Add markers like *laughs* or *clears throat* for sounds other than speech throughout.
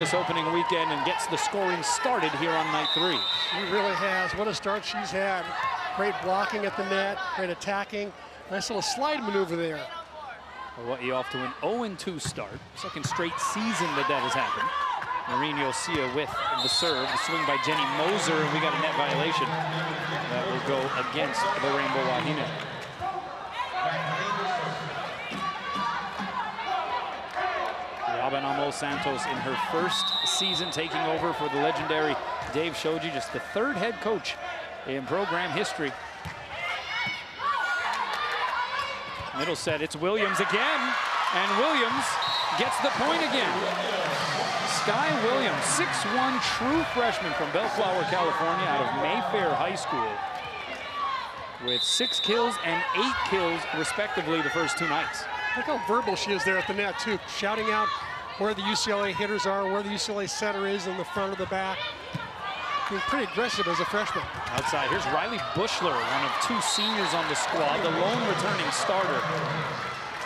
this opening weekend and gets the scoring started here on night three. She really has. What a start she's had. Great blocking at the net, great attacking. Nice little slide maneuver there. Hawaii off to an 0-2 start. Second straight season that that has happened. Norene Iosia with the serve. The swing by Jenny Moser, and we got a net violation. That will go against the Rainbow Wahine. Robin Amo Santos in her first season taking over for the legendary Dave Shoji, just the third head coach in program history. Middle set, it's Williams again, and Williams gets the point again. Sky Williams, 6'1", true freshman from Bellflower, California, out of Mayfair High School, with six kills and eight kills, respectively, the first two nights. Look how verbal she is there at the net, too, shouting out where the UCLA hitters are, where the UCLA setter is in the front of the back. Being pretty aggressive as a freshman. Outside, here's Riley Bushler, one of two seniors on the squad, the lone returning starter.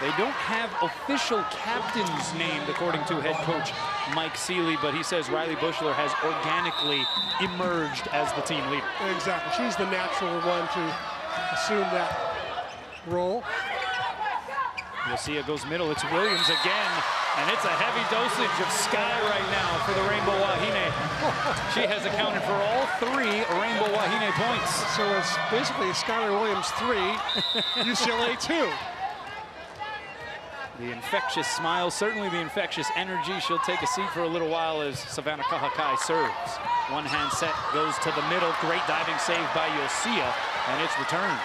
They don't have official captains named, according to head coach Mike Sealy, but he says Riley Bushler has organically emerged as the team leader. Exactly. She's the natural one to assume that role. Iosia goes middle. It's Williams again. And it's a heavy dosage of Sky right now for the Rainbow Wahine. she has accounted for all three Rainbow Wahine points. So it's basically Skylar Williams three, *laughs* UCLA two. The infectious smile, certainly the infectious energy. She'll take a seat for a little while as Savannah Kahakai serves. One hand set goes to the middle. Great diving save by Iosia, and it's returned.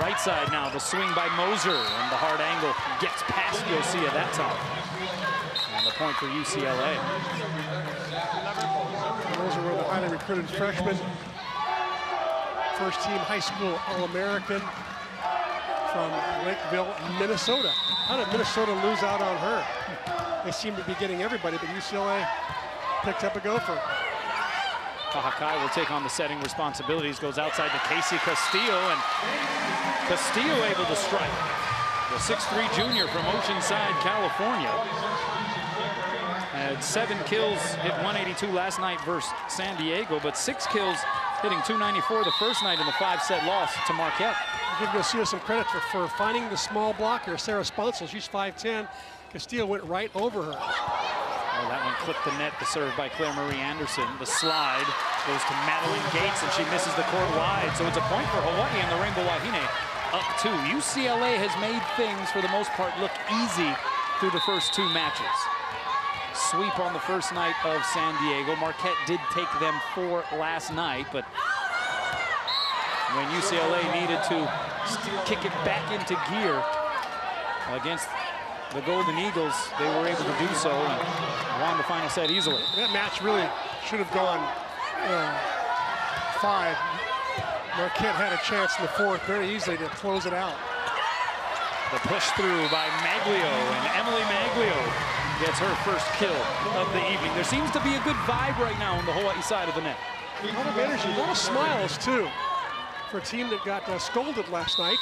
Right side now, the swing by Moser, and the hard angle gets past Iosia that time. And the point for UCLA. Moser were the highly recruited freshman. First team high school All-American from Lakeville, Minnesota. How did Minnesota lose out on her? They seem to be getting everybody, but UCLA picked up a gopher. Kahakai will take on the setting responsibilities, goes outside to Casey Castillo, and Castillo able to strike. The 6'3 junior from Oceanside, California. Had seven kills, hit 182 last night versus San Diego, but six kills, hitting 294 the first night in the five-set loss to Marquette. I'll give Garcia some credit for, for finding the small blocker, Sarah Sponcil. She's 5'10". Castillo went right over her. Oh, that one clipped the net, the serve by Claire Marie Anderson. The slide goes to Madeline Gates, and she misses the court wide. So it's a point for Hawaii and the Rainbow Wahine up two. UCLA has made things, for the most part, look easy through the first two matches. Sweep on the first night of San Diego. Marquette did take them four last night, but when UCLA needed to kick it back into gear against the Golden Eagles, they were able to do so and won the final set easily. That match really should have gone uh, five. Marquette had a chance in the fourth very easily to close it out. The push through by Maglio, and Emily Maglio gets her first kill of the evening. There seems to be a good vibe right now on the Hawaii side of the net. A lot of energy, a lot of smiles too. For a team that got uh, scolded last night,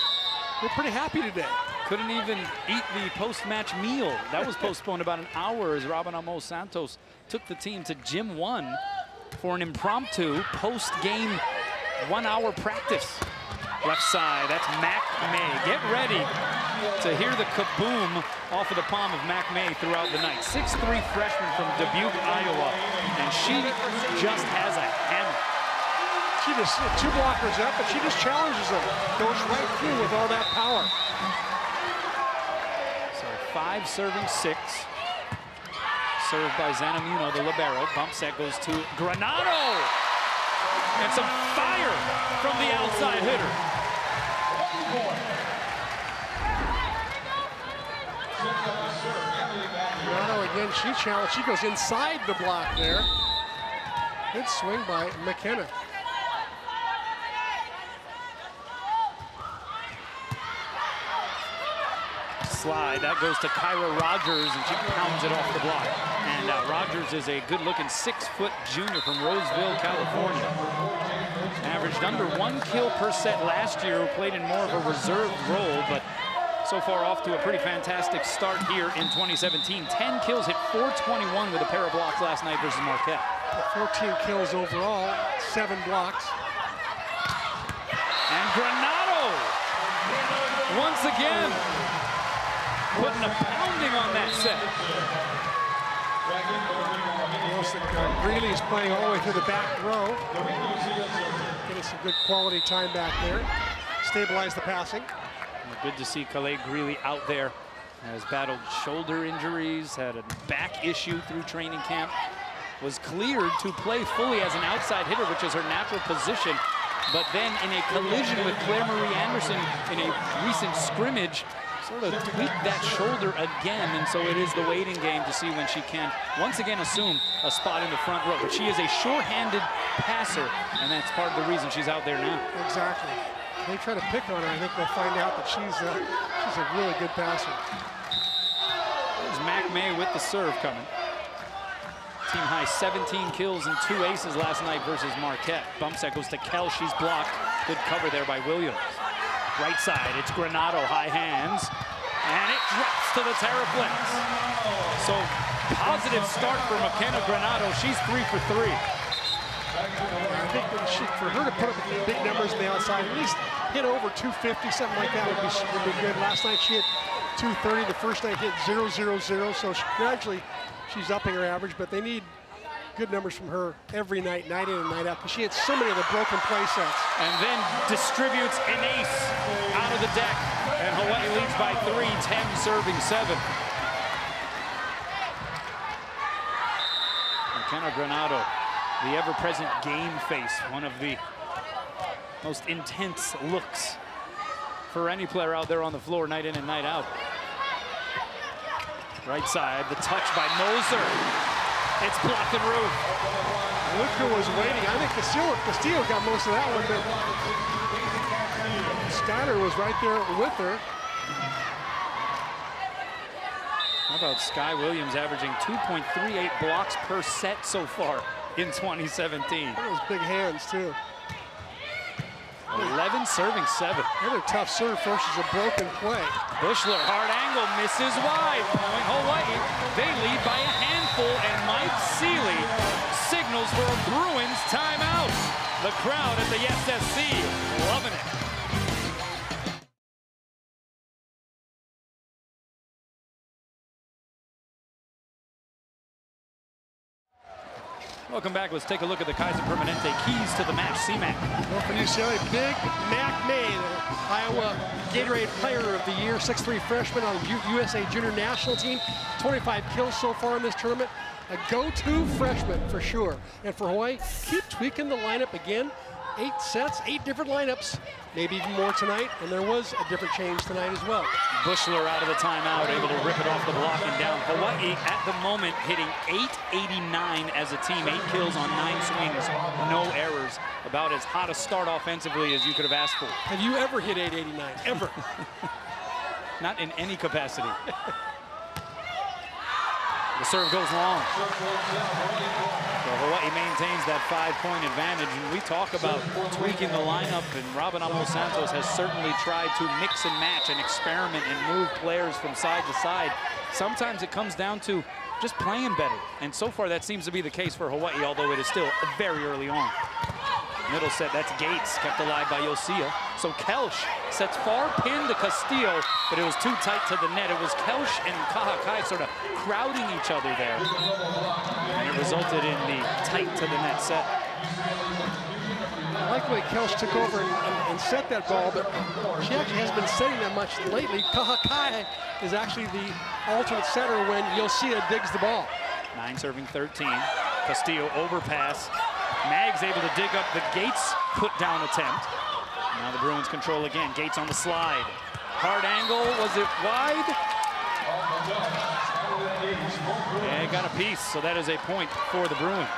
they're pretty happy today. Couldn't even eat the post-match meal. That was postponed about an hour as Robin Amo Santos took the team to Gym 1 for an impromptu post-game one-hour practice. Left side, that's Mac May. Get ready to hear the kaboom off of the palm of Mac May throughout the night. 6'3 freshman from Dubuque, Iowa, and she just has a. She just, two blockers up, but she just challenges them. Goes right through with all that power So five serving six. Served by Zana Muno, the libero. Bump set goes to Granato. And some fire from the outside hitter. Granato again, she challenged. She goes inside the block there. Good swing by McKenna. Slide. That goes to Kyra Rogers, and she pounds it off the block. And uh, Rogers is a good-looking six-foot junior from Roseville, California. Averaged under one kill per set last year, played in more of a reserve role, but so far off to a pretty fantastic start here in 2017. 10 kills, hit 421 with a pair of blocks last night versus Marquette. 14 kills overall, seven blocks. And Granato, once again, putting a pounding on that set. Uh, Greeley is playing all the way through the back row. Getting some good quality time back there. Stabilize the passing. Good to see Kalei Greeley out there. Has battled shoulder injuries, had a back issue through training camp. Was cleared to play fully as an outside hitter, which is her natural position. But then in a collision with Claire Marie Anderson in a recent scrimmage, sort of tweaked that shoulder again, and so it is the waiting game to see when she can once again assume a spot in the front row. But she is a sure-handed passer, and that's part of the reason she's out there now. Exactly. They try to pick on her. I think they'll find out that she's a, she's a really good passer. There's Mac May with the serve coming. Team high 17 kills and two aces last night versus Marquette. Bump set goes to Kell. She's blocked. Good cover there by Williams. Right side, it's Granato, high hands. And it drops to the Taraflex. So positive start for McKenna Granato. She's three for three. I think she, for her to put up big numbers on the outside, at least hit over 250, something like that would be, would be good. Last night she hit 230. The first night hit 0, 0, 0. So she, gradually she's upping her average, but they need good numbers from her every night, night in and night out, because she hits so many of the broken play sets. And then distributes an ace out of the deck. And Hawaii leads by three, 10 serving seven. McKenna Granato, the ever-present game face, one of the most intense looks for any player out there on the floor night in and night out. Right side, the touch by Moser. It's blocked and roof. Luca was waiting. I think Castillo, Castillo got most of that one, but Skyler was right there with her. How about Sky Williams averaging 2.38 blocks per set so far in 2017? Those big hands, too. 11 serving seven. Another tough serve versus a broken play. Bushler, hard angle, misses wide. Knowing Hawaii, they lead by a for a Bruins timeout. The crowd at the SSC loving it. Welcome back. Let's take a look at the Kaiser Permanente keys to the match. C-Mac. Well, for UCLA, big Mac May, Iowa Gatorade Player of the Year, 6'3 freshman on the USA Junior National Team. 25 kills so far in this tournament. A go-to freshman for sure. And for Hawaii, keep tweaking the lineup again. Eight sets, eight different lineups, maybe even more tonight. And there was a different change tonight as well. Bushler out of the timeout, able to rip it off the block and down. Hawaii at the moment hitting 889 as a team, eight kills on nine swings, no errors. About as hot a start offensively as you could have asked for. Have you ever hit 889? Ever? *laughs* Not in any capacity. *laughs* The serve goes long. So Hawaii maintains that five-point advantage, and we talk about tweaking the lineup, and Robin Amos Santos has certainly tried to mix and match and experiment and move players from side to side. Sometimes it comes down to just playing better, and so far that seems to be the case for Hawaii, although it is still very early on. Middle set, that's Gates, kept alive by Iosia. So Kelsch sets far pin to Castillo, but it was too tight to the net. It was Kelsch and Kahakai sort of crowding each other there. And it resulted in the tight to the net set. I like the way Kelsch took over and, and, and, set that ball, but she actually hasn't been setting that much lately. Kahakai is actually the alternate setter when Iosia digs the ball. Nine serving 13. Castillo overpass. Mag's able to dig up the Gates put down attempt. Now the Bruins control again. Gates on the slide. Hard angle, was it wide? And got a piece, so that is a point for the Bruins.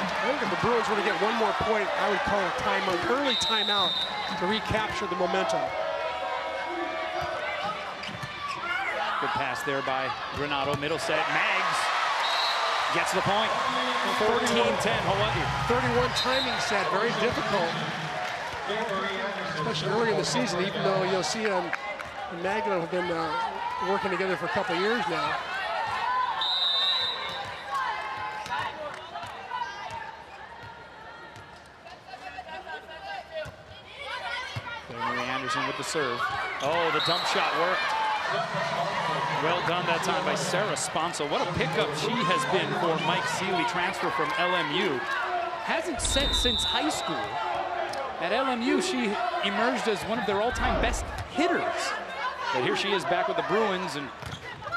I think if the Bruins were to get one more point, I would call a timeout, early timeout to recapture the momentum. Good pass there by Granato, middle set. Mags gets the point. 14-10 Hawaii. 31 timing set, very difficult. especially early in the season, even though Iosia and, and Magdalene have been uh, working together for a couple years now. Marie Anderson with the serve. Oh, the dump shot worked. Well done that time by Sarah Sponcil. What a pickup she has been for Mike Sealy, transfer from LMU. Hasn't set since high school. At LMU, she emerged as one of their all-time best hitters. But here she is back with the Bruins, and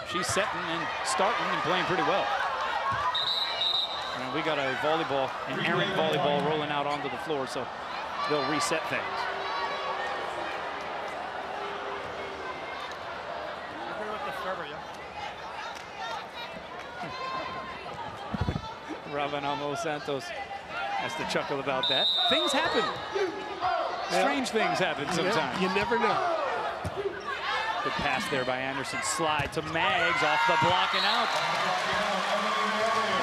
she's setting and starting and playing pretty well. And we got a volleyball, an errant volleyball rolling out onto the floor, so they'll reset things. Ravanamo Santos has to chuckle about that. Things happen. Strange things happen sometimes. You never know. Good pass there by Anderson. Slide to Mags off the block and out.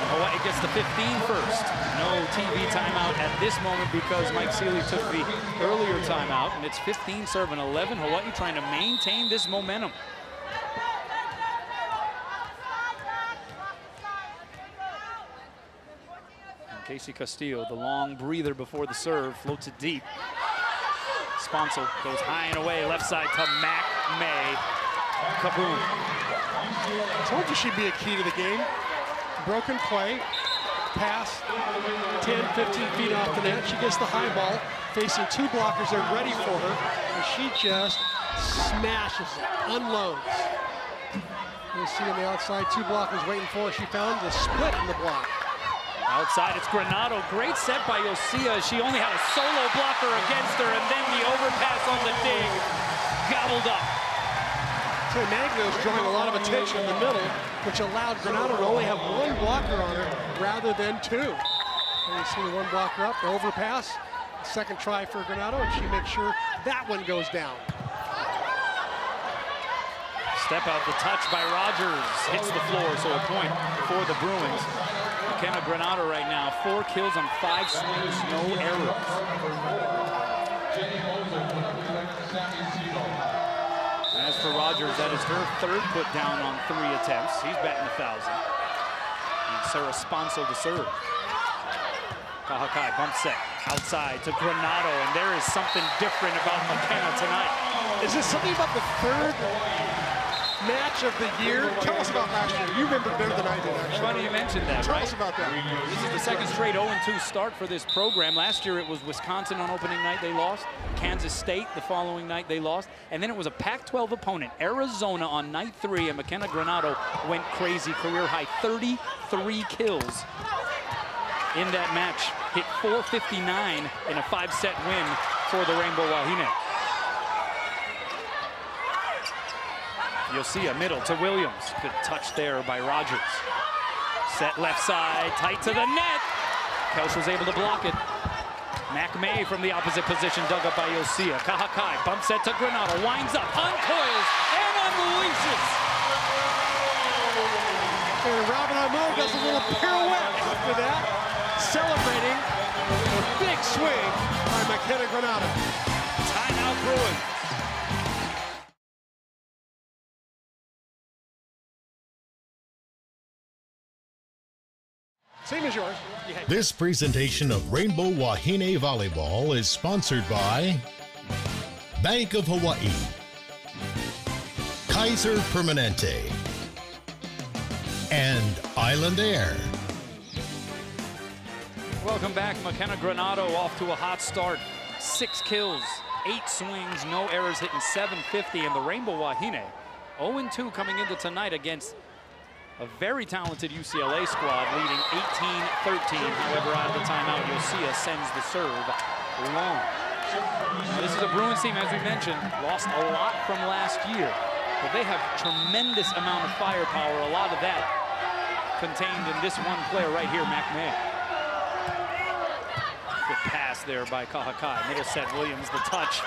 And Hawaii gets the 15 first. No TV timeout at this moment because Mike Sealy took the earlier timeout. And it's 15 serving 11. Hawaii trying to maintain this momentum. Casey Castillo, the long breather before the serve, floats it deep. Sponcil goes high and away, left side to Mac May. Kaboom. Told you she'd be a key to the game. Broken play, pass 10, 15 feet off the net. She gets the high ball, facing two blockers. They're ready for her, and she just smashes it, unloads. You see on the outside, two blockers waiting for her. She found the split in the block. Outside, it's Granato. Great set by Iosia. She only had a solo blocker against her, and then the overpass on the dig. Gobbled up. So Magno's drawing a lot of attention in the middle, which allowed Granato to only have one blocker on her rather than two. And you see the one blocker up, the overpass. Second try for Granato, and she makes sure that one goes down. Step out the touch by Rogers. Hits the floor, so a point for the Bruins. McKenna Granato right now, four kills on five swings, no errors. As for Rogers, that is her third put down on three attempts. He's batting a thousand. And Sarah Sponsel to serve. Kahakai bump set outside to Granato, and there is something different about McKenna tonight. Is this something about the third match of the year? Tell us about last year. You remember better than I do, actually. Funny you mentioned that, Tell right? us about that. This is the second straight 0-2 start for this program. Last year it was Wisconsin on opening night, they lost. Kansas State the following night, they lost. And then it was a Pac-12 opponent, Arizona on night three, and McKenna Granato went crazy, career high 33 kills in that match. Hit 459 in a five-set win for the Rainbow Wahine. You'll see a middle to Williams. Good touch there by Rogers. Set left side, tight to the net. Kelsch was able to block it. Mac May from the opposite position, dug up by Iosia. Kahakai, bump set to Granato, winds up, uncoils, and unleashes. And Robin Amo does a little pirouette after that, celebrating a big swing by McKenna Granato. Timeout Bruins. Same as yours. This presentation of Rainbow Wahine Volleyball is sponsored by Bank of Hawaii, Kaiser Permanente, and Island Air. Welcome back. McKenna Granato off to a hot start. Six kills, eight swings, no errors, hitting 750. And the Rainbow Wahine 0-2 coming into tonight against a very talented UCLA squad leading 18-13. However, out of the timeout, Iosia sends the serve long. This is a Bruins team, as we mentioned, lost a lot from last year. But they have tremendous amount of firepower. A lot of that contained in this one player right here, Mac May. Good pass there by Kahakai. Middle set Williams, the touch.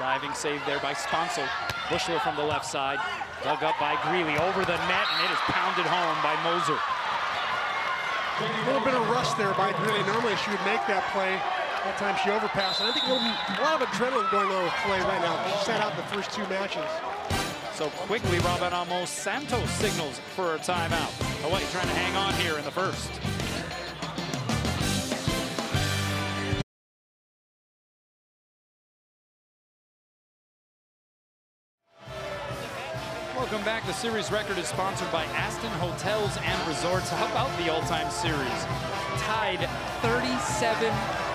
Diving save there by Sponcil. Bushler from the left side. Dug up by Greeley over the net, and it is pounded home by Moser. A little bit of rust there by Greeley. Normally she would make that play That time she overpassed. And I think a, a lot of adrenaline going on with Clay right now. She sat out the first two matches. So quickly, Robin Amos Santos signals for a timeout. Hawaii trying to hang on here in the first. Welcome back. The series record is sponsored by Aston Hotels and Resorts. How about the all-time series? Tied 37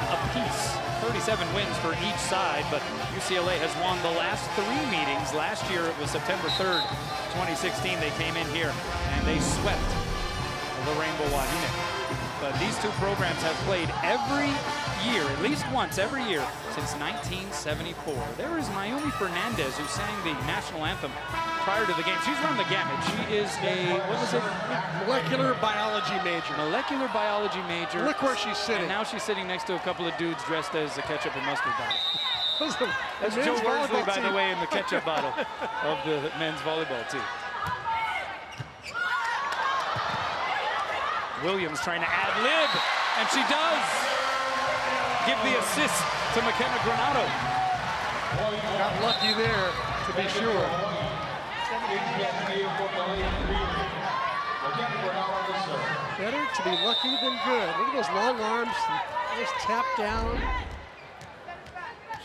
apiece. 37 wins for each side, but UCLA has won the last three meetings. Last year, it was September 3rd, 2016. They came in here and they swept the Rainbow Wahine. But these two programs have played every year, at least once every year, since 1974. There is Mayumi Fernandez, who sang the national anthem prior to the game. She's run the gamut. She is a, what was it? Molecular biology major. Molecular biology major. Look where she's sitting. And now she's sitting next to a couple of dudes dressed as a ketchup and mustard bottle. *laughs* That's Joe Worsley, by the way, in the ketchup bottle *laughs* of the men's volleyball team. Williams trying to add lib, and she does give the assist to McKenna Granato. Got lucky there, to be sure. Better to be lucky than good. Look at those long arms, nice tap down.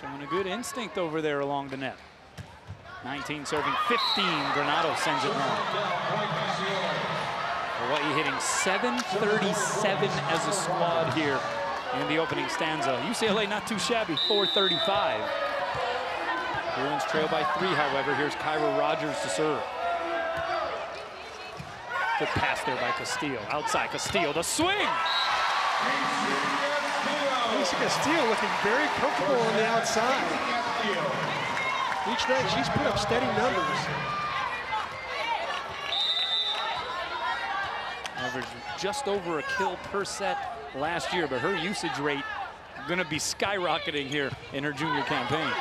Showing a good instinct over there along the net. 19 serving 15. Granato sends it home. Hawaii hitting 737 as a squad here in the opening stanza. UCLA not too shabby, 435. Bruins trail by three, however. Here's Kyra Rogers to serve. Good pass there by Castillo. Outside Castillo, the swing! Lisa Castillo looking very comfortable on the outside. Each night she's put up steady numbers. Averaged just over a kill per set last year, but her usage rate going to be skyrocketing here in her junior campaign.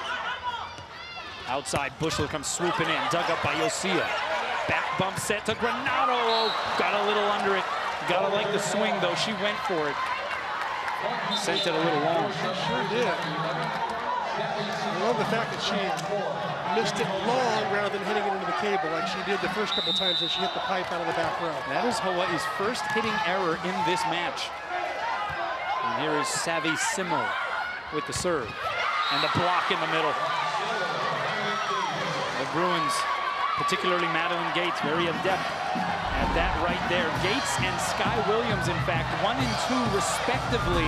Outside, Bushler comes swooping in, dug up by Iosia. Back bump set to Granato. Oh, got a little under it. Gotta like the swing, though. She went for it. Sent it a little long. She sure did. I love the fact that she missed it long rather than hitting it into the cable like she did the first couple times that she hit the pipe out of the back row. That is Hawaii's first hitting error in this match. And here is Savvy Simo with the serve. And the block in the middle. The Bruins, particularly Madeline Gates, very adept at that right there. Gates and Sky Williams, in fact, one and two respectively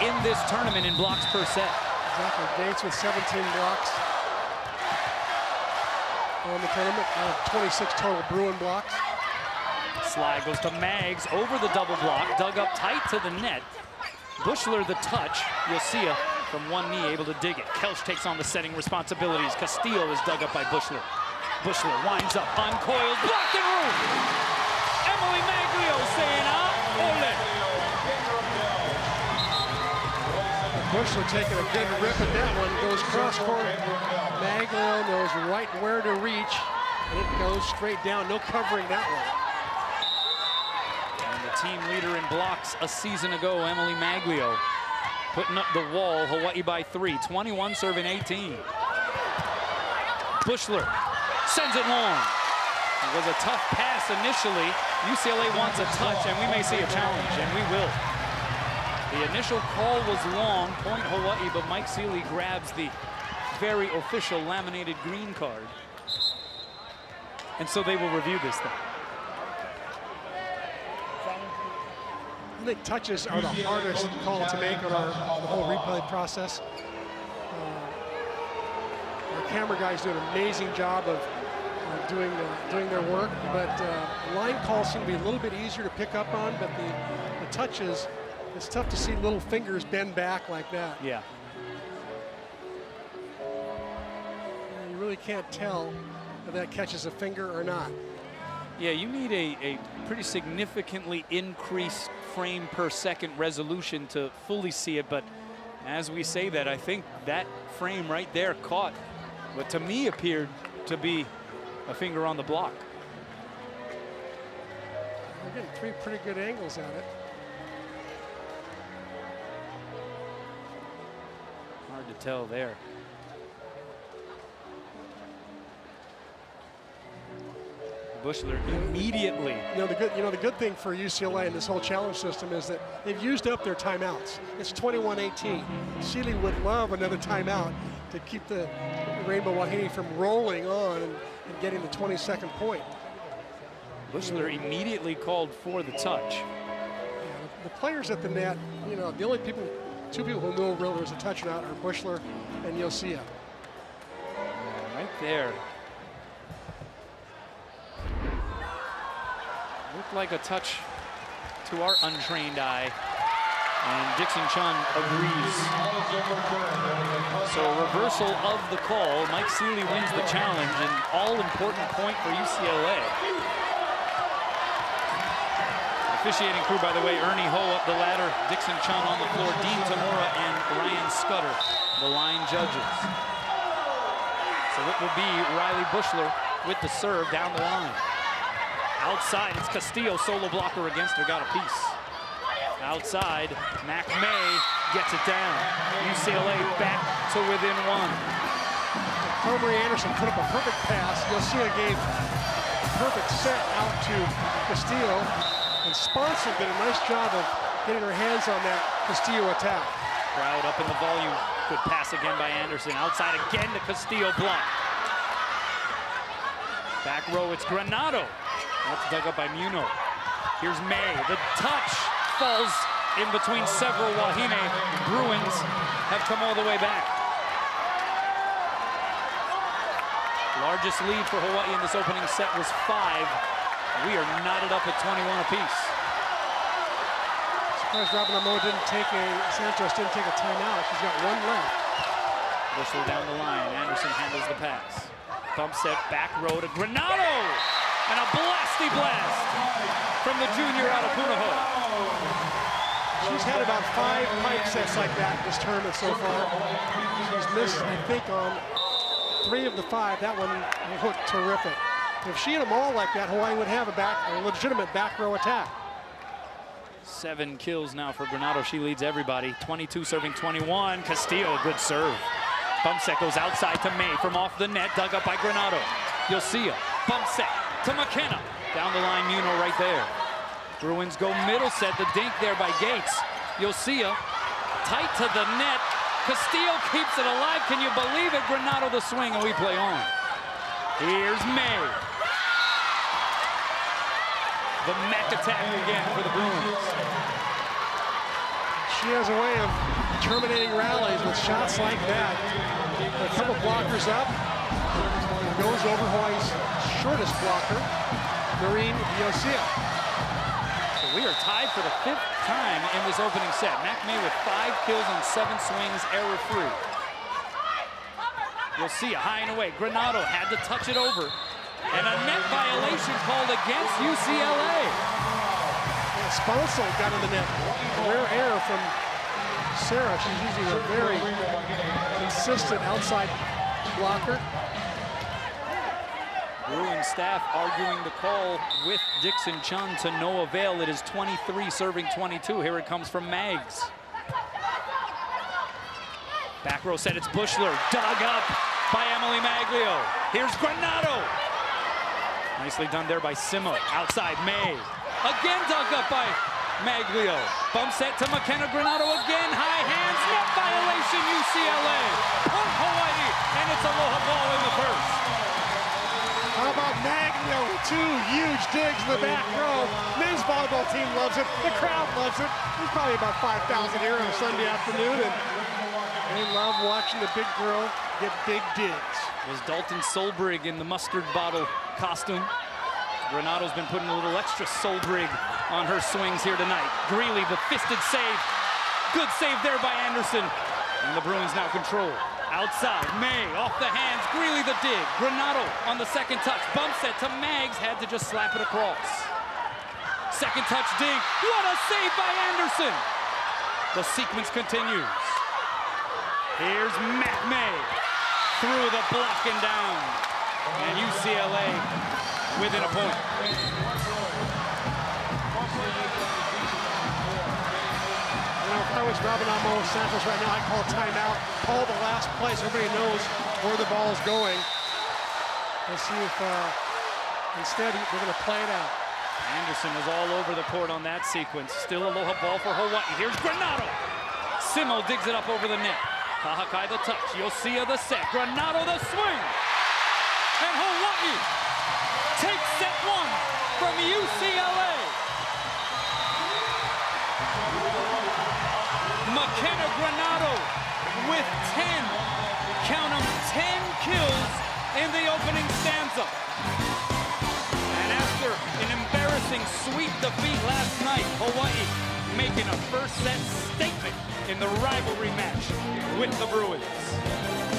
in this tournament in blocks per set. Exactly, Gates with 17 blocks on the tournament, of 26 total Bruin blocks. Slide goes to Mags over the double block, dug up tight to the net. Bushler the touch. you'll Iosia from one knee able to dig it. Kelsch takes on the setting responsibilities. Castillo is dug up by Bushler. Bushler winds up, uncoils, blocked and room. Emily Maglio saying, ah, ole. Bushler taking a good rip at that one. Goes cross court. Maglio knows right where to reach. And it goes straight down. No covering that one. And the team leader in blocks a season ago, Emily Maglio, putting up the wall. Hawaii by three. 21 serving 18. Bushler sends it long. It was a tough pass initially. UCLA wants a touch, and we may see a challenge, and we will. The initial call was long, point Hawaii, but Mike Sealy grabs the very official laminated green card. And so they will review this thing. I think touches are the hardest call to make on our the whole replay process. Uh, our camera guys do an amazing job of uh, doing the, doing their work, but uh, line calls seem to be a little bit easier to pick up on. But the, the touches, it's tough to see little fingers bend back like that. Yeah. You really can't tell if that catches a finger or not. Yeah, you need a, a pretty significantly increased frame per second resolution to fully see it. But as we say that, I think that frame right there caught what to me appeared to be a finger on the block. We're getting three pretty good angles at it. Tell there. Bushler immediately. You know the good. You know the good thing for UCLA and this whole challenge system is that they've used up their timeouts. It's 21-18. Sealy would love another timeout to keep the Rainbow Wahine from rolling on and, and getting the 22nd point. Bushler immediately called for the touch. Yeah, the players at the net, you know, the only people, two people who know whether there's a touch or not are Bushler and Iosia. Right there. Looked like a touch to our untrained eye. And Dixon Chun agrees. So a reversal of the call. Mike Sealy wins the challenge, an all-important point for UCLA. Officiating crew, by the way, Ernie Ho up the ladder, Dixon Chun on the floor, Dean Tamura and Ryan Scudder, the line judges. So it will be Riley Bushler with the serve down the line. Outside, it's Castillo, solo blocker against her, got a piece. Outside, Mac May gets it down. UCLA back to within one. Claire Anderson put up a perfect pass. Iosia gave a perfect set out to Castillo. And Sponcil did a nice job of getting her hands on that Castillo attack. Crowd up in the volume. Good pass again by Anderson. Outside again to Castillo block. Back row, it's Granato. That's dug up by Muno. Here's May. The touch falls in between several Wahine. Bruins have come all the way back. Largest lead for Hawaii in this opening set was five. We are knotted up at 21 apiece. Surprised Robin Amo didn't take a, Santos didn't take a timeout. She's got one left. Bushler down the line. Anderson handles the pass. Bump set back row to Granato. And a blasty blast from the junior out of Punahou. She's had about five pipe sets like that this tournament so far. She's missed, I think, on three of the five. That one looked terrific. If she hit them all like that, Hawaii would have a back, a legitimate back row attack. Seven kills now for Granato. She leads everybody. 22 serving 21. Castillo, good serve. Bump set goes outside to May from off the net, dug up by Granato. You'll see bump set to McKenna. Down the line, Muno right there. Bruins go middle set, the dink there by Gates. You'll see a tight to the net. Castillo keeps it alive. Can you believe it? Granado the swing, and we play on. Here's May. The Mac attack again for the Bruins. She has a way of terminating rallies with shots like that. A couple blockers up. Goes over Hawaii's shortest blocker, Norene Iosia. So we are tied for the fifth time in this opening set. Mac May with five kills on seven swings, error-free. You'll see a high and away. Granato had to touch it over. And a net violation called against UCLA. Yeah, Sponcil got in the net. Rare error from Sarah. She's using a very consistent outside blocker. Bruin staff arguing the call with Dixon Chun to no avail. It is 23 serving 22. Here it comes from Mags. Back row set, it's Bushler. Dug up by Emily Maglio. Here's Granato. Nicely done there by Simo. Outside, May. Again dug up by Maglio. Bump set to McKenna Granato again. High hands, net violation, UCLA. Point oh, Hawaii, and it's aloha ball in the first. How about Maglio? Two huge digs in the back row. Men's volleyball team loves it. The crowd loves it. There's probably about 5,000 here on a Sunday afternoon, and they love watching the big girl get big digs. was Dalton Solbrig in the mustard bottle costume. Granato's been putting a little extra Solbrig on her swings here tonight. Greeley, the fisted save. Good save there by Anderson. And the Bruins now control. Outside, May off the hands. Greeley the dig. Granato on the second touch. Bump set to Mags. Had to just slap it across. Second touch dig. What a save by Anderson. The sequence continues. Here's Mac May through the block and down. And UCLA within a point. You know, if I was Rabanamo Santos right now. I call timeout. Call the last play so everybody knows where the ball is going. Let's see if uh, instead they're going to play it out. Anderson is all over the court on that sequence. Still aloha ball for Hawaii. Here's Granato. Simo digs it up over the net. Kahakai the touch. Iosia the set. Granato the swing. And Hawaii takes set one from UCLA. McKenna Granato with 10, count them, 10 kills in the opening stanza. And after an embarrassing sweep defeat last night, Hawaii making a first set statement in the rivalry match with the Bruins.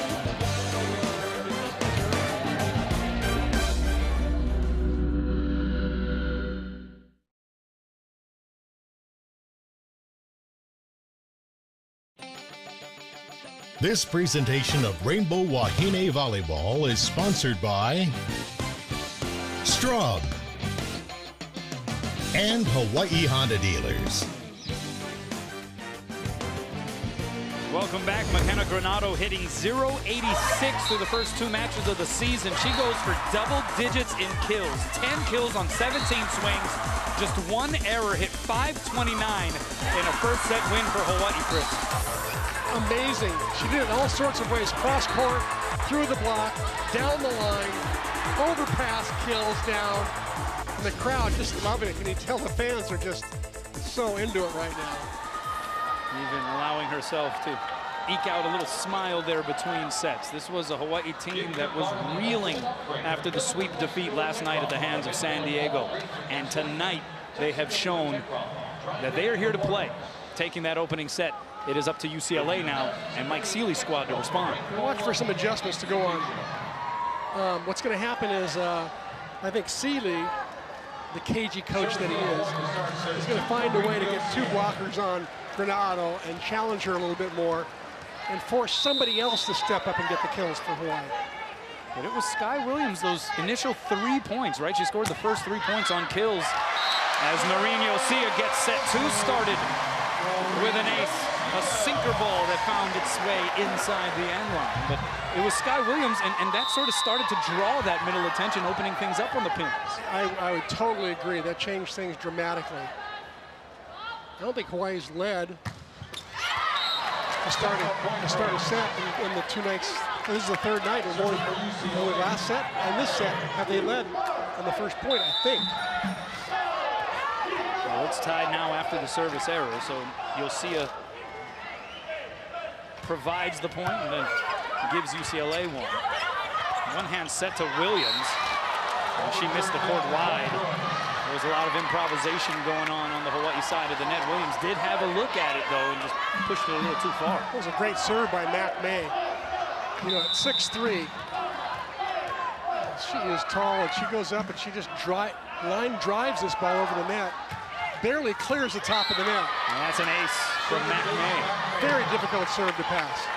This presentation of Rainbow Wahine Volleyball is sponsored by Straub and Hawaii Honda Dealers. Welcome back. McKenna Granato hitting 086 through the first two matches of the season. She goes for double digits in kills. 10 kills on 17 swings. Just one error. Hit 529 in a first set win for Hawaii, Chris amazing. She did it all sorts of ways. Cross court, through the block, down the line, overpass kills down. And the crowd just loving it. Can you tell the fans are just so into it right now? Even allowing herself to eke out a little smile there between sets. This was a Hawaii team that was reeling after the sweep defeat last night at the hands of San Diego. And tonight, they have shown that they are here to play, taking that opening set it is up to UCLA now and Mike Sealy's squad to respond. Watch for some adjustments to go on. Um, what's going to happen is uh, I think Sealy, the cagey coach that he is, is going to find a way to get two blockers on Granato and challenge her a little bit more and force somebody else to step up and get the kills for Hawaii. But it was Sky Williams, those initial three points, right? She scored the first three points on kills as Norene Iosia gets set two started with an ace a sinker ball that found its way inside the end line. But it was Sky Williams, and, and that sort of started to draw that middle attention, opening things up on the pins. I, I would totally agree. That changed things dramatically. I don't think Hawaii's led the starting, the starting set in, in, the two nights. This is the third night. It was only, only last set and this set have they led on the first point, I think. Well, it's tied now after the service error, so you'll see a provides the point and then gives UCLA one. One hand set to Williams. And she missed the court wide. There was a lot of improvisation going on on the Hawaii side of the net. Williams did have a look at it, though, and just pushed it a little too far. It was a great serve by Mac May. You know, at 6'3", she is tall, and she goes up, and she just dry, line drives this ball over the net. Barely clears the top of the net. And that's an ace from Mac May. Very difficult serve to pass.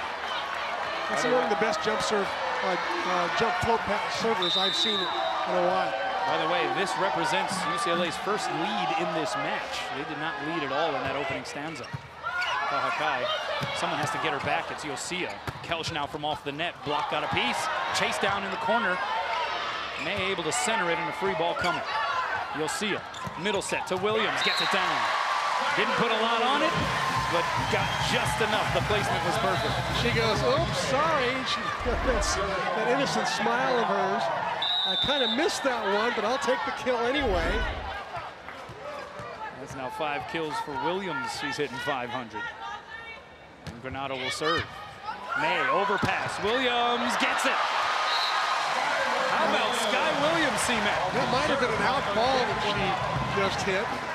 That's one of the best jump serve, uh, uh, jump float servers I've seen in a while. By the way, this represents UCLA's first lead in this match. They did not lead at all in that opening stanza. Kahakai, someone has to get her back. It's Iosia. Kelsch now from off the net. Block got a piece. Chase down in the corner. May able to center it and a free ball coming. Iosia, middle set to Williams, gets it down. Didn't put a lot on it, but got just enough. The placement was perfect. She goes, oops, sorry. She that innocent smile of hers. I kind of missed that one, but I'll take the kill anyway. That's now five kills for Williams. She's hitting 500. And Granato will serve. May overpass. Williams gets it. How about Sky Williams, C-Mac? That might have been an out ball that she just hit.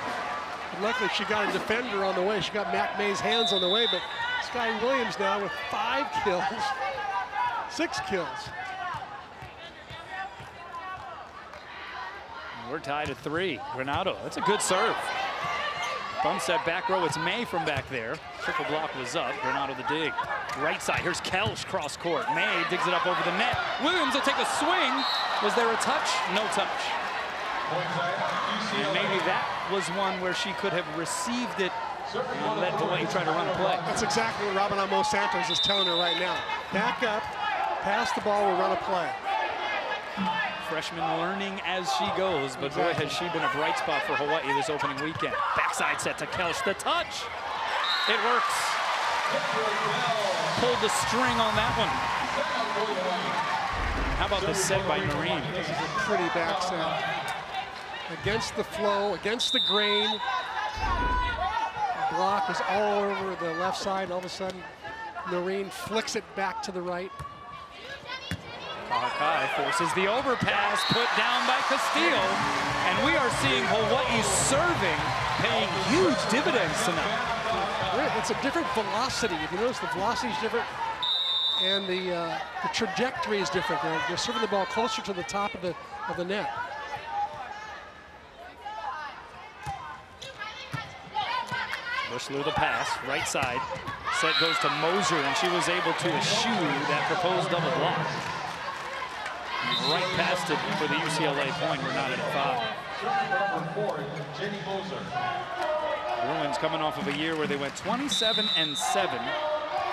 Luckily, she got a defender on the way. She got Mac May's hands on the way, but Sky Williams now with five *laughs* kills, six kills. We're tied at three. Granato, that's a good serve. Bump set back row, it's May from back there. Triple block was up, Granato the dig. Right side, here's Kelsch cross court. May digs it up over the net. Williams will take a swing. Was there a touch? No touch. And maybe that was one where she could have received it and let Hawaii try to run a play. That's exactly what Robin Amo Santos is telling her right now. Back up, pass the ball, we'll run a play. Freshman learning as she goes, but boy, has she been a bright spot for Hawaii this opening weekend. Backside set to Kelsch, the touch. It works. Pulled the string on that one. How about the set by Marine? This is a pretty back set. Against the flow, against the grain. Block is all over the left side, and all of a sudden, Norene flicks it back to the right. Kahakai forces the overpass put down by Castillo. And we are seeing Hawaii serving, paying huge dividends tonight. It's a different velocity. If you notice, the velocity is different and the, uh, the trajectory is different. They're, they're serving the ball closer to the top of the, of the net. Bushler the pass, right side. Set goes to Moser, and she was able to eschew that proposed double block. Right past it for the UCLA point. We're not at five. Bruins coming off of a year where they went 27 and 7,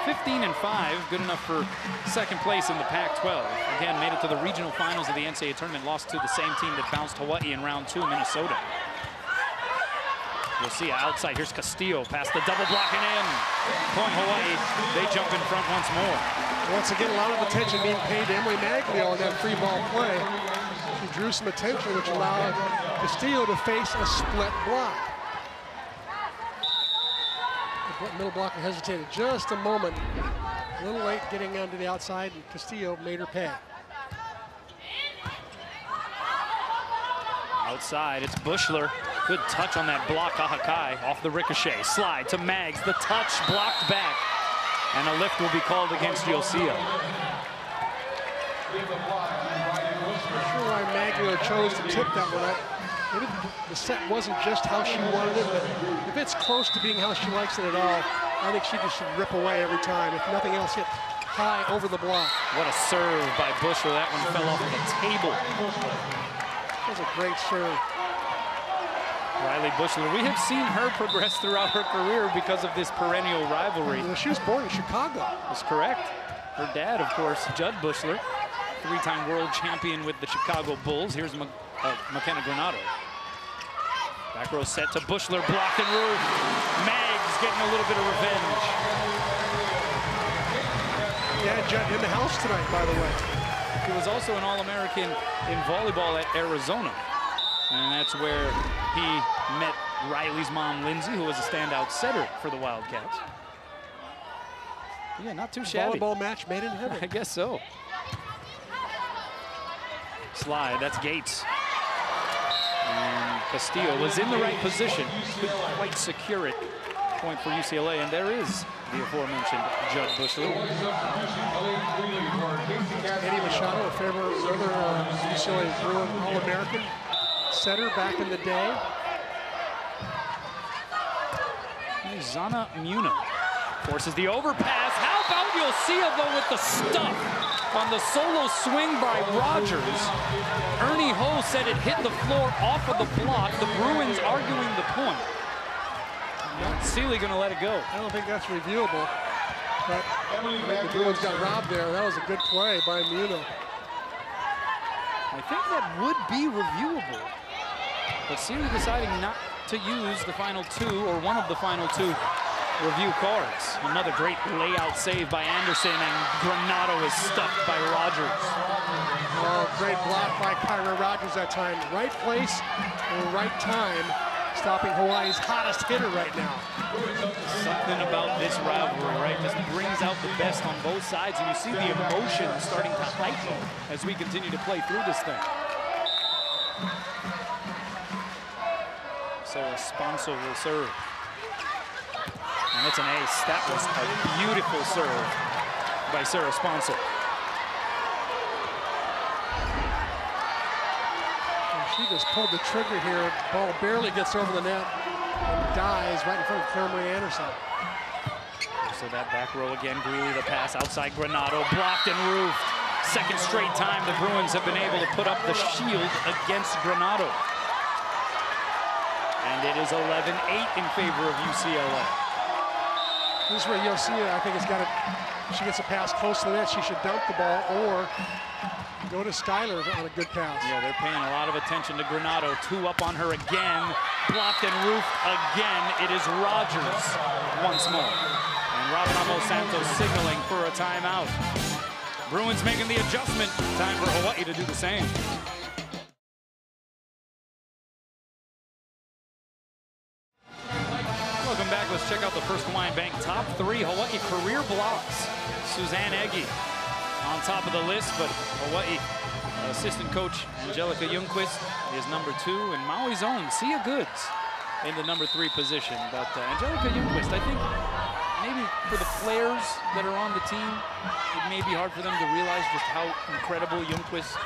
15 and 5, good enough for second place in the Pac-12. Again, made it to the regional finals of the NCAA tournament, lost to the same team that bounced Hawaii in round two, Minnesota. You'll see outside. Here's Castillo past the double block and in. Point Hawaii. They jump in front once more. Once again, a lot of attention being paid to Emily Maglio on that free ball play. She drew some attention, which allowed Castillo to face a split block. The middle blocker hesitated just a moment. A little late getting onto the outside, and Castillo made her pay. Outside, it's Bushler. Good touch on that block, Kahakai off the ricochet. Slide to Mags, the touch blocked back. And a lift will be called against Iosia. Not sure why Maglio chose to tip that one up. Maybe the set wasn't just how she wanted it, but if it's close to being how she likes it at all, I think she just should rip away every time. If nothing else, hit high over the block. What a serve by Bushler. That one fell off of the table. That was a great serve. Riley Bushler, we have seen her progress throughout her career because of this perennial rivalry. Know, she was born in Chicago. That's correct. Her dad, of course, Judd Bushler, three-time world champion with the Chicago Bulls. Here's uh, McKenna Granato. Back row set to Bushler, block and roof. Mags getting a little bit of revenge. Yeah, Judd in the house tonight, by the way. He was also an All-American in volleyball at Arizona. And that's where he met Riley's mom, Lindsay, who was a standout setter for the Wildcats. Yeah, not too shabby. Volleyball match made in heaven. *laughs* I guess so. Slide, that's Gates. And Castillo was in the right position, couldn't quite secure it. Point for UCLA, and there is the aforementioned Judd Bushler. Eddie Machado, a favorite other uh, UCLA Bruin All-American setter back in the day. Zana Muno forces the overpass. How about though with the stuff on the solo swing by Rogers. Ernie Ho said it hit the floor off of the block. The Bruins arguing the point. Not Sealy gonna let it go. I don't think that's reviewable. But the Bruins got robbed there. That was a good play by Muno. I think that would be reviewable. But Sealy deciding not to use the final two or one of the final two review cards. Another great layout save by Anderson and Granato is stuffed by Rogers. Oh, great block by Kyra Rogers that time. Right place right time stopping Hawaii's hottest hitter right now. Something about this rivalry, right? Just brings out the best on both sides, and you see the emotion starting to heighten as we continue to play through this thing. So Sponcil will serve. And it's an ace. That was a beautiful serve by Sarah Sponcil. She just pulled the trigger here. Ball barely gets over the net and dies right in front of Claire Marie Anderson. So that back row again, Greeley the pass outside Granato, blocked and roofed. Second straight time the Bruins have been able to put up the shield against Granato. And it is 11-8 in favor of UCLA. This is where Iosia, I think, has got it. She gets a pass close to the net. She should dump the ball or go to Skylar on a good pass. Yeah, they're paying a lot of attention to Granato. Two up on her again. Blocked and roofed again. It is Rogers once more. And Robyn Santos signaling for a timeout. Bruins making the adjustment. Time for Hawaii to do the same. Welcome back. Let's check out the First Hawaiian Bank top three Hawaii career blocks. Suzanne Ege on top of the list, but Hawaii assistant coach Angelica Ljungqvist is number two, and Maui's own Sia Goods in the number three position. But uh, Angelica Ljungqvist, I think maybe for the players that are on the team, it may be hard for them to realize just how incredible Ljungqvist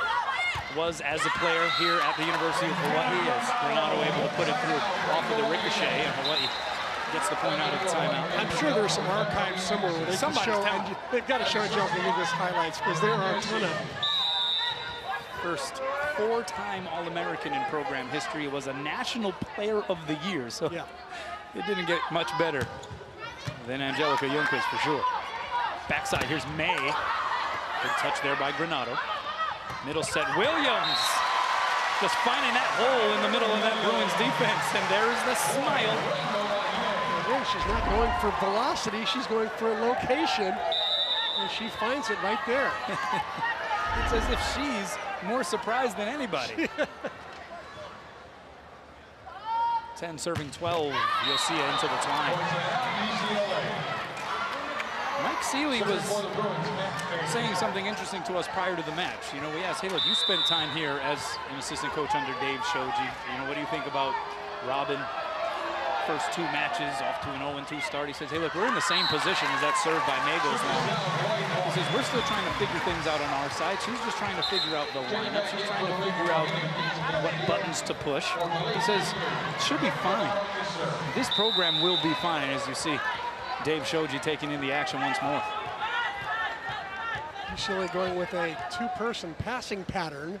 was as a player here at the University of Hawaii as Granato able to put it through off of the ricochet and Hawaii gets the point out of the timeout. I'm sure there's some archives somewhere where they can show, and they've got to show Angelica Lucas highlights because there are a ton of First four-time All-American in program history was a National Player of the Year, so Yeah. it didn't get much better than Angelica Ljungqvist for sure. Backside, here's May. Good touch there by Granato. Middle set, Williams. Just finding that hole in the middle of that Bruins defense, and there's the smile. Again, she's not going for velocity, she's going for a location, and she finds it right there. *laughs* It's as if she's more surprised than anybody. *laughs* 10 serving 12, you'll see it into the twine. Mike Sealy was saying something interesting to us prior to the match. You know, we asked, hey, look, you spent time here as an assistant coach under Dave Shoji. You know, what do you think about Robyn? First two matches off to an 0-2 start. He says, hey, look, we're in the same position as that serve by Magos now. He says, we're still trying to figure things out on our side. She's just trying to figure out the lineup. She's trying to figure out what buttons to push. He says, she'll be fine. This program will be fine, as you see Dave Shoji taking in the action once more. UCLA going with a two-person passing pattern.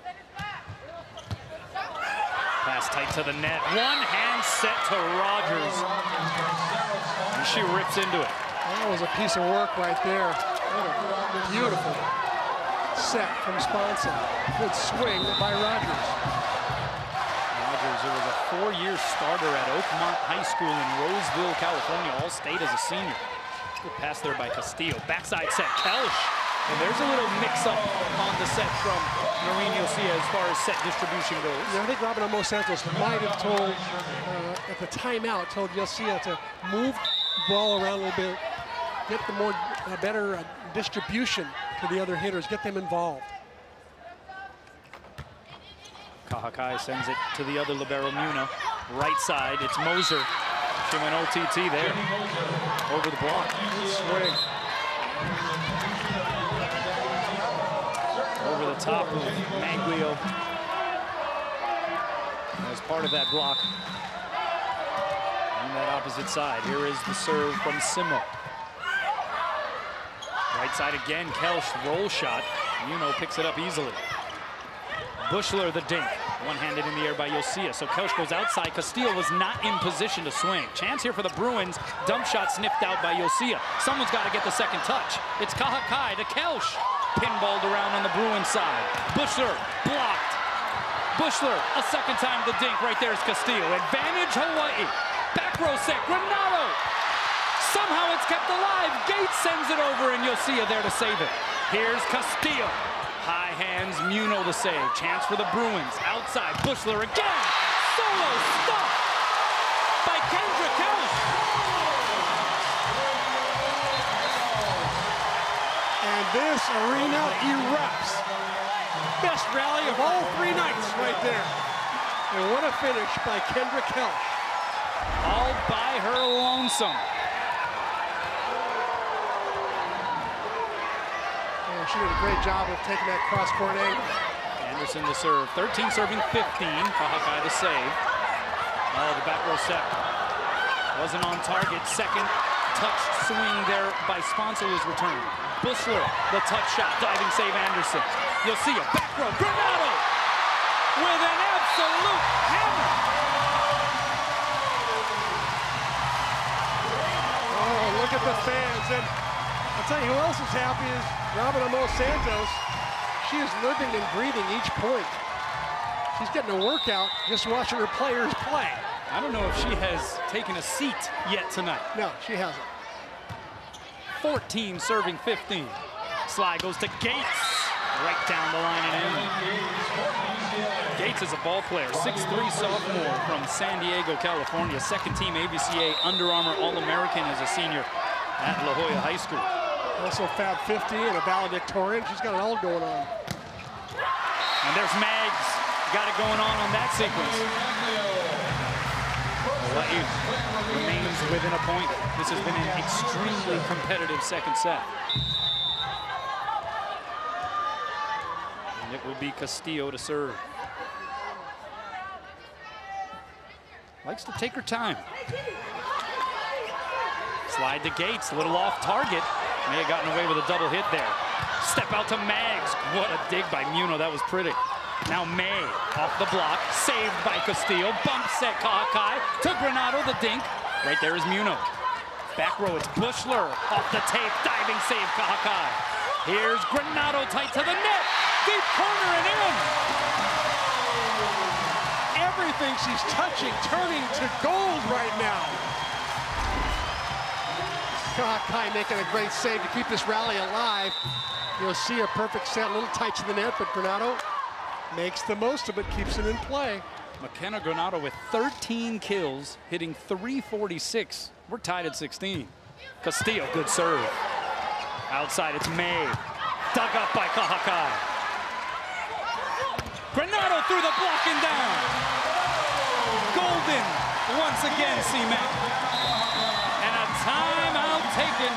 Pass tight to the net. One hand set to Rogers. And she rips into it. That was a piece of work right there. Beautiful set from Sponcil. Good swing by Rogers. Rogers, who was a four-year starter at Oakmont High School in Roseville, California, all state as a senior. Good pass there by Castillo. Backside set, Kelsch. And there's a little mix-up on the set from Norene Iosia as far as set distribution goes. You know, I think Robin Amos Santos might have told, uh, at the timeout, told Iosia to move the ball around a little bit, get the more uh, better uh, distribution to the other hitters, get them involved. Kahakai sends it to the other libero, Muno. Right side, it's Moser. She went OTT there, over the block. Swing. The top of Maglio as part of that block on that opposite side. Here is the serve from Simo. Right side again, Kelsch, roll shot. Muno picks it up easily. Bushler the dink, one-handed in the air by Iosia. So Kelsch goes outside. Castillo was not in position to swing. Chance here for the Bruins. Dump shot sniffed out by Iosia. Someone's got to get the second touch. It's Kahakai to Kelsch. Pinballed around on the Bruins side. Bushler blocked. Bushler, a second time the dink. Right there is Castillo. Advantage Hawaii. Back row set. Granato. Somehow it's kept alive. Gates sends it over and Iosia there to save it. Here's Castillo. High hands, Muno to save. Chance for the Bruins. Outside, Bushler again. Solo stop by this arena erupts. Best rally of all three nights right there. And what a finish by Kendra Kelsch. All by her lonesome. Yeah, she did a great job of taking that cross-court angle. Anderson to serve. 13 serving 15. Hawkeye to save. Oh, the back row set wasn't on target. Second touch swing there by Sponcil was returned. Bushler, the touch shot, diving save Anderson. You'll see a back row. Granato with an absolute hammer. Oh, look at the fans. And I'll tell you who else is happy is Robin Amos Santos. She is living and breathing each point. She's getting a workout just watching her players play. I don't know if she has taken a seat yet tonight. No, she hasn't. 14 serving 15. Slide goes to Gates. Right down the line and in. Gates is a ball player, 6'3 sophomore from San Diego, California. Second team ABCA Under Armour All-American as a senior at La Jolla High School. Also Fab 50 and a valedictorian. She's got it all going on. And there's Mags. Got it going on on that sequence. Hawaii remains within a point. This has been an extremely competitive second set. And it will be Castillo to serve. Likes to take her time. Slide to Gates, a little off target. May have gotten away with a double hit there. Step out to Mags. What a dig by Muno, that was pretty. Now May off the block, saved by Castillo. Bump set Kahakai to Granato, the dink. Right there is Muno. Back row, it's Bushler off the tape, diving save Kahakai. Here's Granato tight to the net. Deep corner and in. Everything she's touching turning to gold right now. Kahakai making a great save to keep this rally alive. You'll see a perfect set, a little tight to the net, but Granato makes the most of it, keeps it in play. McKenna Granato with 13 kills, hitting 346. We're tied at 16. Castillo, good serve. Outside, it's May. Dug up by Kahakai. Granato through the block and down. Golden once again, C-Mac. And a timeout taken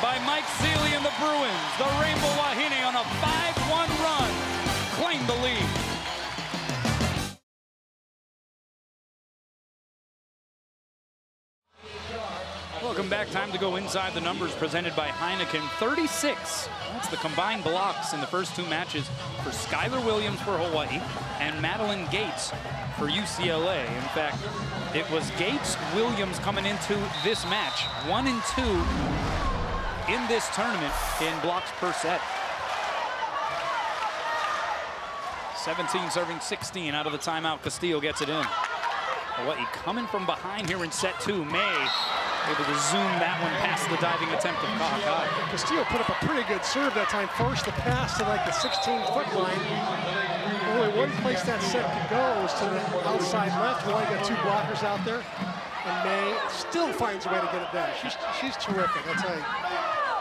by Mike Sealy and the Bruins. The Rainbow Wahine on a 5-1 run claim the lead. Welcome back. Time to go inside the numbers presented by Heineken. 36. That's the combined blocks in the first two matches for Skylar Williams for Hawaii and Madeline Gates for UCLA. In fact, it was Gates Williams coming into this match, one and two in this tournament in blocks per set. 17 serving 16 out of the timeout. Castillo gets it in. Hawaii coming from behind here in set two. May able to zoom that one past the diving attempt of Kahakai. Castillo put up a pretty good serve that time. Forced the pass to like the 16-foot line. Only one place that set could go was to the outside left. Hawaii got two blockers out there. And May still finds a way to get it done. She's, she's terrific, I'll tell you.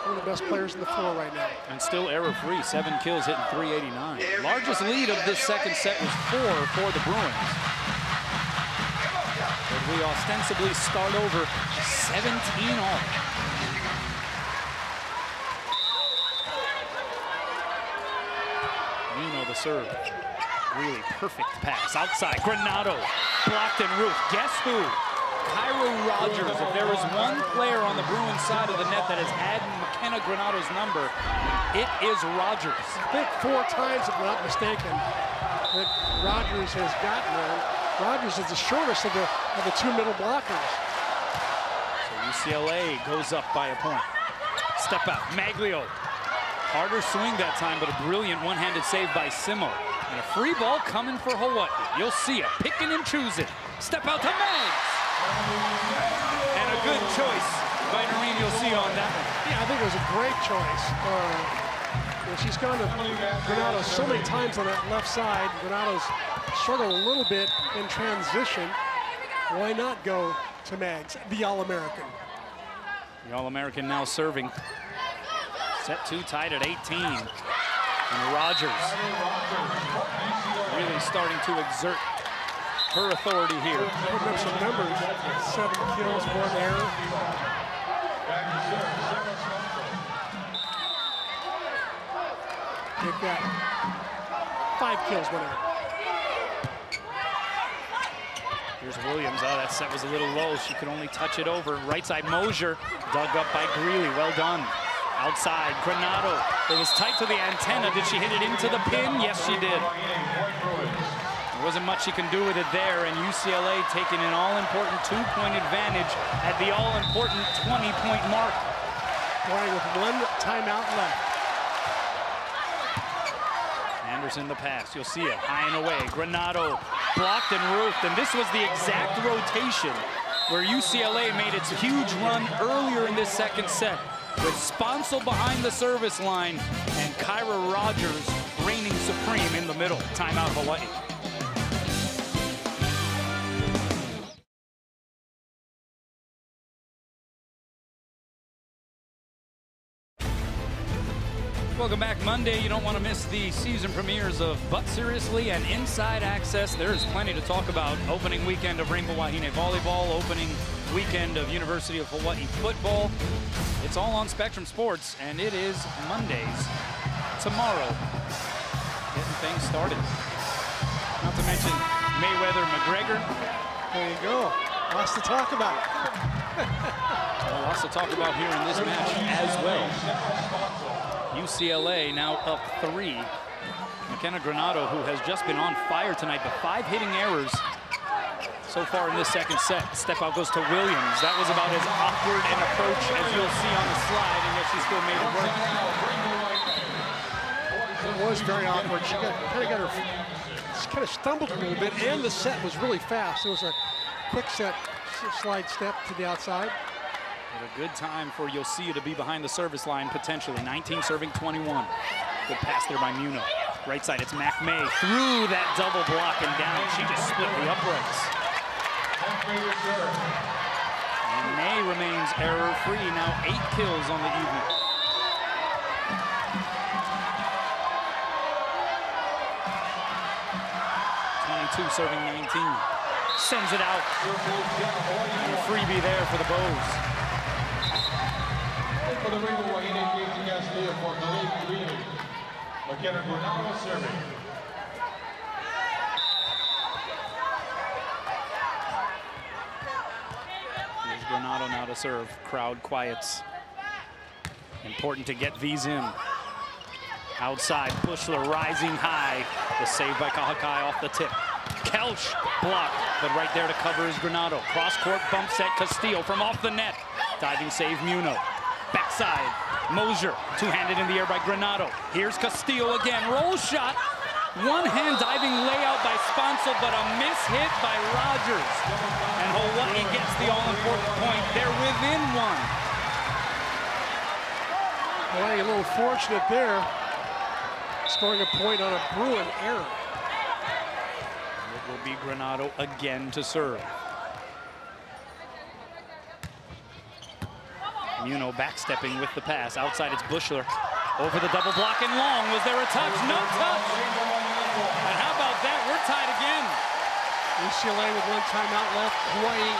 One of the best players in the floor right now. And still error-free, seven kills hitting 389. Largest lead of this second set was four for the Bruins. But we ostensibly start over 17 all. Muno the serve. Really perfect pass. Outside, Granato. Blocked and roof. Guess who? Kyra Rogers. If there is one player on the Bruins side of the net that has had McKenna Granato's number, it is Rogers. I think four times, if I'm not mistaken, that Rogers has gotten one. Rogers is the shortest of the, of the two middle blockers. UCLA goes up by a point. Step out, Maglio. Harder swing that time, but a brilliant one-handed save by Simo. And a free ball coming for Hawaii. You'll see it, picking and choosing. Step out to Mags. And a good choice by Norene, you'll see on that one. Yeah, I think it was a great choice. Uh, you know, she's gone to Granato so many times on that left side. Granato's struggled a little bit in transition. Why not go to Mags, the All-American? All-American now serving. Set two tied at 18. And Rogers really starting to exert her authority here. Putting up some numbers. Seven kills, one error. Take that. Five kills, one error. Here's Williams. Oh, that set was a little low. She could only touch it over. Right side, Mosier. Dug up by Greeley. Well done. Outside, Granato. It was tight to the antenna. Did she hit it into the pin? Yes, she did. There wasn't much she can do with it there, and UCLA taking an all-important two-point advantage at the all-important 20-point mark. playing with one timeout left. Anderson the pass. You'll see it high and away. Granato blocked and roofed. And this was the exact rotation where UCLA made its huge run earlier in this second set Sponcil behind the service line and Kyra Rogers reigning supreme in the middle. Timeout Hawaii. Welcome back Monday. You don't want to miss the season premieres of But Seriously and Inside Access. There's plenty to talk about. Opening weekend of Rainbow Wahine Volleyball, opening weekend of University of Hawaii Football. It's all on Spectrum Sports, and it is Mondays tomorrow. Getting things started. Not to mention Mayweather McGregor. There you go. Lots to talk about. *laughs* well, lots to talk about here in this match as well. UCLA now up three. McKenna Granato, who has just been on fire tonight, but five hitting errors so far in this second set. Step out goes to Williams. That was about as awkward an approach as you'll see on the slide, and yet she still made it work. It was very awkward. She got, kind of got her, she kind of stumbled a little bit, and the set was really fast. It was a quick set slide step to the outside. What a good time for Iosia to be behind the service line, potentially. 19 serving 21. Good pass there by Muno. Right side, it's Mac May through that double block and down. She just split the uprights. And May remains error-free, now eight kills on the evening. Twenty-two serving 19. Sends it out. And a freebie there for the Bows the lead McKenna serving. Here's Granato now to serve. Crowd quiets. Important to get these in. Outside, Bushler rising high. The save by Kahakai off the tip. Kelch blocked, but right there to cover is Granato. Cross court bump set Castillo from off the net. Diving save Muno. Backside, Mosier, two-handed in the air by Granato. Here's Castillo again, roll shot. One-hand diving layout by Sponcil, but a miss hit by Rogers. And Hawaii gets the all-important point. They're within one. Hawaii a little fortunate there, scoring a point on a Bruin error. It will be Granato again to serve. Muno backstepping with the pass. Outside, it's Bushler. Over the double block and long. Was there a touch? No touch. And how about that? We're tied again. UCLA with one timeout left. Hawaii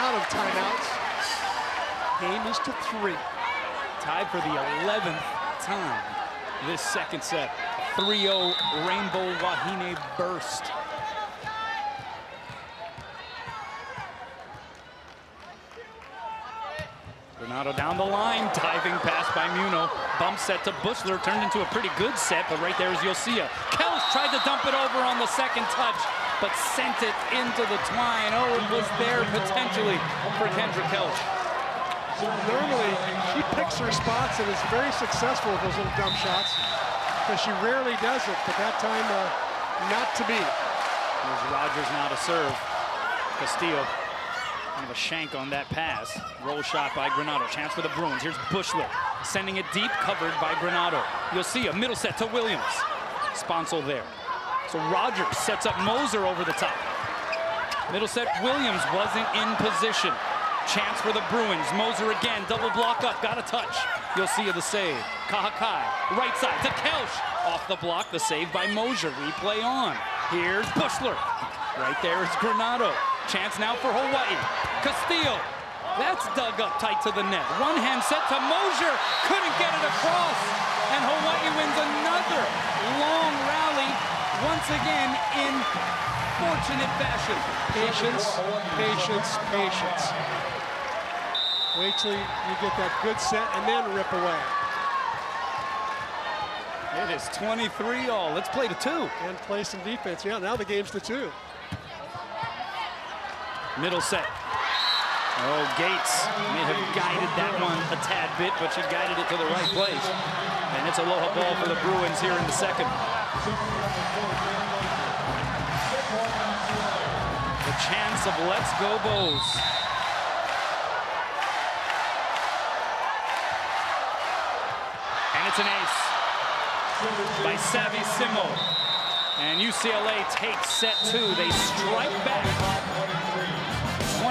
out of timeouts. Game is to three. Tied for the 11th time this second set. 3-0 Rainbow Wahine burst. Down the line, diving pass by Muno. Bump set to Bushler, turned into a pretty good set, but right there is Iosia. Kelsch tried to dump it over on the second touch, but sent it into the twine. Oh, it was there potentially for Kendra Kelsch. So normally, she picks her spots and is very successful with those little dump shots, because she rarely does it, but that time, uh, not to be. There's Rogers now to serve. Castillo Kind of a shank on that pass. Roll shot by Granato. Chance for the Bruins. Here's Bushler sending it deep, covered by Granato. You'll see a middle set to Williams. Sponcil there. So Rogers sets up Moser over the top. Middle set, Williams wasn't in position. Chance for the Bruins. Moser again, double block up, got a touch. You'll see the save. Kahakai, right side to Kelsch. Off the block, the save by Moser. Replay on. Here's Bushler. Right there is Granato. Chance now for Hawaii. Castillo. That's dug up tight to the net. One hand set to Mosier. Couldn't get it across. And Hawaii wins another long rally. Once again in fortunate fashion. Patience, patience, patience. Wait till you get that good set and then rip away. It is 23 all. Let's play to two. And play some defense. Yeah, now the game's to two. Middle set. Oh, Gates may have guided that one a tad bit, but she guided it to the right place. And it's a Aloha ball for the Bruins here in the second. The chance of let's go Bows. And it's an ace by Savvy Simo. And UCLA takes set two. They strike back.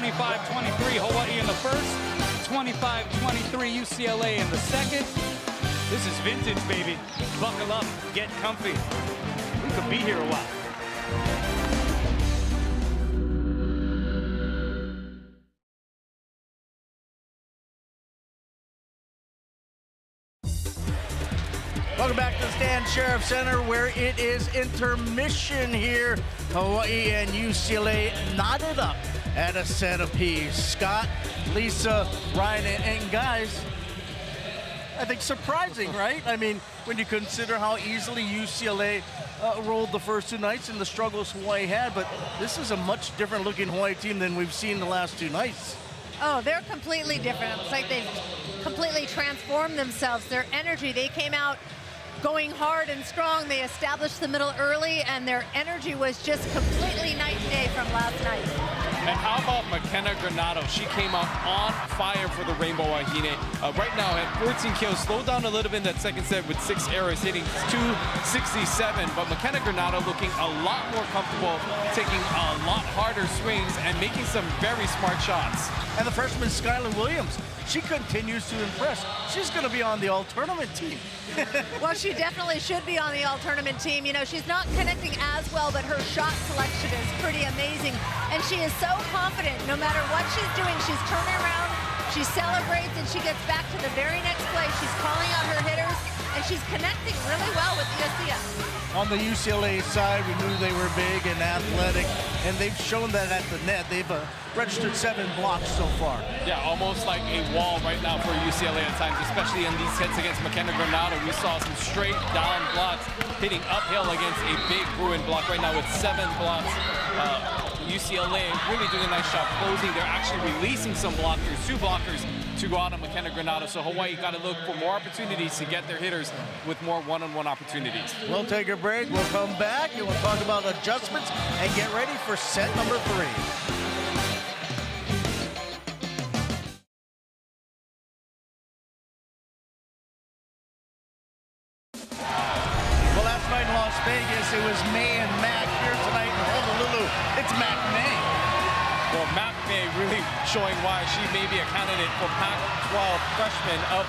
25-23 Hawaii in the first. 25-23 UCLA in the second. This is vintage, baby. Buckle up, get comfy. We could be here a while. Welcome back to the Stan Sheriff Center where it is intermission here. Hawaii and UCLA knotted up at a apiece. Scott, Lisa, Ryan, and, and guys, I think surprising, right? I mean, when you consider how easily UCLA uh, rolled the first two nights and the struggles Hawaii had, but this is a much different looking Hawaii team than we've seen the last two nights. Oh, they're completely different. It's like they've completely transformed themselves. Their energy, they came out going hard and strong. They established the middle early, and their energy was just completely night and day from last night. And how about McKenna Granato? She came out on fire for the Rainbow Wahine. Uh, right now at 14 kills, slowed down a little bit in that second set with six errors, hitting 267. But McKenna Granato looking a lot more comfortable, taking a lot harder swings and making some very smart shots. And the freshman Skylar Williams, she continues to impress. She's going to be on the all tournament team. *laughs* well, she definitely should be on the all tournament team. You know, she's not connecting as well, but her shot selection is pretty amazing. And she is so confident. No matter what she's doing, she's turning around, she celebrates, and she gets back to the very next play. She's calling out her hitters, and she's connecting really well with the UCF. On the UCLA side, we knew they were big and athletic, and they've shown that at the net. They've uh, registered seven blocks so far. Yeah, almost like a wall right now for UCLA at times, especially in these hits against McKenna Granato. We saw some straight down blocks hitting uphill against a big Bruin block right now with seven blocks. Uh, UCLA really doing a nice job closing. They're actually releasing some blockers, two blockers to go out on McKenna Granato. So Hawaii got to look for more opportunities to get their hitters with more one-on-one -on -one opportunities. We'll take a break. We'll come back and we'll talk about adjustments and get ready for set number three.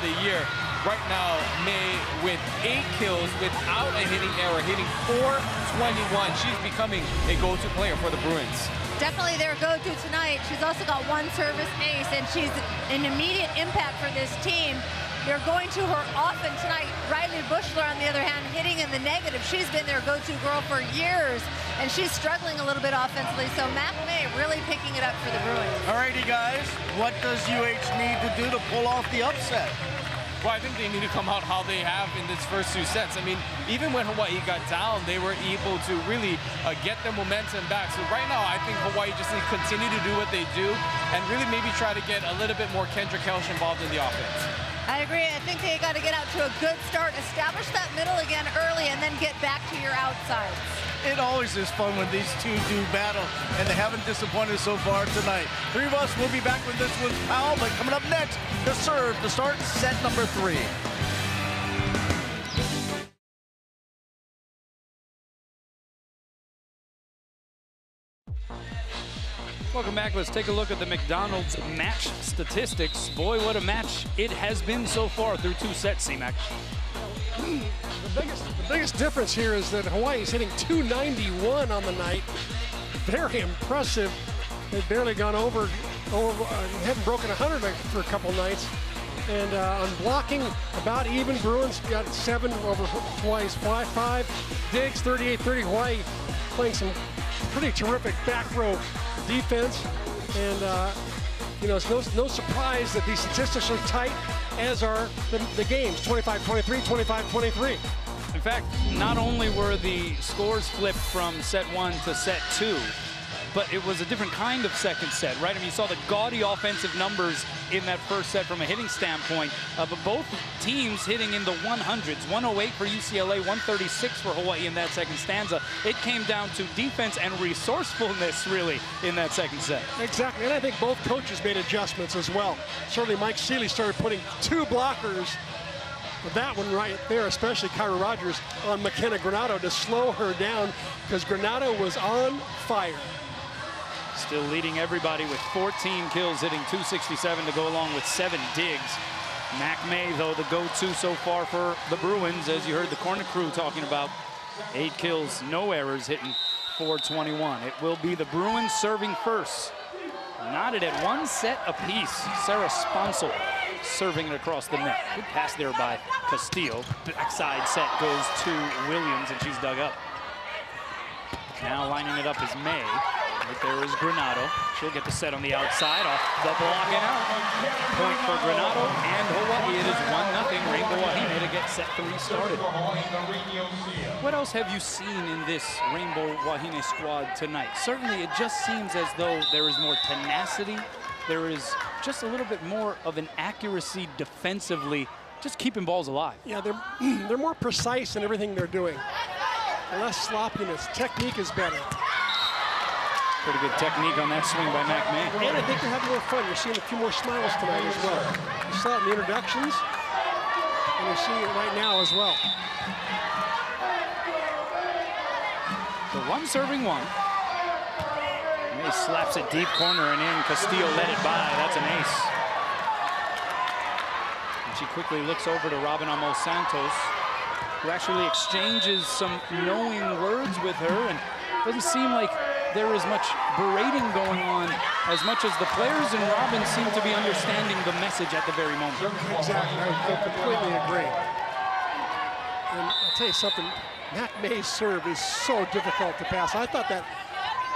The Year. Right now, May with eight kills without a hitting error, hitting 421. She's becoming a go-to player for the Bruins. Definitely their go-to tonight. She's also got one service ace, and she's an immediate impact for this team. They're going to her often tonight. Riley Bushler, on the other hand, hitting in the negative. She's been their go-to girl for years, and she's struggling a little bit offensively. So Mac May really picking it up for the Bruins. All righty, guys. What does UH need to do to pull off the upset? Well, I think they need to come out how they have in this first two sets. I mean, even when Hawaii got down, they were able to really uh, get their momentum back. So right now, I think Hawaii just need to continue to do what they do and really maybe try to get a little bit more Kendra Kelsch involved in the offense. I agree. I think they got to get out to a good start, establish that middle again early, and then get back to your outsides. It always is fun when these two do battle, and they haven't disappointed so far tonight. Three of us will be back with this one's Powell, but coming up next, the serve to start set number three. Welcome back. Let's take a look at the McDonald's match statistics. Boy, what a match it has been so far through two sets, C-Mac. The biggest, the biggest difference here is that Hawaii is hitting 291 on the night. Very impressive. They've barely gone over, over uh, haven't broken 100 for a couple nights. And uh, on blocking, about even. Bruins got seven over Hawaii's five. five. Diggs 38-30. Hawaii playing some pretty terrific back row defense. And, uh, you know, it's no, no surprise that these statistics are tight, as are the, the games, 25-23, 25-23. In fact, not only were the scores flipped from set one to set two, but it was a different kind of second set, right? I mean, you saw the gaudy offensive numbers in that first set from a hitting standpoint, uh, but both teams hitting in the 100s. 108 for UCLA, 136 for Hawaii in that second stanza. It came down to defense and resourcefulness, really, in that second set. Exactly, and I think both coaches made adjustments as well. Certainly Mike Sealy started putting two blockers that one right there, especially Kyra Rogers on McKenna Granato to slow her down because Granato was on fire. Still leading everybody with 14 kills, hitting 267 to go along with seven digs. Mac May, though, the go-to so far for the Bruins, as you heard the corner crew talking about. Eight kills, no errors, hitting 421. It will be the Bruins serving first. Knotted at one set apiece. Sarah Sponcil serving it across the net. Good pass there by Castillo. Backside set goes to Williams, and she's dug up. Now lining it up is May. Right there is Granato. She'll get the set on the outside off the block and out. Point for Granato and Hawaii. It is 1-0 Rainbow Wahine to get set three started. What else have you seen in this Rainbow Wahine squad tonight? Certainly it just seems as though there is more tenacity. There is just a little bit more of an accuracy defensively, just keeping balls alive. Yeah, they're, *clears throat* they're more precise in everything they're doing. Less sloppiness. Technique is better. Pretty good technique on that swing by Mac May. And I think they're having more fun. You're seeing a few more smiles tonight as well. You saw it in the introductions, and you're seeing it right now as well. The one serving one. May slaps it deep corner and in. Castillo let it by. That's an ace. And she quickly looks over to Robin Amos Santos, who actually exchanges some knowing words with her and doesn't seem like there is much berating going on as much as the players and Robyn seem to be understanding the message at the very moment. Exactly, I completely agree. And I'll tell you something, Mac May's serve is so difficult to pass. I thought that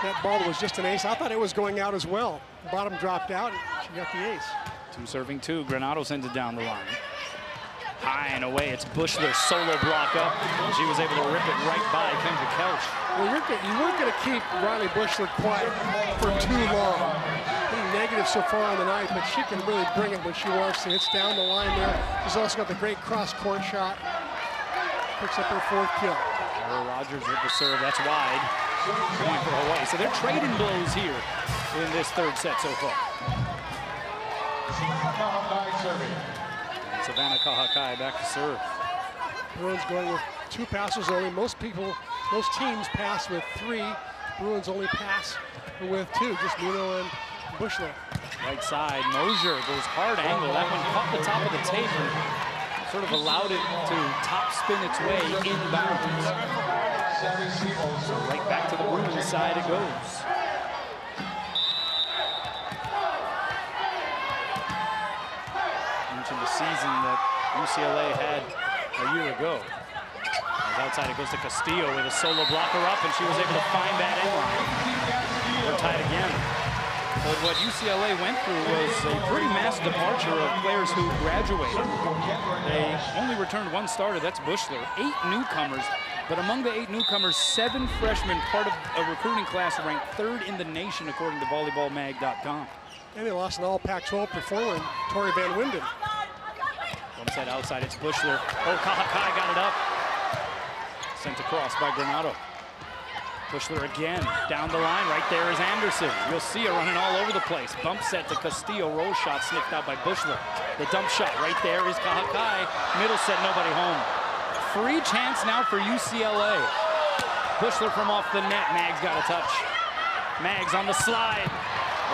that ball was just an ace. I thought it was going out as well. Bottom dropped out, and she got the ace. Two serving two. Granato sends it down the line. High and away. It's Bushler solo block up. And she was able to rip it right by Kendra Kelsch. Well, you're, you weren't going to keep Riley Bushler quiet for too long. Pretty negative so far on the night, but she can really bring it when she wants to. It's down the line there. She's also got the great cross-court shot. Picks up her fourth kill. Kyra Rogers with the serve. That's wide. Point for Hawaii. So they're trading blows here in this third set so far. Savannah Kahakai back to serve. Bruins going with two passes only. Most people, most teams pass with three. Bruins only pass with two, just Muno and Bushler. Right side, Mosier goes hard angle. That one caught the top of the tape and sort of allowed it to top spin its way inbounds. So right back to the Bruins side it goes. Mentioned the season that UCLA had a year ago. As outside it goes to Castillo with a solo blocker up and she was able to find that end line. We're tied again. But what UCLA went through was a pretty mass departure of players who graduated. They only returned one starter, that's Bushler. Eight newcomers, but among the eight newcomers, seven freshmen, part of a recruiting class ranked third in the nation according to volleyballmag.com. And they lost an all Pac-12 performer, Tori Van Winden. Side outside, it's Bushler. Oh, Kahakai got it up. Sent across by Granato. Bushler again, down the line, right there is Anderson. You'll see her running all over the place. Bump set to Castillo, roll shot sniffed out by Bushler. The dump shot right there is Kahakai. Middle set, nobody home. Free chance now for UCLA. Bushler from off the net, Mags got a touch. Mags on the slide.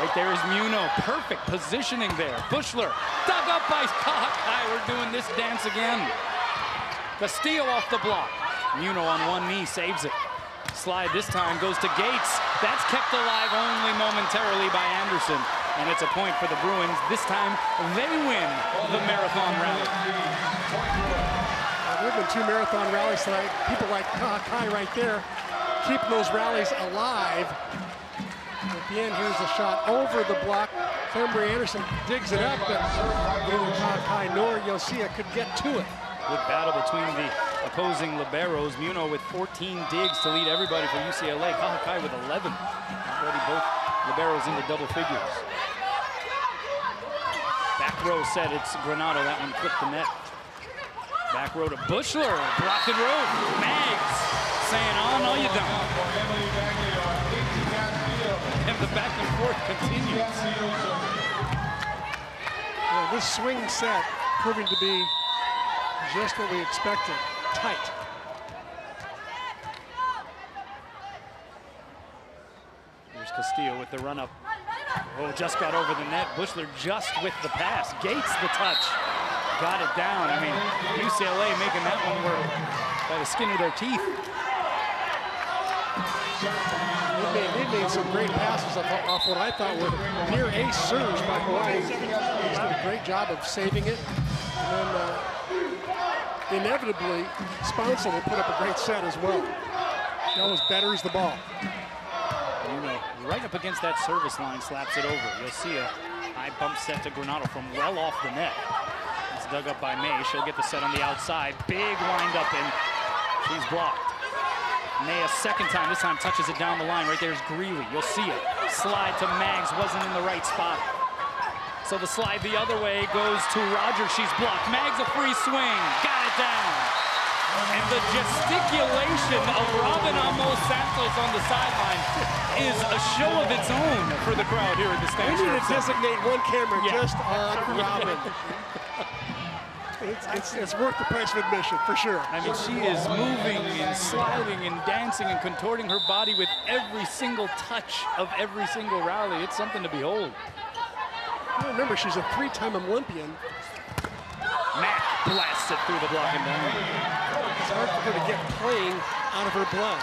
Right there is Muno, perfect positioning there. Bushler, dug up by Kahakai. We're doing this dance again. Castillo off the block. Muno on one knee, saves it. Slide this time goes to Gates. That's kept alive only momentarily by Anderson. And it's a point for the Bruins. This time they win the marathon rally. There have been two marathon rallies tonight. People like Kahakai right there keeping those rallies alive. At the end, here's a shot over the block. Claire Anderson digs it up, but Kahakai nor Iosia could get to it. Good battle between the opposing liberos. Muno with 14 digs to lead everybody for UCLA. Kahakai with 11. Already both liberos into double figures. Back row said it's Granato. That one clipped the net. Back row to Bushler. Blocked and road. Mags saying, oh, no, you don't. The back and forth continues. Yeah, this swing set proving to be just what we expected. Tight. Here's Castillo with the run up. Oh, just got over the net. Bushler just with the pass. Gates the touch. Got it down. I mean, UCLA making that one work by the skin of their teeth. They made, they made some great passes off, off what I thought were near ace serves by Hawaii. He's did a great job of saving it. And then uh, inevitably, Sponcil will put up a great set as well. She always betters the ball. You know, right up against that service line, slaps it over. You'll see a high bump set to Granato from well off the net. It's dug up by May. She'll get the set on the outside. Big wind up and she's blocked. May a second time, this time touches it down the line. Right there's Greeley. You'll see it. Slide to Mags, wasn't in the right spot. So the slide the other way goes to Rogers. She's blocked. Mags a free swing. Got it down. And the gesticulation of Robin Amos Santos on the sideline is a show of its own for the crowd here at the We stand. need to designate one camera Yeah. just on *laughs* Robyn. It's, it's, it's worth the price of admission, for sure. I mean, she is moving and sliding and dancing and contorting her body with every single touch of every single rally. It's something to behold. Remember, she's a three-time Olympian. Mac blasts it through the block and down. It's hard for her to get playing out of her blood.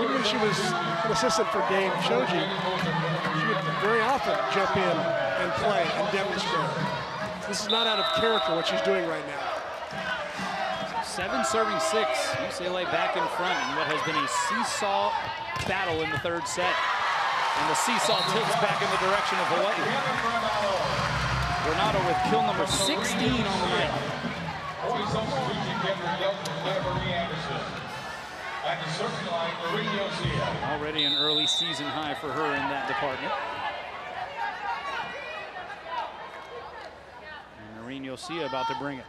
Even when she was an assistant for Dave Shoji, she would very often jump in and play and demonstrate. This is not out of character what she's doing right now. Seven serving six. UCLA back in front in what has been a seesaw battle in the third set. And the seesaw tilts back in the direction of Hawaii. Granato with kill number 16 on the night. Already an early season high for her in that department. Norene Iosia about to bring it.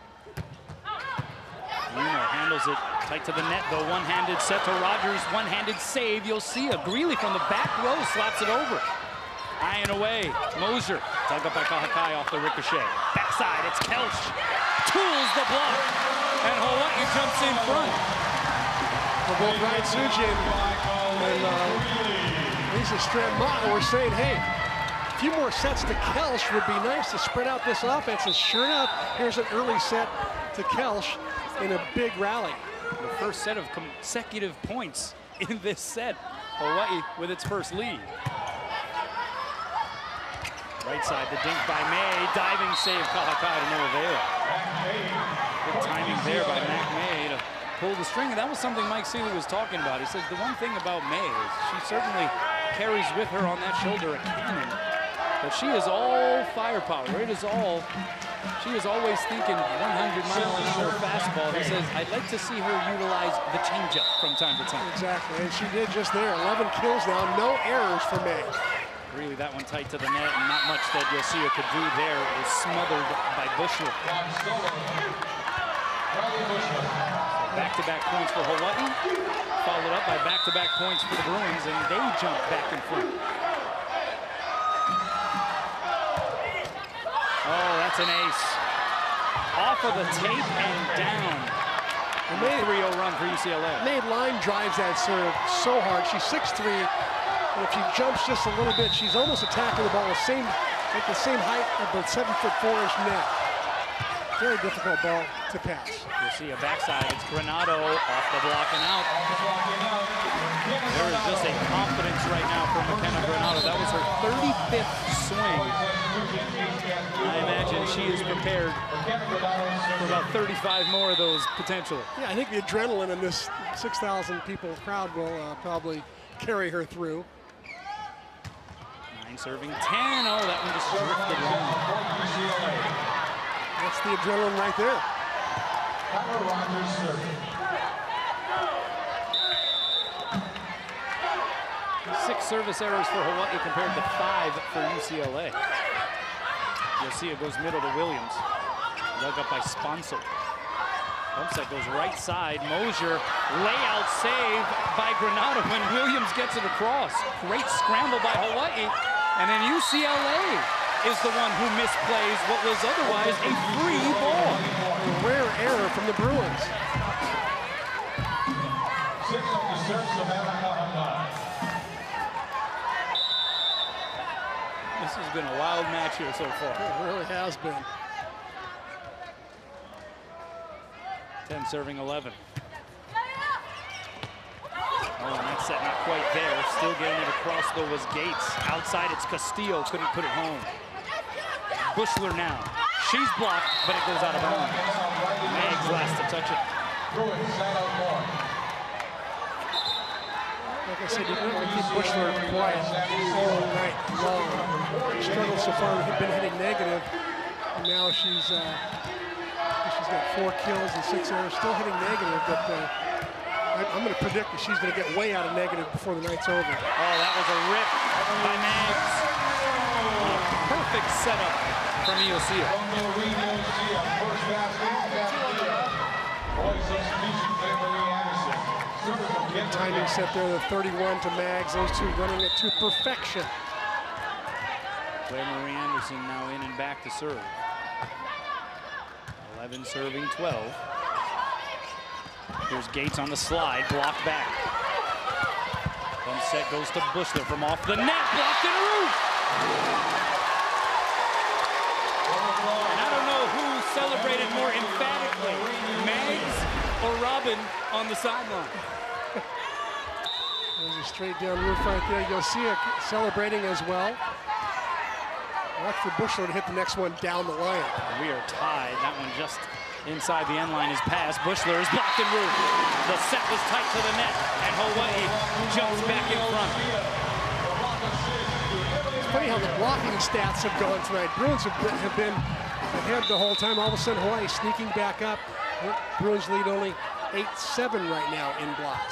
Luna handles it tight to the net, though. One-handed set to Rogers, one-handed save. You'll see a Greeley from the back row slaps it over. Eyeing away. Moser dug up by Kahakai off the ricochet. Backside, it's Kelsch. Tools the block. And Hawaii jumps in front. For both Ryan Sujin and uh, Lisa Strandmata were saying, hey, few more sets to Kelsch would be nice to spread out this offense. And sure enough, here's an early set to Kelsch in a big rally. The first set of consecutive points *laughs* in this set. Hawaii with its first lead. Right side, the dink by May. Diving save, Kahakai to no avail. Good timing there by Mac May to pull the string. And that was something Mike Sealy was talking about. He says the one thing about May is she certainly carries with her on that shoulder a cannon. But she is all firepower. It is all she is always thinking 100 mile an hour fastball. He says, I'd like to see her utilize the changeup from time to time. Exactly, and she did just there. 11 kills now, no errors for May. Really, that one tight to the net, and not much that Iosia could do there. It was smothered by Bushler. Back-to-back points for Hawaii, followed up by back-to-back points for the Bruins, and they jump back in front. Oh, that's an ace. Off of the tape and down. And May, 3-0 run for UCLA. Made line drives that serve so hard. She's 6'3", and if she jumps just a little bit, she's almost attacking the ball the same, at the same height of the seven foot four-ish net. Very difficult ball to pass. You'll see a backside. It's Granato off the block and out. There is just a right now for McKenna Granato. That was her 35th swing. I imagine she is prepared for about 35 more of those potentially. Yeah, I think the adrenaline in this 6,000 people crowd will uh, probably carry her through. Nine serving 10. Oh, that one just drifted long. That's the adrenaline right there. Six service errors for Hawaii compared to five for UCLA. Iosia goes middle to Williams. Dug up by Sponcil. Pump set goes right side. Mosier, layout save by Granato when Williams gets it across. Great scramble by Hawaii. And then UCLA is the one who misplays what was otherwise a free ball. Rare error from the Bruins. This has been a wild match here so far. It really has been. 10 serving 11. Oh, and that set not quite there. Still getting it across though was Gates. Outside it's Castillo, couldn't put it home. Bushler now. She's blocked, but it goes out of bounds. Mags last to touch it. Like I said, you can really keep Bushler quiet all night long. Struggled so far, had been hitting negative, and now she's uh, she's got four kills and six errors, still hitting negative, but uh, I, am going to predict that she's going to get way out of negative before the night's over. Oh, that was a rip by Mags. A perfect setup from Iosia. Timing set there, the 31 to Mags, those two running it to perfection. Claire Marie Anderson now in and back to serve. 11 serving 12. Here's Gates on the slide, blocked back. One set goes to Bushler from off the net, blocked in roof. And I don't know who celebrated more emphatically, Robyn on the sideline. *laughs* There's a straight down roof right there. You'll see it celebrating as well. Watch for Bushler to hit the next one down the line. We are tied. That one just inside the end line is passed. Bushler is blocked in roof. The set was tight to the net, and Hawaii jumps back in front. It's funny how the blocking stats have gone tonight. Bruins have been, have been ahead the whole time. All of a sudden, Hawaii sneaking back up. Bruins lead only 8-7 right now in blocks.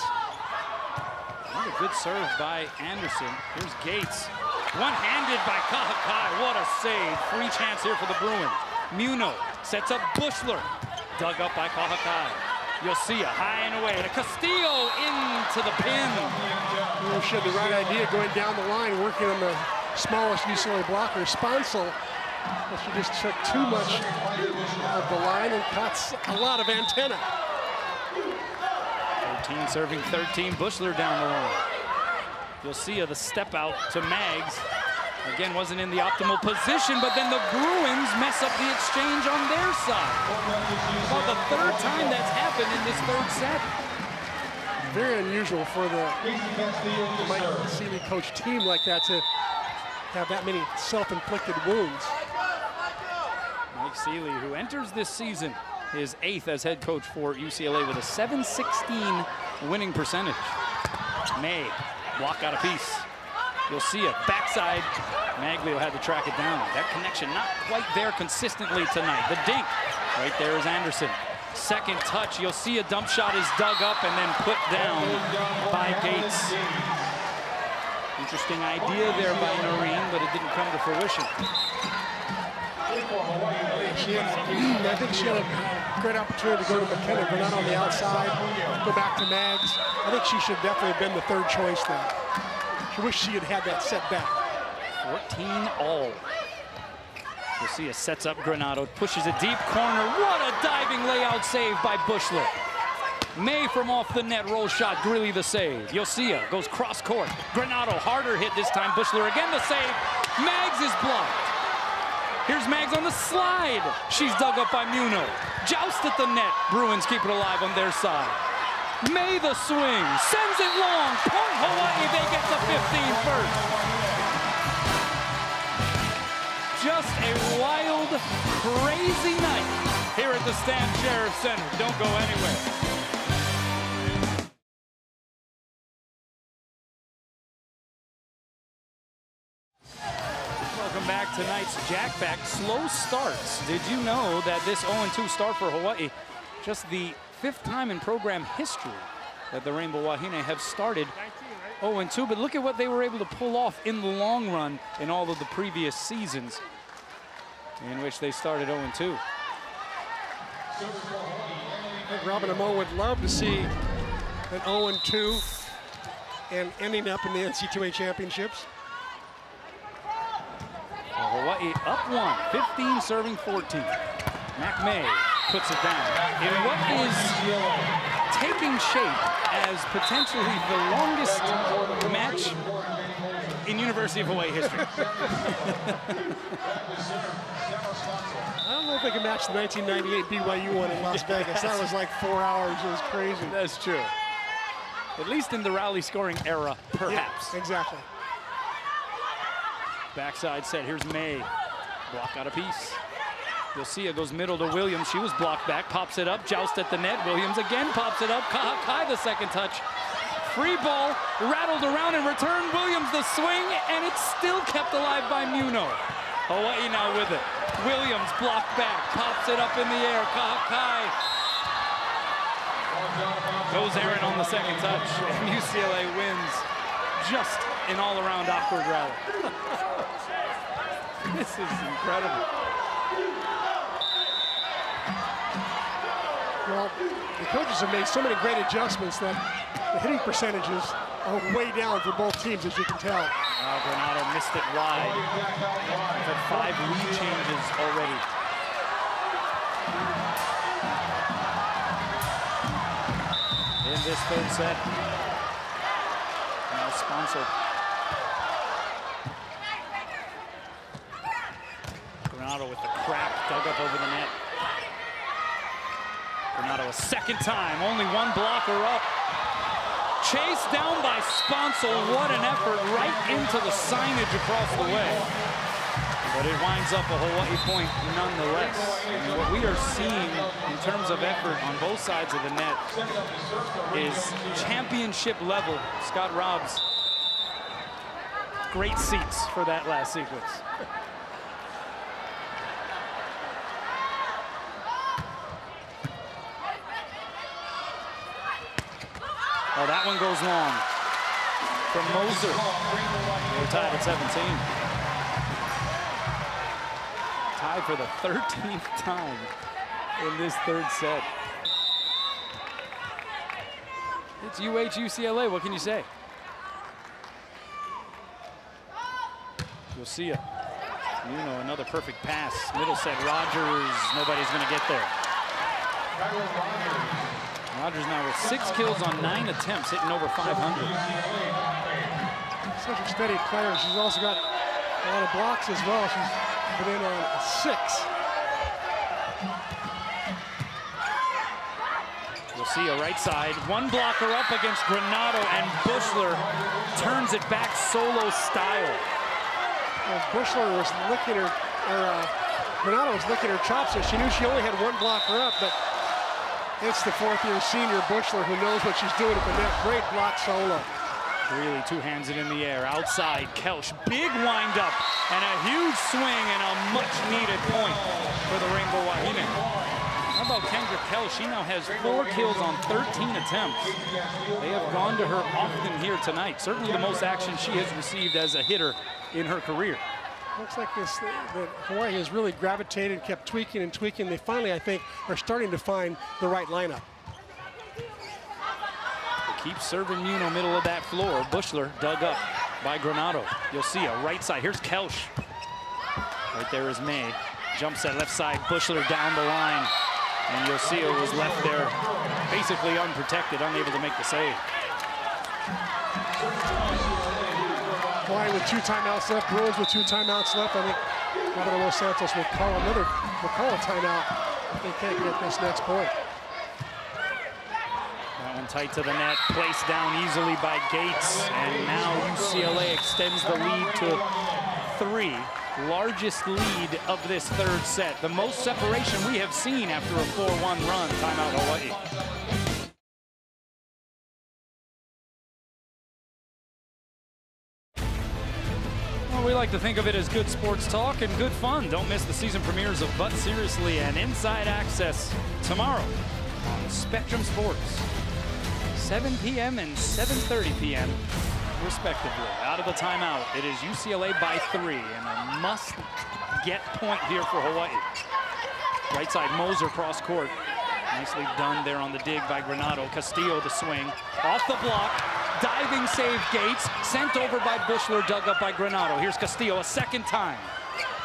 Another good serve by Anderson. Here's Gates. One-handed by Kahakai. What a save. Free chance here for the Bruins. Muno sets up Bushler. Dug up by Kahakai. Iosia high and away. And Castillo into the pin. Know, she had the right idea going down the line, working on the smallest UCLA blocker, Sponcil. But she just took too much of the line and caught a lot of antenna. 13 serving 13. Bushler down the line. You'll see the step out to Mags. Again, wasn't in the optimal position, but then the Bruins mess up the exchange on their side. About the third time that's happened in this third set. Very unusual for the Mike Sealy coach team like that to have that many self-inflicted wounds. Mike Sealy, who enters this season his eighth as head coach for UCLA with a 716 winning percentage. May block out a piece. You'll see a backside. Maglio had to track it down. That connection not quite there consistently tonight. The dink. Right there is Anderson. Second touch. You'll see a dump shot is dug up and then put down by Gates. Interesting idea there by Norene, but it didn't come to fruition. I think she had a great opportunity to go to McKenna, not on the outside, go back to Mags. I think she should definitely have been the third choice there. She wish she had had that setback. 14 all. It sets up Granato, pushes a deep corner. What a diving layout save by Bushler. May from off the net, roll shot, Grilly the save. Iosia goes cross court. Granato, harder hit this time. Bushler again the save. Mags is blocked. Here's Mags on the slide. She's dug up by Muno. Joust at the net. Bruins keep it alive on their side. May the swing, sends it long. Point Hawaii, they get to 15 first. Just a wild, crazy night here at the Stan Sheriff Center. Don't go anywhere. Welcome back tonight's Jack Pack. Slow starts. Did you know that this 0-2 start for Hawaii just the fifth time in program history that the Rainbow Wahine have started 0-2, but look at what they were able to pull off in the long run in all of the previous seasons in which they started 0-2. Robin Amo would love to see an 0-2 and ending up in the NC2A championships. Hawaii up one, 15 serving 14. Mac May puts it down in what is taking shape as potentially the longest match in University of Hawaii history. *laughs* I don't know if they can match the 1998 BYU one in Las *laughs* Vegas. That was like four hours. It was crazy. That's true. At least in the rally scoring era, perhaps. Yeah, exactly. Backside set. Here's May. Block out a piece. Iosia goes middle to Williams. She was blocked back. Pops it up. Joust at the net. Williams again pops it up. Kahakai the second touch. Free ball. Rattled around and returned. Williams the swing. And it's still kept alive by Muno. Hawaii now with it. Williams blocked back. Pops it up in the air. Kahakai. Goes Aaron on the second touch. *laughs* And UCLA wins just an all-around awkward rally. *laughs* *laughs* this is incredible. Well, the coaches have made so many great adjustments that the hitting percentages are way down for both teams, as you can tell. Uh, Granato missed it wide. We've had five lead changes already. In this third set. Now sponsored. Granato with the crack dug up over the net. Granato a second time, only one blocker up. Chased down by Sponcil, what an effort, right into the signage across the way. But it winds up a Hawaii point nonetheless. And what we are seeing in terms of effort on both sides of the net is championship level. Scott Robbs, great seats for that last sequence. Oh, that one goes long from Moser. We're tied at 17. Tied for the 13th time in this third set. It's UH UCLA. What can you say? You'll see it. You know, another perfect pass. Middle set, Rogers. Nobody's going to get there. Rogers now with six kills on nine attempts, hitting over 500. Such a steady player. She's also got a lot of blocks as well. She's put in on six. You'll see a right side. One blocker up against Granato, and Bushler turns it back solo style. Well, Bushler was licking her, or uh, Granato was licking her chops. So she knew she only had one blocker up, but it's the fourth-year senior Bushler who knows what she's doing at the net. Great block solo. Really two hands it in the air. Outside, Kelsch. Big wind up and a huge swing and a much needed point for the Rainbow Wahine. How about Kendra Kelsch? She now has four kills on 13 attempts. They have gone to her often here tonight. Certainly the most action she has received as a hitter in her career. Looks like this that Hawaii has really gravitated, kept tweaking and tweaking. They finally, I think, are starting to find the right lineup. They keep serving Muno middle of that floor. Bushler dug up by Granato. You'll see a right side. Here's Kelsch. Right there is May. Jumps at left side. Bushler down the line. And Iosia was left there basically unprotected, unable to make the save. Hawaii with two timeouts left, Bruins with two timeouts left. I think Robert Los Santos will call another, will call a timeout if they can't get this next point. That one tight to the net, placed down easily by Gates, and now UCLA extends the lead to three. Largest lead of this third set. The most separation we have seen after a 4-1 run. Timeout Hawaii. We like to think of it as good sports talk and good fun. Don't miss the season premieres of But Seriously and Inside Access tomorrow on Spectrum Sports. 7 p.m. and 7.30 p.m. respectively. Out of the timeout, it is UCLA by three and a must-get point here for Hawaii. Right side, Moser cross court. Nicely done there on the dig by Granato. Castillo the swing. Off the block. Diving save Gates. Sent over by Bushler, dug up by Granato. Here's Castillo a second time.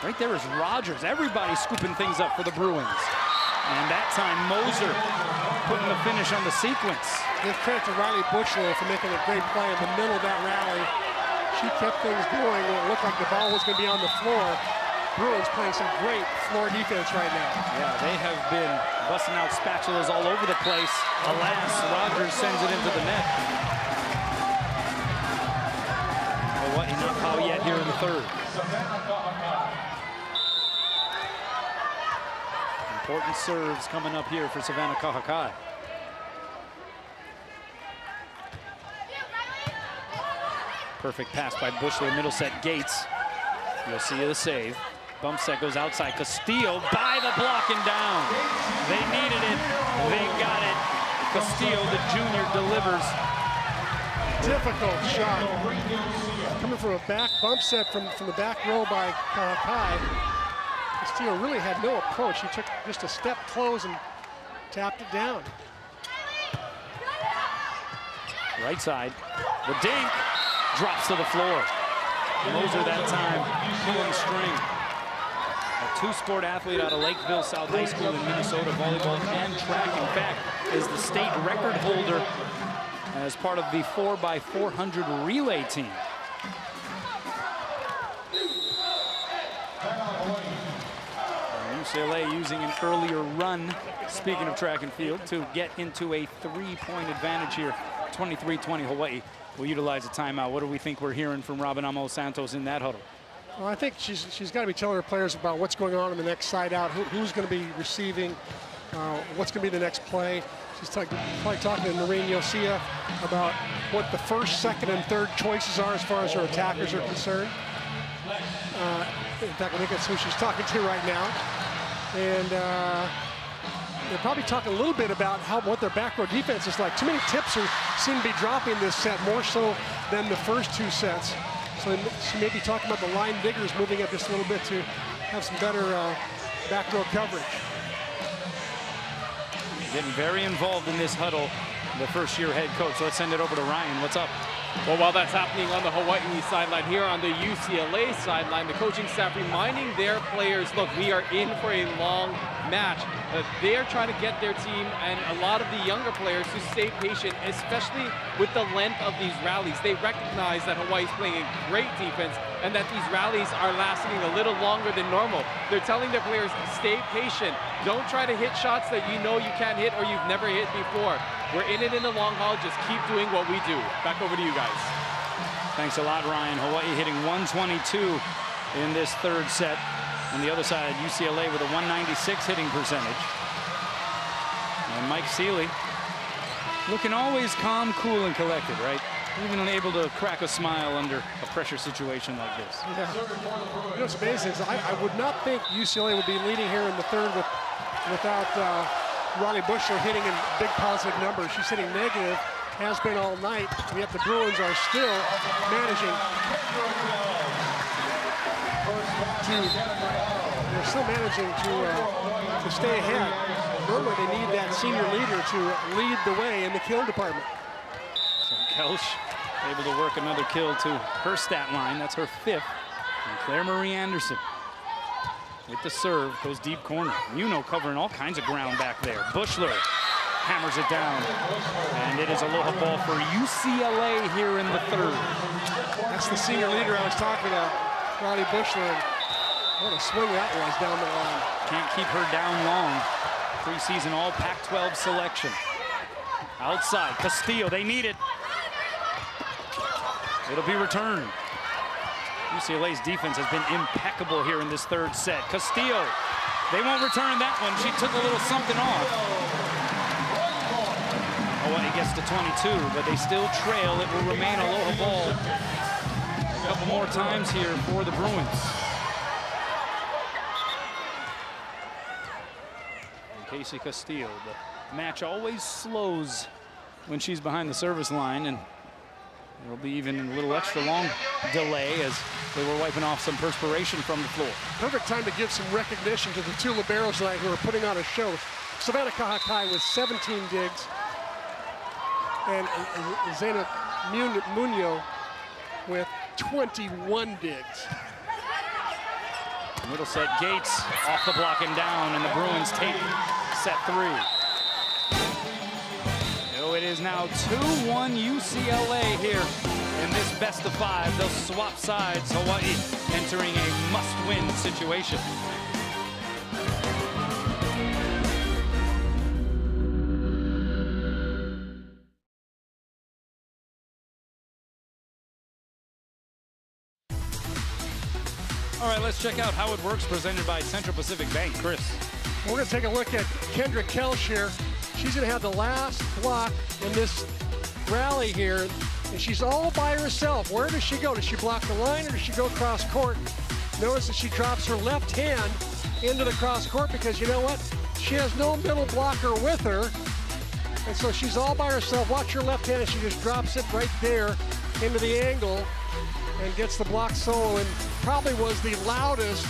Right there is Rogers. Everybody scooping things up for the Bruins. And that time, Moser putting the finish on the sequence. Give credit to Riley Bushler for making a great play in the middle of that rally. She kept things going when it looked like the ball was going to be on the floor. Bruins playing some great floor defense right now. Yeah, they have been busting out spatulas all over the place. Alas, Rogers sends it into the net. Oh, Hawaii not foul yet here in the third. Important serves coming up here for Savannah Kahakai. Perfect pass by Bushler, middle set Gates. You'll see the save. Bump set goes outside. Castillo by the block and down. They needed it. They got it. Castillo, the junior, delivers. Difficult shot. Coming from a back bump set from, from the back row by uh, Kahakai. Castillo really had no approach. He took just a step close and tapped it down. Right side. The dink drops to the floor. Moser that time pulling string. A two-sport athlete out of Lakeville South High School in Minnesota, volleyball and track. In fact, is the state record holder as part of the 4x400 relay team. UCLA using an earlier run, speaking of track and field, to get into a three-point advantage here. 23-20 Hawaii will utilize a timeout. What do we think we're hearing from Robin Amo Santos in that huddle? Well, I think she's she's got to be telling her players about what's going on in the next side out, who, who's going to be receiving, uh, what's going to be the next play. She's probably talking to Norene Iosia about what the first, second, and third choices are as far as her attackers are concerned. Uh, in fact, I think that's who she's talking to right now. And uh, they're probably talking a little bit about how what their back row defense is like. Too many tips are seem to be dropping this set more so than the first two sets. So she may be talking about the line diggers moving up just a little bit to have some better uh, back row coverage. Getting very involved in this huddle, the first year head coach. Let's send it over to Ryan. What's up? Well, while that's happening on the Hawaii sideline, here on the UCLA sideline, the coaching staff reminding their players, look, we are in for a long match. Uh, they're trying to get their team and a lot of the younger players to stay patient, especially with the length of these rallies. They recognize that Hawaii's playing a great defense and that these rallies are lasting a little longer than normal. They're telling their players, stay patient. Don't try to hit shots that you know you can't hit or you've never hit before. We're in it in the long haul. Just keep doing what we do. Back over to you guys. Thanks a lot, Ryan. Hawaii hitting 122 in this third set. On the other side, UCLA with a 196 hitting percentage. And Mike Sealy looking always calm, cool, and collected, right? Even able to crack a smile under a pressure situation like this. Yeah. You know what's amazing I, I would not think UCLA would be leading here in the third with, without uh, Riley Bushler hitting in big positive numbers. She's hitting negative, has been all night, yet the Bruins are still managing to, they're still managing to, uh, to stay ahead. Normally they need that senior leader to lead the way in the kill department. So Kelsch able to work another kill to her stat line. That's her fifth. And Claire Marie Anderson with the serve, goes deep corner. Muno covering all kinds of ground back there. Bushler hammers it down. And it is aloha ball for UCLA here in the third. That's the senior leader I was talking about, Riley Bushler. What a swing that was down the line. Can't keep her down long. Preseason all Pac-12 selection. Outside, Castillo, they need it. It'll be returned. UCLA's defense has been impeccable here in this third set. Castillo, they won't return that one. She took a little something off. Oh, Hawaii gets to 22, but they still trail. It will remain Aloha ball. A couple more times here for the Bruins. And Casey Castillo, the match always slows when she's behind the service line, and there'll be even a little extra long delay as they were wiping off some perspiration from the floor. Perfect time to give some recognition to the two liberos tonight who are putting on a show. Savannah Kahakai with 17 digs, and uh, uh, Zana Muno with 21 digs. Middle set Gates off the block and down, and the Bruins take set three. It is now 2-1 UCLA here in this best of five. They'll swap sides, Hawaii entering a must-win situation. All right, let's check out how it works presented by Central Pacific Bank. Chris. We're going to take a look at Kendra Kelsch here. She's going to have the last block in this rally here, and she's all by herself. Where does she go? Does she block the line or does she go cross court? Notice that she drops her left hand into the cross court because you know what? She has no middle blocker with her. And so she's all by herself. Watch her left hand and she just drops it right there into the angle and gets the block solo and probably was the loudest,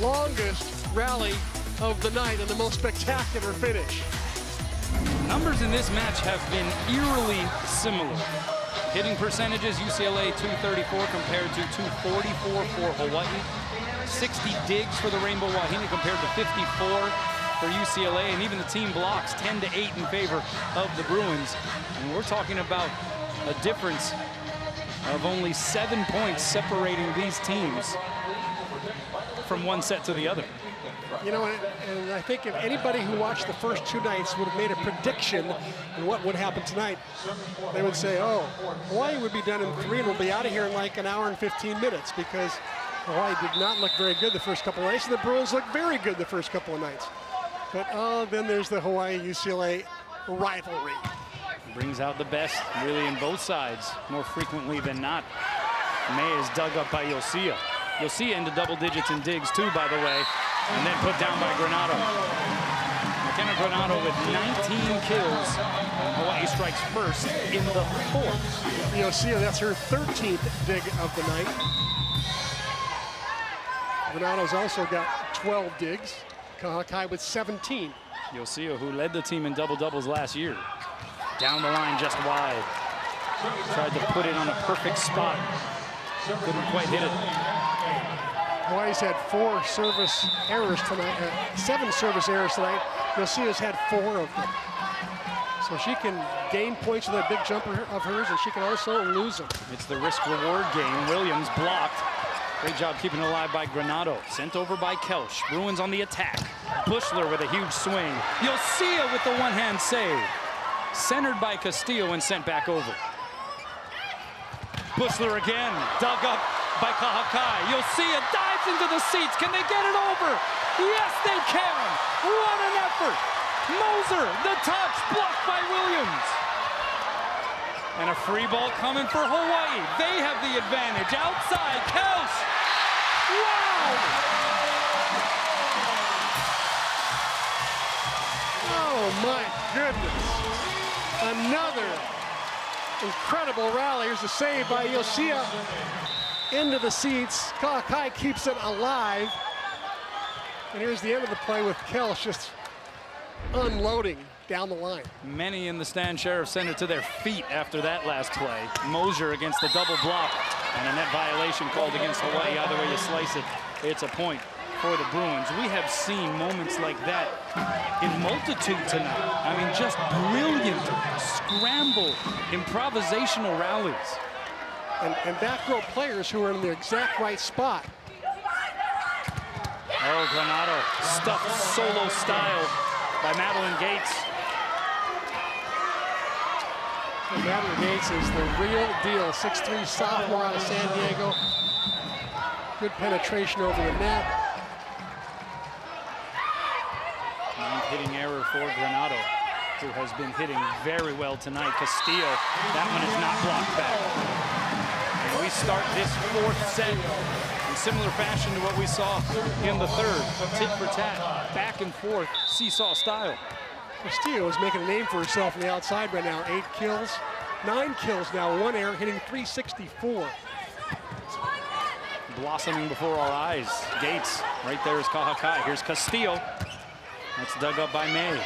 longest rally of the night and the most spectacular finish. Numbers in this match have been eerily similar. Hitting percentages, UCLA 234 compared to 244 for Hawaii. 60 digs for the Rainbow Wahine compared to 54 for UCLA. And even the team blocks 10 to 8 in favor of the Bruins. And we're talking about a difference of only seven points separating these teams from one set to the other. You know, and, and, I think if anybody who watched the first two nights would have made a prediction on what would happen tonight, they would say, oh, Hawaii would be done in three and we'll be out of here in like an hour and 15 minutes because Hawaii did not look very good the first couple of nights and the Bruins looked very good the first couple of nights. But oh, then there's the Hawaii-UCLA rivalry brings out the best, really, in both sides, more frequently than not. May is dug up by Iosia. Iosia into double digits in digs, too, by the way, and then put down by Granato. McKenna Granato with 19 kills. Hawaii strikes first in the fourth. Iosia, that's her 13th dig of the night. Granato's also got 12 digs. Kahakai with 17. Iosia, who led the team in double-doubles last year. Down the line, just wide. Tried to put it on a perfect spot. Couldn't quite hit it. Hawaii's had four service errors tonight, uh, seven service errors tonight. Iosia's had four of them. So she can gain points with that big jumper of hers, and she can also lose them. It's the risk-reward game. Williams blocked. Great job keeping it alive by Granato. Sent over by Kelsch. Bruins on the attack. Bushler with a huge swing. Iosia with the one-hand save centered by Castillo and sent back over. Bushler again, dug up by Kahakai. You'll see dives into the seats. Can they get it over? Yes, they can. What an effort. Moser, the touch, blocked by Williams. And a free ball coming for Hawaii. They have the advantage. Outside, Kelsch. Wow! Oh, my goodness. Another incredible rally. Here's a save by Iosia into the seats. Kahakai keeps it alive. And here's the end of the play with Kelsch just unloading down the line. Many in the Stan Sheriff sent it to their feet after that last play. Mosier against the double block and a net violation called against Hawaii. Either way you slice it, it's a point for the Bruins. We have seen moments like that in multitude tonight. I mean, just brilliant scramble, improvisational rallies. And, and back row players who are in the exact right spot. Oh, Granato stuffed solo style by Madeline Gates. And Madeline Gates is the real deal. 6'3 sophomore out of San Diego. Good penetration over the net. hitting error for Granato, who has been hitting very well tonight. Castillo, that one is not blocked back. We start this fourth set in similar fashion to what we saw in the third. Tit for tat, back and forth, seesaw style. Castillo is making a name for herself on the outside right now. Eight kills, nine kills now, one air, hitting 364. Blossoming before our eyes. Gates, right there is Kahakai. Here's Castillo. That's dug up by May.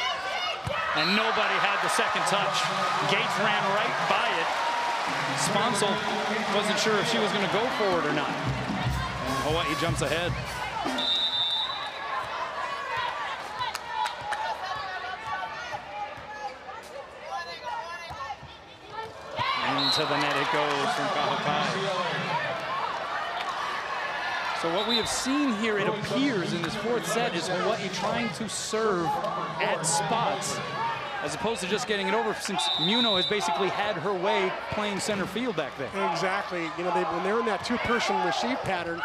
And nobody had the second touch. Gates ran right by it. Sponcil wasn't sure if she was going to go for it or not. And Hawaii jumps ahead. Into the net it goes from Kahakai. So what we have seen here, it appears in this fourth set, is Hawaii trying to serve at spots as opposed to just getting it over since Muno has basically had her way playing center field back there. Exactly. You know, they, when they're in that two-person receive pattern,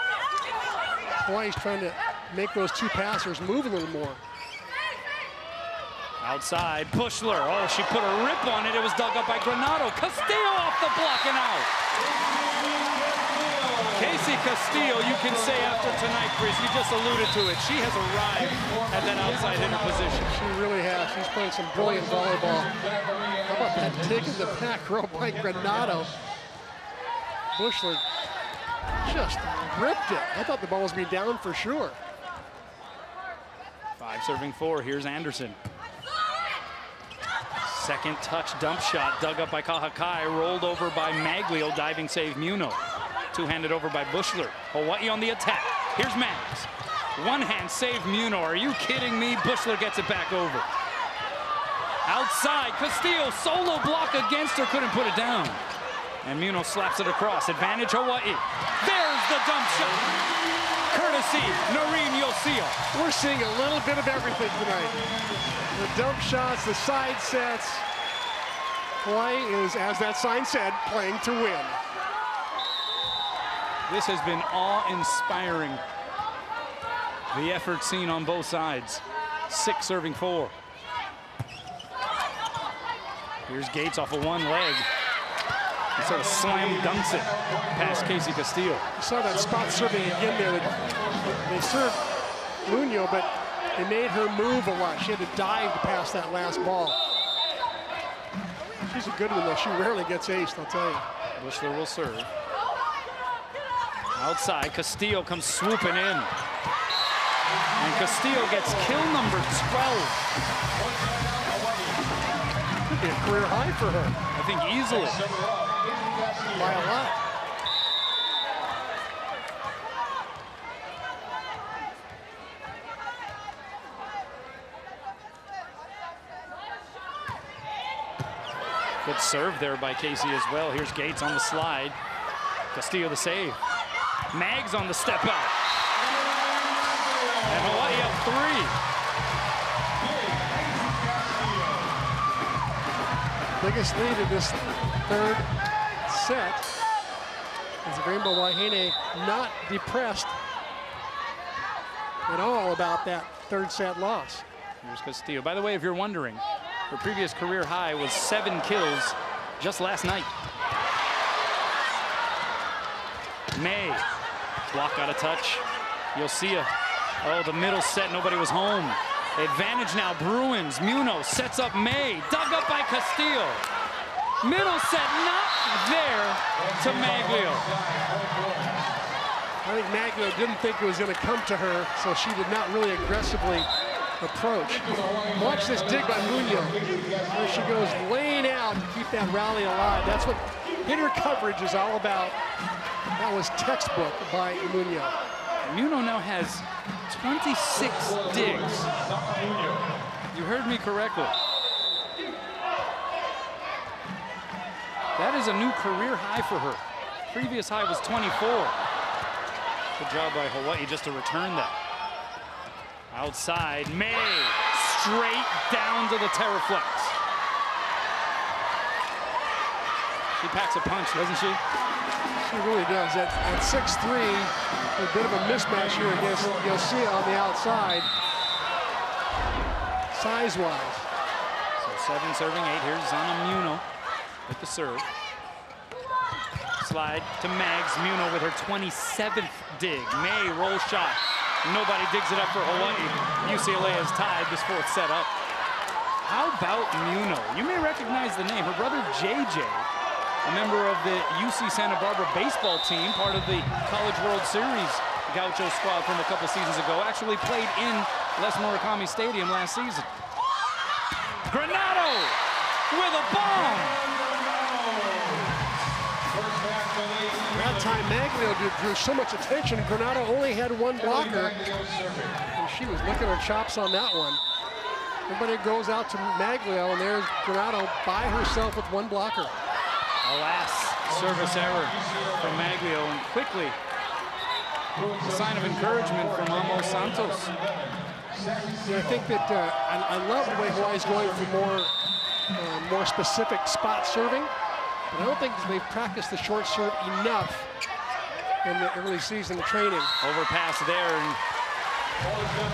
Hawaii's trying to make those two passers move a little more. Outside, Bushler. Oh, she put a rip on it. It was dug up by Granato. Castillo off the block and out. Casey Castillo, you can say after tonight, Chris, you just alluded to it. She has arrived at that outside hitter position. She really has. She's playing some brilliant volleyball. How about that dig in the back row by Granato? Bushler just ripped it. I thought the ball was be down for sure. Five serving four. Here's Anderson. Second touch dump shot dug up by Kahakai, rolled over by Maglio, diving save Muno. Two-handed over by Bushler. Hawaii on the attack. Here's Mags. One hand save Muno. Are you kidding me? Bushler gets it back over. Outside, Castillo solo block against her, couldn't put it down. And Muno slaps it across. Advantage Hawaii. There's the dump shot. Courtesy Norene Iosia. We're seeing a little bit of everything tonight. The dump shots, the side sets. Hawaii is, as that sign said, playing to win. This has been awe-inspiring. The effort seen on both sides. Six serving four. Here's Gates off of one leg. He sort of slam dunks it past Casey Castillo. You saw that spot serving again there. They served Muno, but they made her move a lot. She had to dive to pass that last ball. She's a good one, though. She rarely gets aced, I'll tell you. Bushler will serve. Outside, Castillo comes swooping in. And Castillo gets kill number 12. Could be a career high for her. I think easily. By a lot. Good serve there by Casey as well. Here's Gates on the slide. Castillo the save. Mags on the step out. And Hawaii up three. Biggest lead in this third set is Rainbow Wahine not depressed at all about that third set loss. Here's Castillo. By the way, if you're wondering, her previous career high was seven kills just last night. May, block out of touch. You'll see a, oh, the middle set, nobody was home. Advantage now, Bruins. Muno sets up May, dug up by Castillo. Middle set not there to Maglio. I think Maglio didn't think it was going to come to her, so she did not really aggressively approach. Watch this dig by Muno. There she goes laying out to keep that rally alive. That's what hitter coverage is all about. That was textbook by Muno. Muno now has 26 digs. You heard me correctly. That is a new career high for her. Previous high was 24. Good job by Hawaii just to return that. Outside, May, straight down to the Taraflex. She packs a punch, doesn't she? She really does. At, at 6'3", a bit of a mismatch here against Iosia on the outside, size-wise. So seven serving eight. Here's Zana Muno with the serve. Slide to Mags. Muno with her 27th dig. May roll shot. Nobody digs it up for Hawaii. UCLA has tied this fourth set up. How about Muno? You may recognize the name. Her brother JJ, a member of the UC Santa Barbara baseball team, part of the College World Series Gaucho squad from a couple seasons ago, actually played in Les Murakami Stadium last season. Granato with a bomb. That time Maglio drew so much attention. Granato only had one blocker. And she was licking her chops on that one. Everybody goes out to Maglio, and there's Granato by herself with one blocker. Alas, service error from Maglio, and quickly, a sign of encouragement from Amo Santos. Yeah, I think that uh, I, I, love the way Hawaii's going for more, uh, more specific spot serving. But I don't think they've practiced the short serve enough in the early season training. Overpass there, and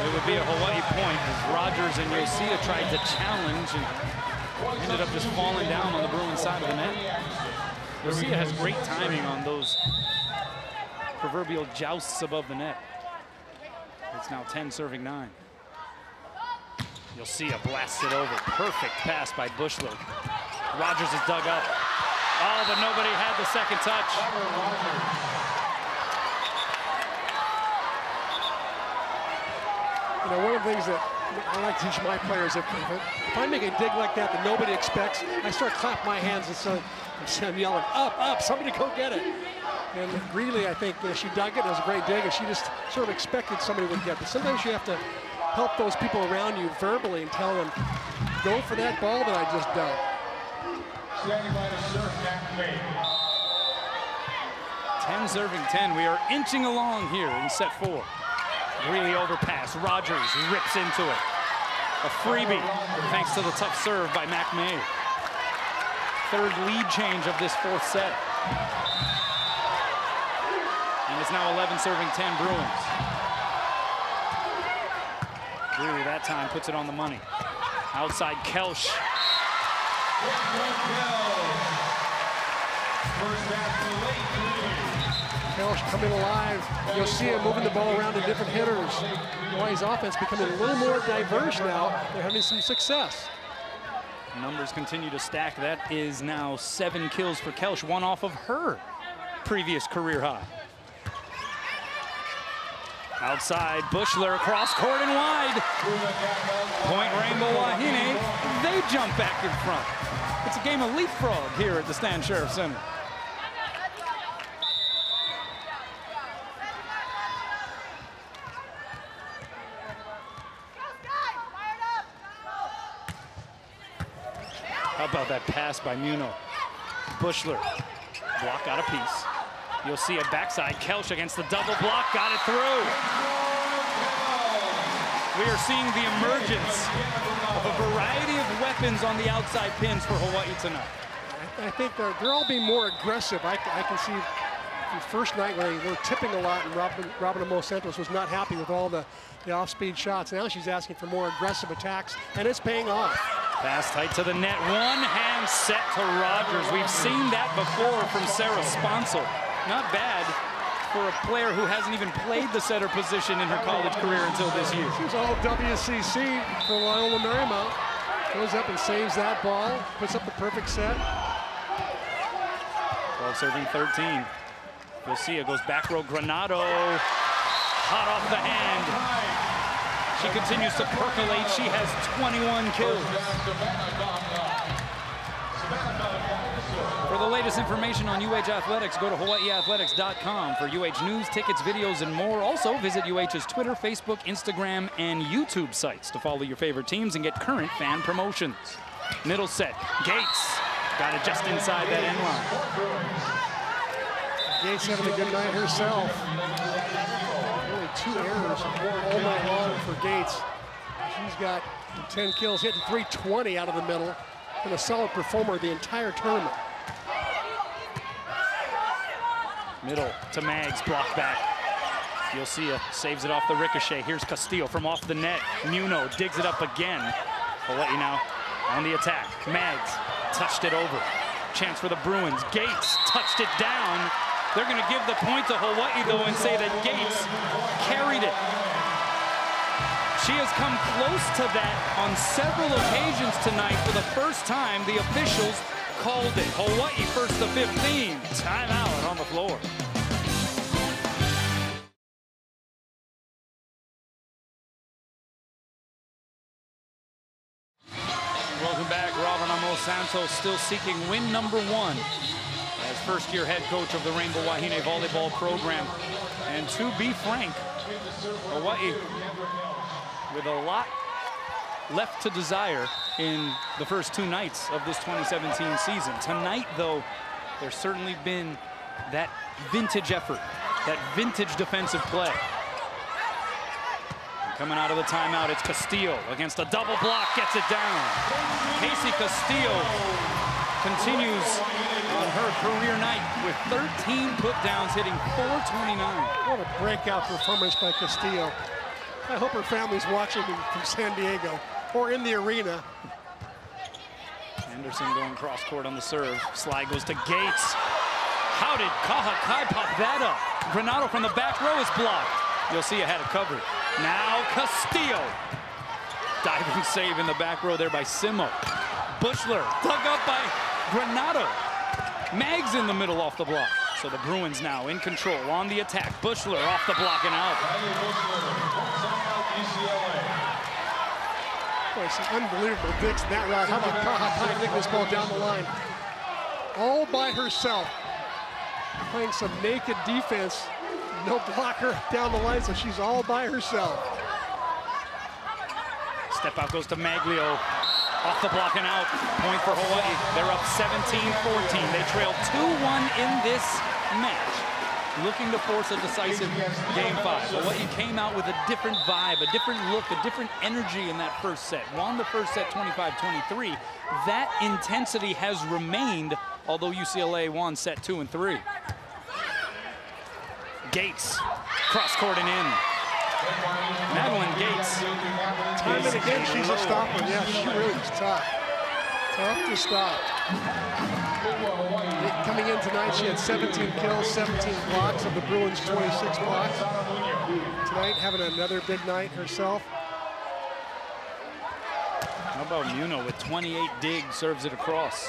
it would be a Hawaii point as Rogers and Iosia tried to challenge and ended up just falling down on the Bruin side of the net. Iosia has great timing on those proverbial jousts above the net. It's now 10 serving 9. You'll see a blasted over. Perfect pass by Bushler. Rogers is dug up. Oh, but nobody had the second touch. you know, one of the things that I like to teach my players, if, if, I make a dig like that that nobody expects, I start clapping my hands and so I'm yelling, up, up, somebody go get it. And really, I think she dug it. It was a great dig, and she just sort of expected somebody would get it. But Sometimes you have to help those people around you verbally and tell them, go for that ball that I just dug. Ten serving 10. We are inching along here in set four. Greeley overpass. Rogers rips into it. A freebie thanks to the tough serve by Mac May. Third lead change of this fourth set. And it's now 11 serving 10 Bruins. That time puts it on the money. Outside Kelsch. Kelsch coming alive. You'll see him moving the ball around to different hitters. Hawaii's offense becoming a little more diverse now. They're having some success. Numbers continue to stack. That is now seven kills for Kelsch, one off of her previous career high. Outside, Bushler across court and wide. Point Rainbow Wahine, they jump back in front. It's a game of leapfrog here at the Stan Sheriff Center. About that pass by Muno? Bushler, block out a piece. You'll see a backside Kelsch against the double block, got it through. We are seeing the emergence of a variety of weapons on the outside pins for Hawaii tonight. I, think they're, they're all being more aggressive. I, I can see the first night where they were tipping a lot and Robyn, Robin Amo Santos was not happy with all the, the off-speed shots. Now she's asking for more aggressive attacks, and it's paying off. Pass tight to the net. One hand set to Rogers. We've seen that before from Sarah Sponcil. Not bad for a player who hasn't even played the setter position in her college career until this year. She's all WCC for Loyola Marymount. Goes up and saves that ball, puts up the perfect set. 12 serving 13. Iosia goes back row. Granato. hot off the hand. She continues to percolate. She has 21 kills. For the latest information on UH Athletics, go to hawaiiathletics.com for UH news, tickets, videos, and more. Also, visit UH's Twitter, Facebook, Instagram, and YouTube sites to follow your favorite teams and get current fan promotions. Middle set, Gates got it just inside that end line. Gates having a good night herself two errors all night long for Gates. She's got 10 kills, hitting 320 out of the middle, and a solid performer the entire tournament. Middle to Mags, block back. You'll see a saves it off the ricochet. Here's Castillo from off the net. Muno digs it up again. I'll let you know on the attack. Mags touched it over. Chance for the Bruins. Gates touched it down. They're going to give the point to Hawaii, though, and say that Gates carried it. She has come close to that on several occasions tonight. For the first time, the officials called it. Hawaii first to 15. Timeout on the floor. Welcome back. Robin Amos Santos still seeking win number one as first-year head coach of the Rainbow Wahine volleyball program. And to be frank, Hawaii with a lot left to desire in the first two nights of this 2017 season. Tonight, though, there's certainly been that vintage effort, that vintage defensive play. Coming out of the timeout, it's Castillo against a double block, gets it down. Casey Castillo continues on her career night with 13 put downs, hitting 429. What a breakout performance by Castillo. I hope her family's watching from San Diego or in the arena. Anderson going cross court on the serve. Slide goes to Gates. How did Kahakai pop that up? Granato from the back row is blocked. You'll see ahead of cover. Now Castillo. Diving save in the back row there by Simo. Bushler dug up by Granato. Mags in the middle off the block. So the Bruins now in control on the attack. Bushler off the block and out. Boy, some unbelievable digs in that route. How about Kaha Kai digging this ball down the line? All by herself. Playing some naked defense. No blocker down the line, so she's all by herself. Step out goes to Maglio. Off the block and out. Point for Hawaii. They're up 17-14. They trail 2-1 in this match. Looking to force a decisive game five. Hawaii came out with a different vibe, a different look, a different energy in that first set. Won the first set 25-23. That intensity has remained, although UCLA won set two and three. Gates, cross court and in. Madeline Gates. Time and again, she's a stopper. Yeah, she really is tough. Tough to stop. Coming in tonight, she had 17 kills, 17 blocks of the Bruins' 26 blocks. Tonight, having another big night herself. How about Muno with 28 digs, serves it across.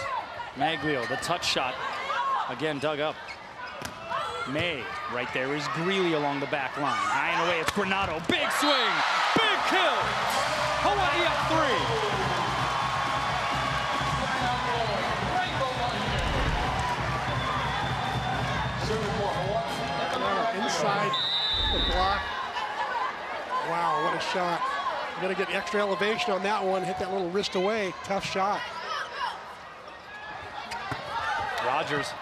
Maglio, the touch shot, again dug up. May, right there is Greeley along the back line. High and away, it's Granato. Big swing, big kill. Hawaii up three. Inside the block. Wow, what a shot. You gotta get extra elevation on that one, hit that little wrist away. Tough shot. Rogers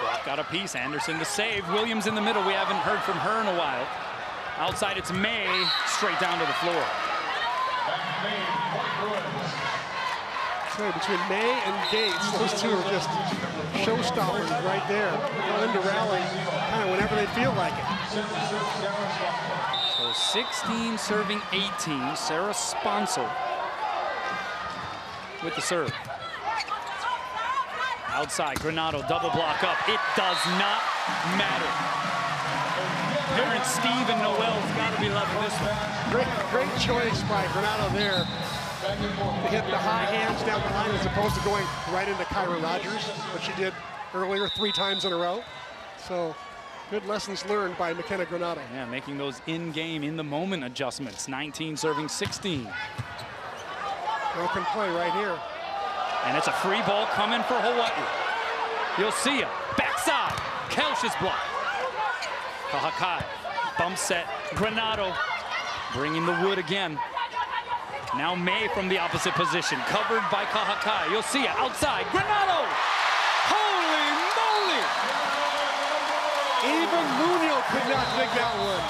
Block got a piece. Anderson to save. Williams in the middle. We haven't heard from her in a while. Outside, it's May. Straight down to the floor. So between May and Gates, those two are just showstoppers right there. Go into rally kind of whenever they feel like it. So 16 serving 18. Sarah Sponcil with the serve. Outside, Granato double block up. It does not matter. Parents Steve and Noel's got to be loving this one. Great, great choice by Granato there to hit the high hands down the line as opposed to going right into Kyra Rogers, which she did earlier three times in a row. So good lessons learned by McKenna Granato. Yeah, making those in-game, in-the-moment adjustments. 19 serving 16. Broken play right here. And it's a free ball coming for Hawaii. You'll see him. Backside. Kelsch is blocked. Kahakai. Bump set. Granato bringing the wood again. Now May from the opposite position. Covered by Kahakai. You'll see it. Outside. Granato! Holy moly. Even Muno could not dig that one.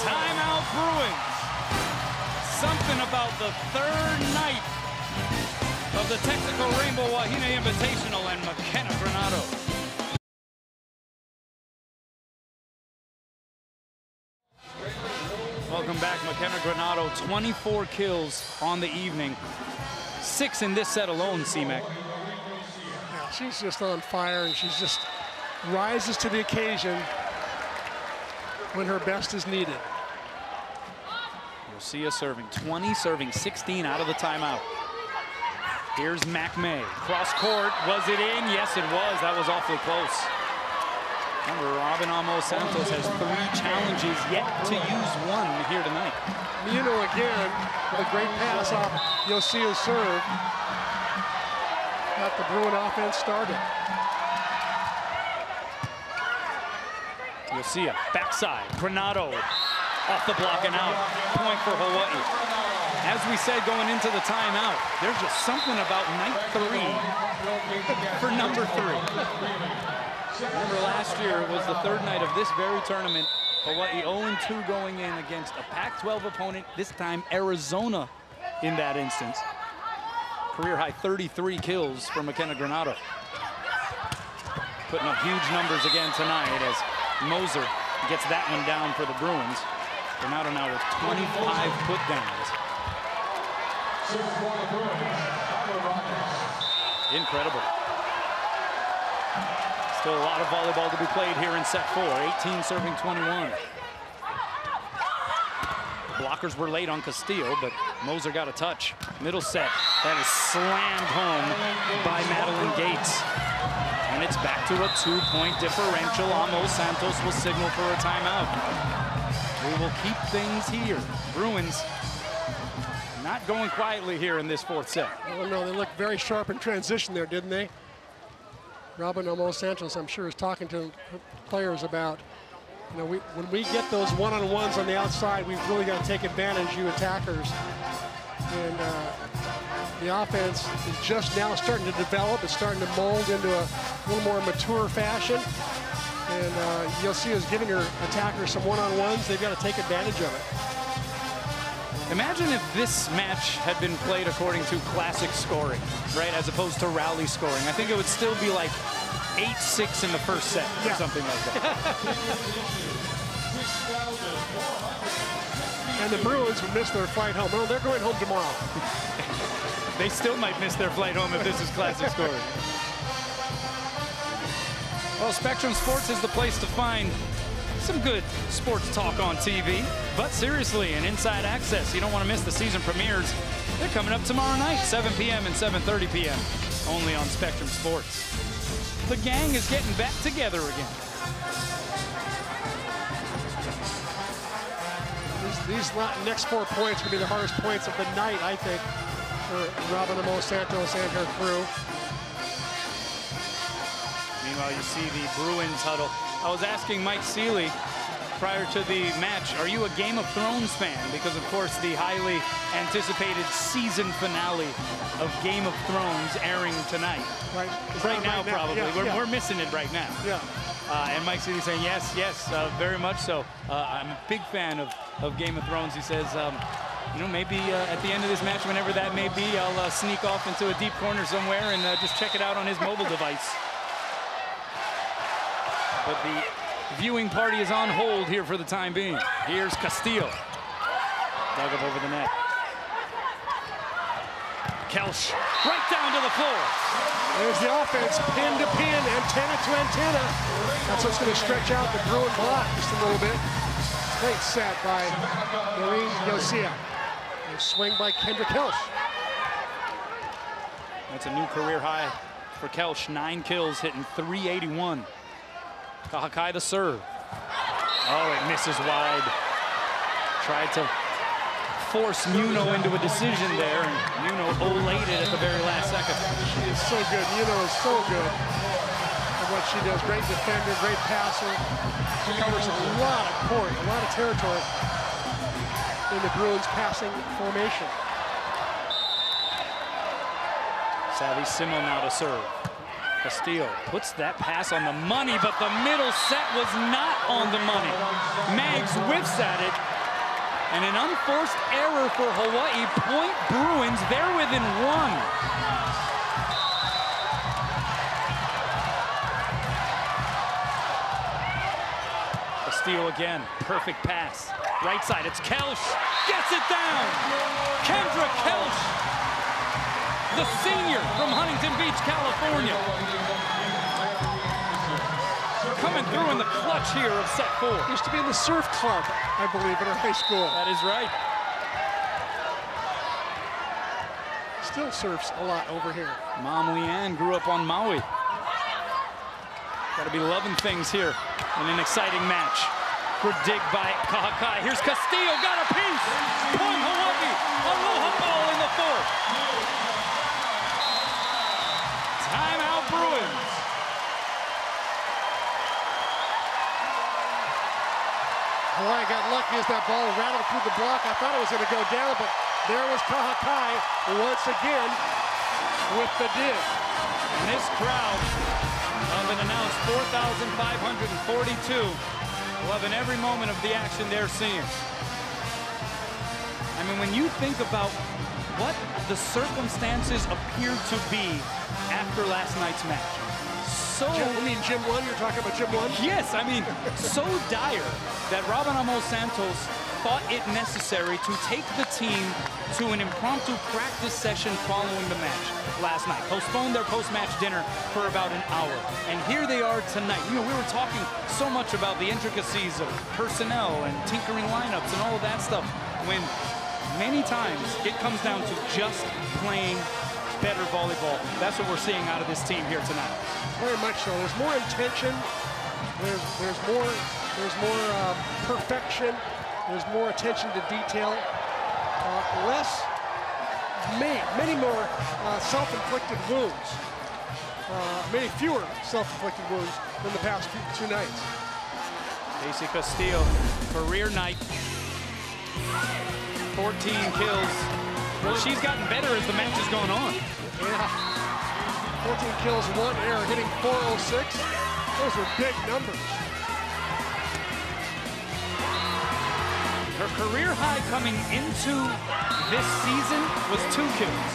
Timeout Bruins. Something about the third night of the Texaco Rainbow Wahine Invitational and McKenna Granato. Welcome back, McKenna Granato. 24 kills on the evening. Six in this set alone, C-Mac. Yeah, she's just on fire and she's just rises to the occasion when her best is needed. Lucia serving 20, serving 16 out of the timeout. Here's Mac May. Cross court. Was it in? Yes, it was. That was awfully close. Remember, Robin Amos Santos has three challenges yet to use one here tonight. Muno again with a great pass off Iosia's serve. Got the Bruin offense started. Iosia, backside. Granato off the block and out. Point for Hawaii. As we said going into the timeout, there's just something about night three for number three. Remember last year was the third night of this very tournament. Hawaii 0-2 going in against a Pac-12 opponent, this time Arizona in that instance. Career high 33 kills for McKenna Granato. Putting up huge numbers again tonight as Moser gets that one down for the Bruins. Granato now with 25 putdowns. Incredible. Still a lot of volleyball to be played here in set four. 18 serving 21. Blockers were late on Castillo, but Moser got a touch. Middle set. That is slammed home by Madeline Gates. And it's back to a two-point differential. Amos Santos will signal for a timeout. We will keep things here. Bruins not going quietly here in this fourth set. Oh, no, they looked very sharp in transition there, didn't they? Robin Amos Santos, I'm sure, is talking to players about, you know, we, when we get those one-on-ones on the outside, we've really got to take advantage, you attackers. And uh, the offense is just now starting to develop. It's starting to mold into a little more mature fashion. And uh, you'll see us giving your attackers some one-on-ones. They've got to take advantage of it. Imagine if this match had been played according to classic scoring, right, as opposed to rally scoring. I think it would still be like 8-6 in the first set or something like that. and the Bruins would miss their flight home. Well, they're going home tomorrow. *laughs* they still might miss their flight home if this is classic *laughs* scoring. Well, Spectrum Sports is the place to find some good sports talk on TV. But seriously, an inside access. You don't want to miss the season premieres. They're coming up tomorrow night, 7 p.m. and 7.30 p.m. Only on Spectrum Sports. The gang is getting back together again. These, these next four points will be the hardest points of the night, I think, for Robin Amos Santos and her crew. Meanwhile, you see the Bruins huddle. I was asking Mike Sealy prior to the match, are you a Game of Thrones fan? Because, of course, the highly anticipated season finale of Game of Thrones airing tonight. Right, right now, right probably. Yeah, we're, yeah. we're, missing it right now. Yeah. Uh, and Mike Sealy saying, yes, yes, uh, very much so. Uh, I'm a big fan of, of Game of Thrones. He says, um, you know, maybe uh, at the end of this match, whenever that may be, I'll uh, sneak off into a deep corner somewhere and uh, just check it out on his mobile device. But the viewing party is on hold here for the time being. Here's Castillo. Dug up over the net. Kelsch right down to the floor. There's the offense, pin to pin, antenna to antenna. That's what's going to stretch out the Bruin block just a little bit. Great set by Norene Iosia. A swing by Kendra Kelsch. That's a new career high for Kelsch. Nine kills, hitting 381. Kahakai the serve. Oh, it misses wide. Tried to force Muno into a decision there, and Muno olayed it at the very last second. She is so good. Muno is so good at what she does. Great defender, great passer. She covers a lot of court, a lot of territory in the Bruins passing formation. Savvy Simo now to serve. Castillo puts that pass on the money, but the middle set was not on the money. Mags whiffs at it, and an unforced error for Hawaii. Point Bruins, they're within one. steal again. Perfect pass. Right side, it's Kelsch. Gets it down. Kendra Kelsch, the senior from Huntington Beach, California. Coming through in the clutch here of set four. Used to be in the surf club, I believe, in her high school. That is right. Still surfs a lot over here. Mom Leanne grew up on Maui. Got to be loving things here in an exciting match. Good dig by Kahakai. Here's Castillo, got a piece. Point Hawaii. Aloha ball in the fourth. Timeout Bruins. Hawaii got lucky as that ball rattled through the block. I thought it was going to go down, but there was Kahakai once again with the dig. And this crowd an announced 4,542 loving every moment of the action they're seeing. I mean, when you think about what the circumstances appear to be after last night's match, so Jim, I mean, Jim one. You're talking about Jim one. Yes, I mean, so dire that Robin Amos Santos thought it necessary to take the team to an impromptu practice session following the match last night. Postponed their post-match dinner for about an hour. And here they are tonight. You know, we were talking so much about the intricacies of personnel and tinkering lineups and all of that stuff when many times it comes down to just playing better volleyball. That's what we're seeing out of this team here tonight. Very much so. There's more intention. There's there's more there's more uh, perfection. There's more attention to detail. Uh, less, many, many more uh, self-inflicted wounds. Uh, many fewer self-inflicted wounds than the past few, two nights. Casey Castillo, career night. 14 kills. Well, she's gotten better as the match has gone on. Yeah. 14 kills, one error, hitting 406. Those are big numbers. Her career high coming into this season was two kills.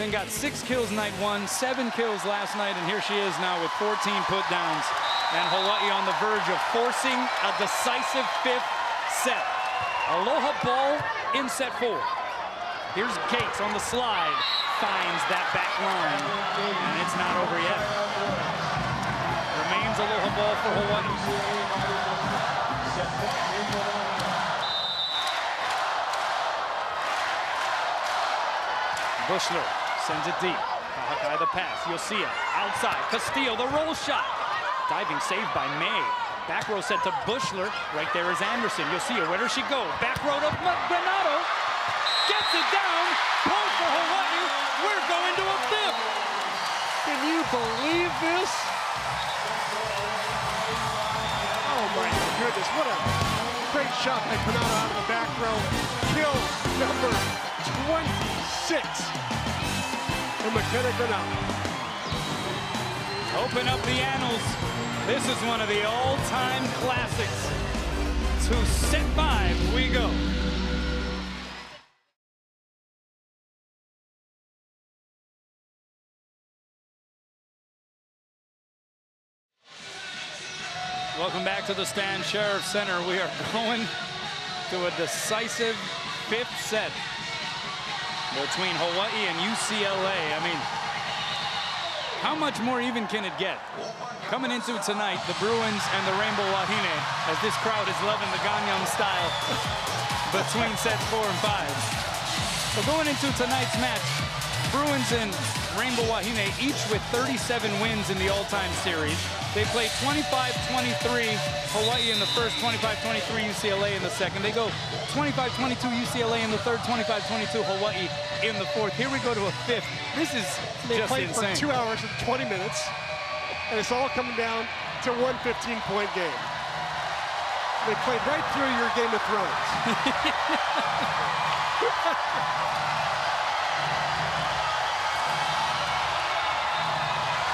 Then got six kills night one, seven kills last night, and here she is now with 14 put downs. And Hawaii on the verge of forcing a decisive fifth set. Aloha ball in set four. Here's Gates on the slide, finds that back line, and it's not over yet. Remains Aloha ball for Hawaii. Bushler sends it deep. Kahakai the pass. You'll see it. Outside. Castillo, the roll shot. Diving save by May. Back row set to Bushler. Right there is Anderson. You'll see it. Where does she go? Back row to Granato. Gets it down. Point for Hawaii. We're going to a fifth. Can you believe this? Oh my goodness, what a great shot by Granato out of the back row. Kill number 26 from McKenna Granato. Open up the annals. This is one of the all-time classics. To set five we go. Welcome back to the Stan Sheriff Center. We are *laughs* going to a decisive fifth set between Hawaii and UCLA. I mean, how much more even can it get? Coming into tonight, the Bruins and the Rainbow Wahine, as this crowd is loving the Gangnam style *laughs* between sets four and five. So going into tonight's match, Bruins and Rainbow Wahine each with 37 wins in the all-time series. They play 25-23 Hawaii in the first, 25-23 UCLA in the second. They go 25-22 UCLA in the third, 25-22 Hawaii in the fourth. Here we go to a fifth. This is They just played insane. for two hours and 20 minutes, and it's all coming down to one 15-point game. They played right through your Game of Thrones. *laughs*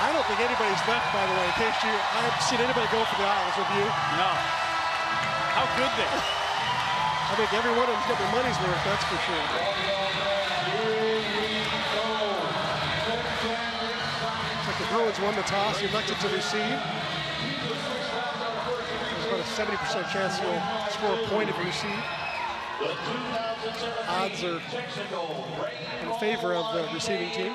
I don't think anybody's left, by the way, in case you, I haven't seen anybody go for the aisles with you. No. How could they? I think every one of them's got their money's worth, that's for sure. Looks like the Bruins won the toss, elected to receive. There's about a 70% chance you'll score a point if you receive. Odds are in favor of the receiving team.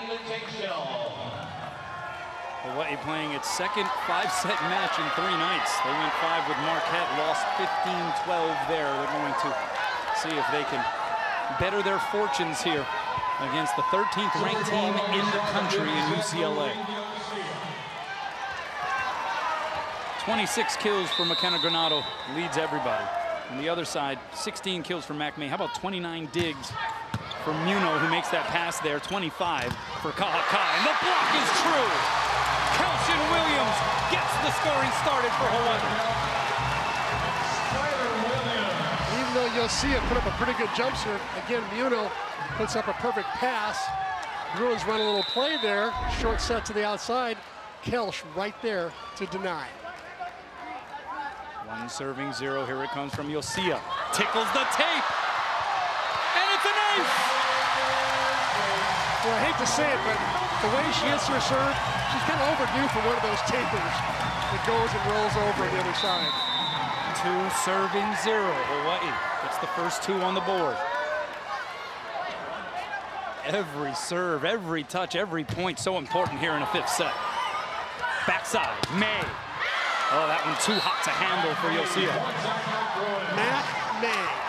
Hawaii playing its second five-set match in three nights. They went five with Marquette, lost 15-12 there. They're going to see if they can better their fortunes here against the 13th ranked team in the country in UCLA. 26 kills for McKenna Granato, leads everybody. On the other side, 16 kills for Mac May. How about 29 digs for Muno, who makes that pass there, 25 for Kahakai. And the block is true. Kelshin Williams gets the scoring started for Hawaii. Even though Iosia put up a pretty good jump serve, again, Muno puts up a perfect pass. Bruins run a little play there, short set to the outside. Kelsch right there to deny. One serving zero. Here it comes from Iosia. Tickles the tape. And it's an ace. Well, I hate to say it, but the way she hits her serve, she's kind of overdue for one of those tapers that goes and rolls over on the other side. Two serving zero. Hawaii That's the first two on the board. Every serve, every touch, every point so important here in a fifth set. Backside, May. Oh, that one too hot to handle for Iosia. Mac May.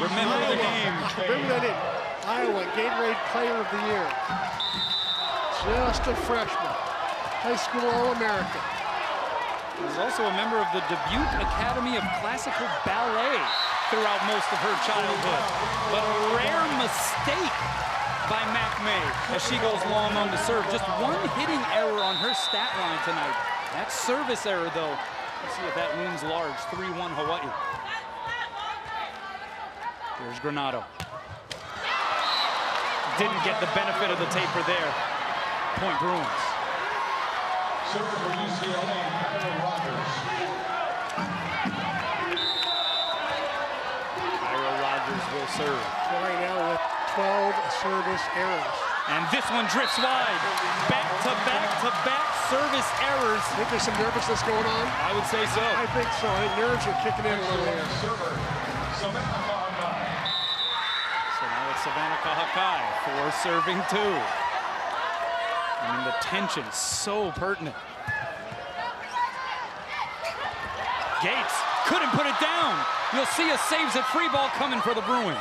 Remember the name. Remember that name. Iowa Gatorade Player of the Year. Just a freshman. High school All-American. Was also a member of the Dubuque Academy of Classical Ballet throughout most of her childhood. But a rare mistake by Mac May as she goes long on the serve. Just one hitting error on her stat line tonight. That service error, though, let's see if that looms large. 3-1 Hawaii. Here's Granato. Didn't get the benefit of the taper there. Point Bruins. Kyra Rogers will serve. Right now with 12 service errors. And this one drifts wide. Back to back to back service errors. I think there's some nervousness going on. I would say so. I think so. I think nerves are kicking in a little here. So now it's Savannah Kahakai for serving two. I mean, the tension is so pertinent. Gates couldn't put it down. You'll see a saves it. Free ball coming for the Bruins.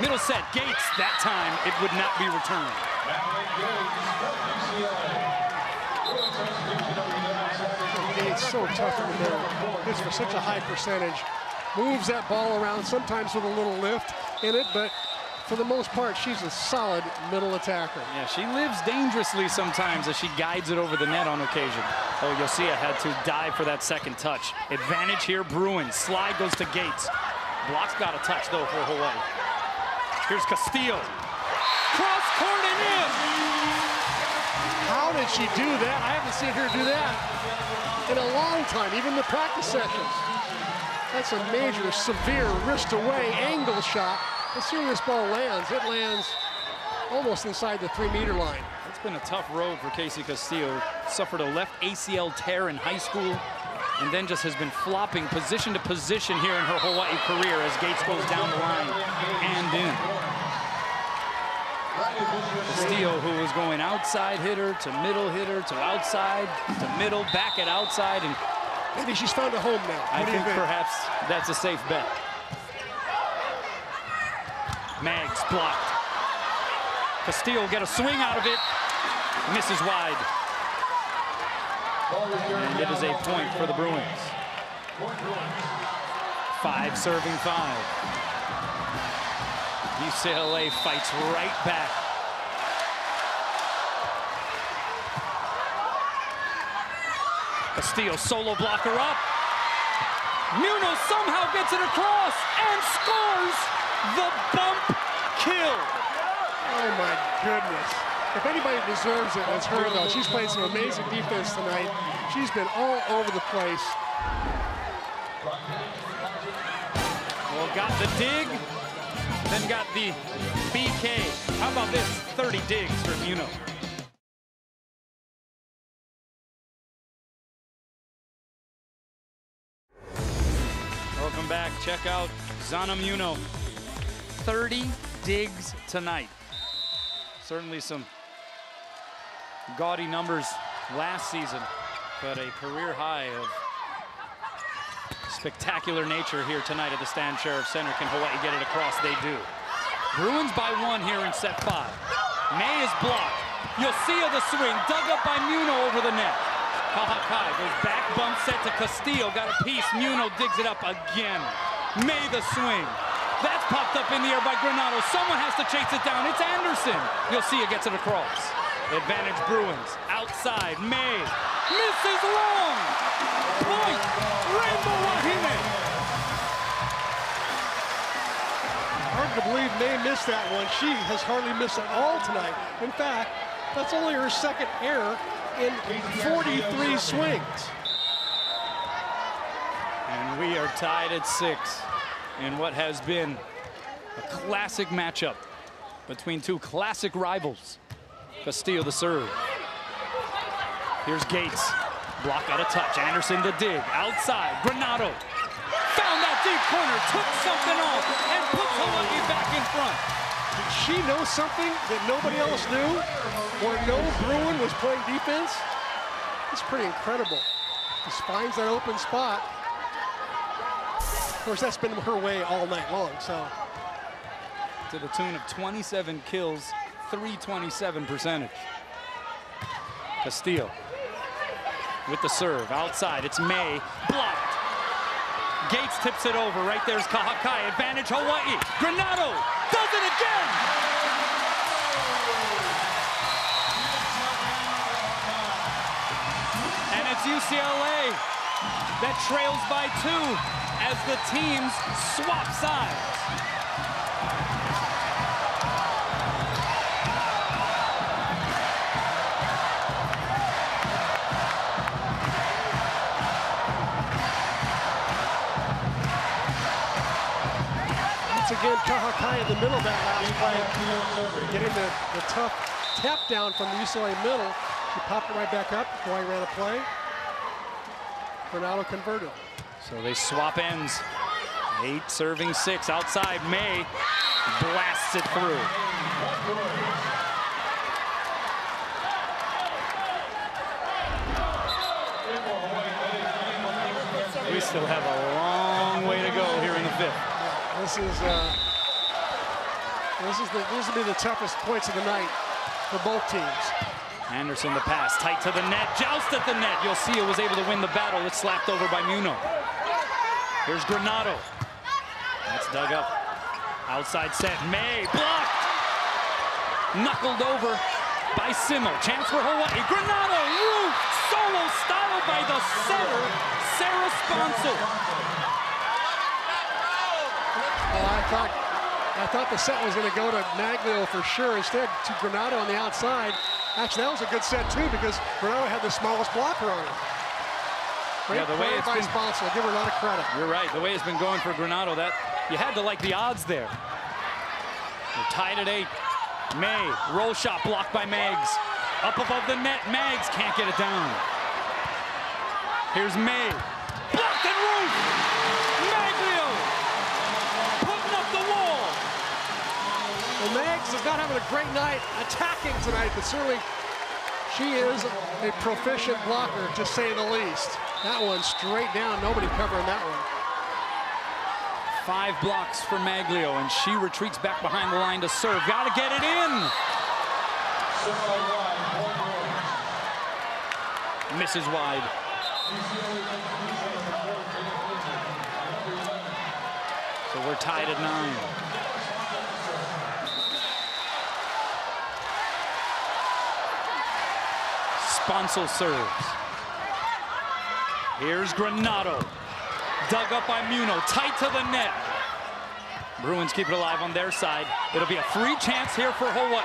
Middle set, Gates. That time, it would not be returned. Gates so tough in the middle. Hits for such a high percentage. Moves that ball around, sometimes with a little lift in it, but for the most part, she's a solid middle attacker. Yeah, she lives dangerously sometimes as she guides it over the net on occasion. Oh, Iosia had to dive for that second touch. Advantage here, Bruins. Slide goes to Gates. Block's got a touch, though, for Hawaii. Here's Castillo. Cross court and in! How did she do that? I haven't seen her do that in a long time, even the practice sessions. That's a major, severe, wrist away angle shot. Let's see where this ball lands. It lands almost inside the three meter line. It's been a tough road for Casey Castillo. Suffered a left ACL tear in high school and then just has been flopping position to position here in her Hawaii career as Gates goes down the line and in. Castillo, who was going outside hitter to middle hitter to outside to middle, back at outside, and Maybe she's found a home now. What I think perhaps that's a safe bet. Mags blocked. Castillo get a swing out of it. Misses wide. And it is a point for the Bruins. Five serving five. UCLA fights right back. Castillo solo blocker up. Muno somehow gets it across and scores the bump kill. Oh my goodness. If anybody deserves it, it's her though. She's played some amazing defense tonight. She's been all over the place. Well, got the dig, then got the BK. How about this? 30 digs for Muno. Welcome back. Check out Zana Muno. 30 digs tonight. Certainly some gaudy numbers last season, but a career high of spectacular nature here tonight at the Stan Sheriff Center. Can Hawaii get it across? They do. Bruins by one here in set five. May is blocked. Iosia the swing, dug up by Muno over the net. Kahakai goes back, bump set to Castillo, got a piece. Muno digs it up again. May the swing. That's popped up in the air by Granato. Someone has to chase it down. It's Anderson. Iosia gets it across. Advantage Bruins. Outside, May. Misses long. Point. Rainbow Wahine. Hard to believe May missed that one. She has hardly missed at all tonight. In fact, that's only her second error in 43 swings. And we are tied at six in what has been a classic matchup between two classic rivals. Castillo the serve. Here's Gates. Block out a touch. Anderson the dig. Outside. Granato found that deep corner, took something off, and puts Hawaii back in front. Did she know something that nobody else knew? Or no Bruin was playing defense? It's pretty incredible. Just finds that open spot. Of course, that's been her way all night long, so. To the tune of 27 kills, 327 percentage. Castillo with the serve outside. It's May blocked. Gates tips it over. Right there's Kahakai. Advantage Hawaii. Granato does it again. And it's UCLA that trails by two as the teams swap sides. Once again, Kahakai in the middle of that last play, getting the, the tough tap down from the UCLA middle. She popped it right back up. Hawaii ran a play. Granato converted. So they swap ends. Eight serving six outside. May blasts it through. We still have a long way to go here in the fifth. This is uh, this is the these will be the toughest points of the night for both teams. Anderson the pass, tight to the net, joust at the net. You'll see it was able to win the battle. It's slapped over by Muno. Here's Granato. That's dug up. Outside set, May blocked. Knuckled over by Simmel. Chance for Hawaii. Granato, roof, solo style by the setter, Sarah Sponcil. Oh, I thought I thought the set was going to go to Maglio for sure. Instead, to Granato on the outside. Actually, that was a good set too because Granato had the smallest blocker on it. Great yeah, the way it's by been, Sponcil. Give her a lot of credit. You're right. The way it's been going for Granato, that you had to like the odds there. They're tied at eight. May, roll shot blocked by Mags. Up above the net, Mags can't get it down. Here's May, blocked and roof. Maglio! Putting up the wall! Well, Megs is not having a great night attacking tonight, but certainly she is a proficient blocker, to say the least. That one straight down, nobody covering that one. Five blocks for Maglio, and she retreats back behind the line to serve. Got to get it in. Misses wide. So we're tied at nine. Sponcil serves. Here's Granato. Dug up by Muno, tight to the net. Bruins keep it alive on their side. It'll be a free chance here for Hawaii.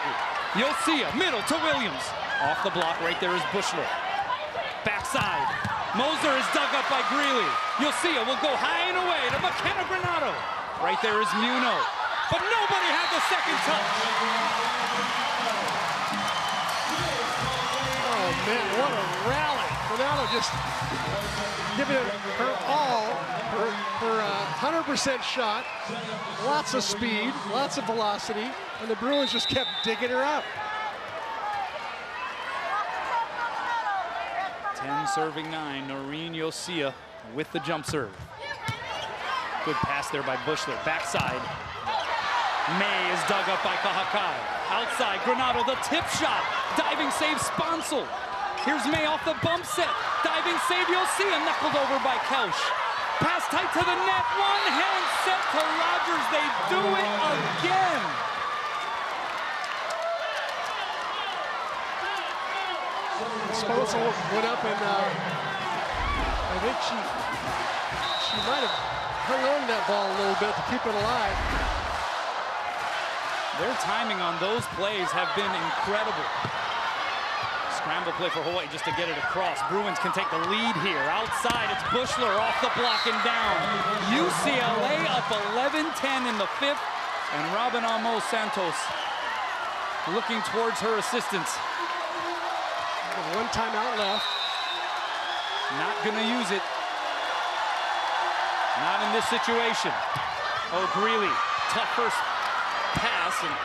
You'll see it, middle to Williams. Off the block, right there is Bushler. Backside. Moser is dug up by Greeley. You'll see it, will go high and away to McKenna Granato. Right there is Muno. But nobody had the second touch. Oh, man, what a rally. Ronaldo just giving it her all, her, her 100% uh, shot, lots of speed, lots of velocity, and the Bruins just kept digging her up. 10 serving nine, Norene Iosia with the jump serve. Good pass there by Bushler, backside. May is dug up by Kahakai. Outside, Granato, the tip shot. Diving save, Sponcil. Here's May off the bump set. Diving save, you'll see him knuckled over by Kelsch. Pass tight to the net. One hand set to Rogers. They do it again. Sponcil went up and uh, I think she she might have hung on that ball a little bit to keep it alive. Their timing on those plays have been incredible. Scramble play for Hawaii just to get it across. Bruins can take the lead here. Outside, it's Bushler off the block and down. UCLA up 11-10 in the fifth. And Robin Amos Santos looking towards her assistance. One timeout left. Not gonna use it. Not in this situation. Oh, Greeley, tough first pass, and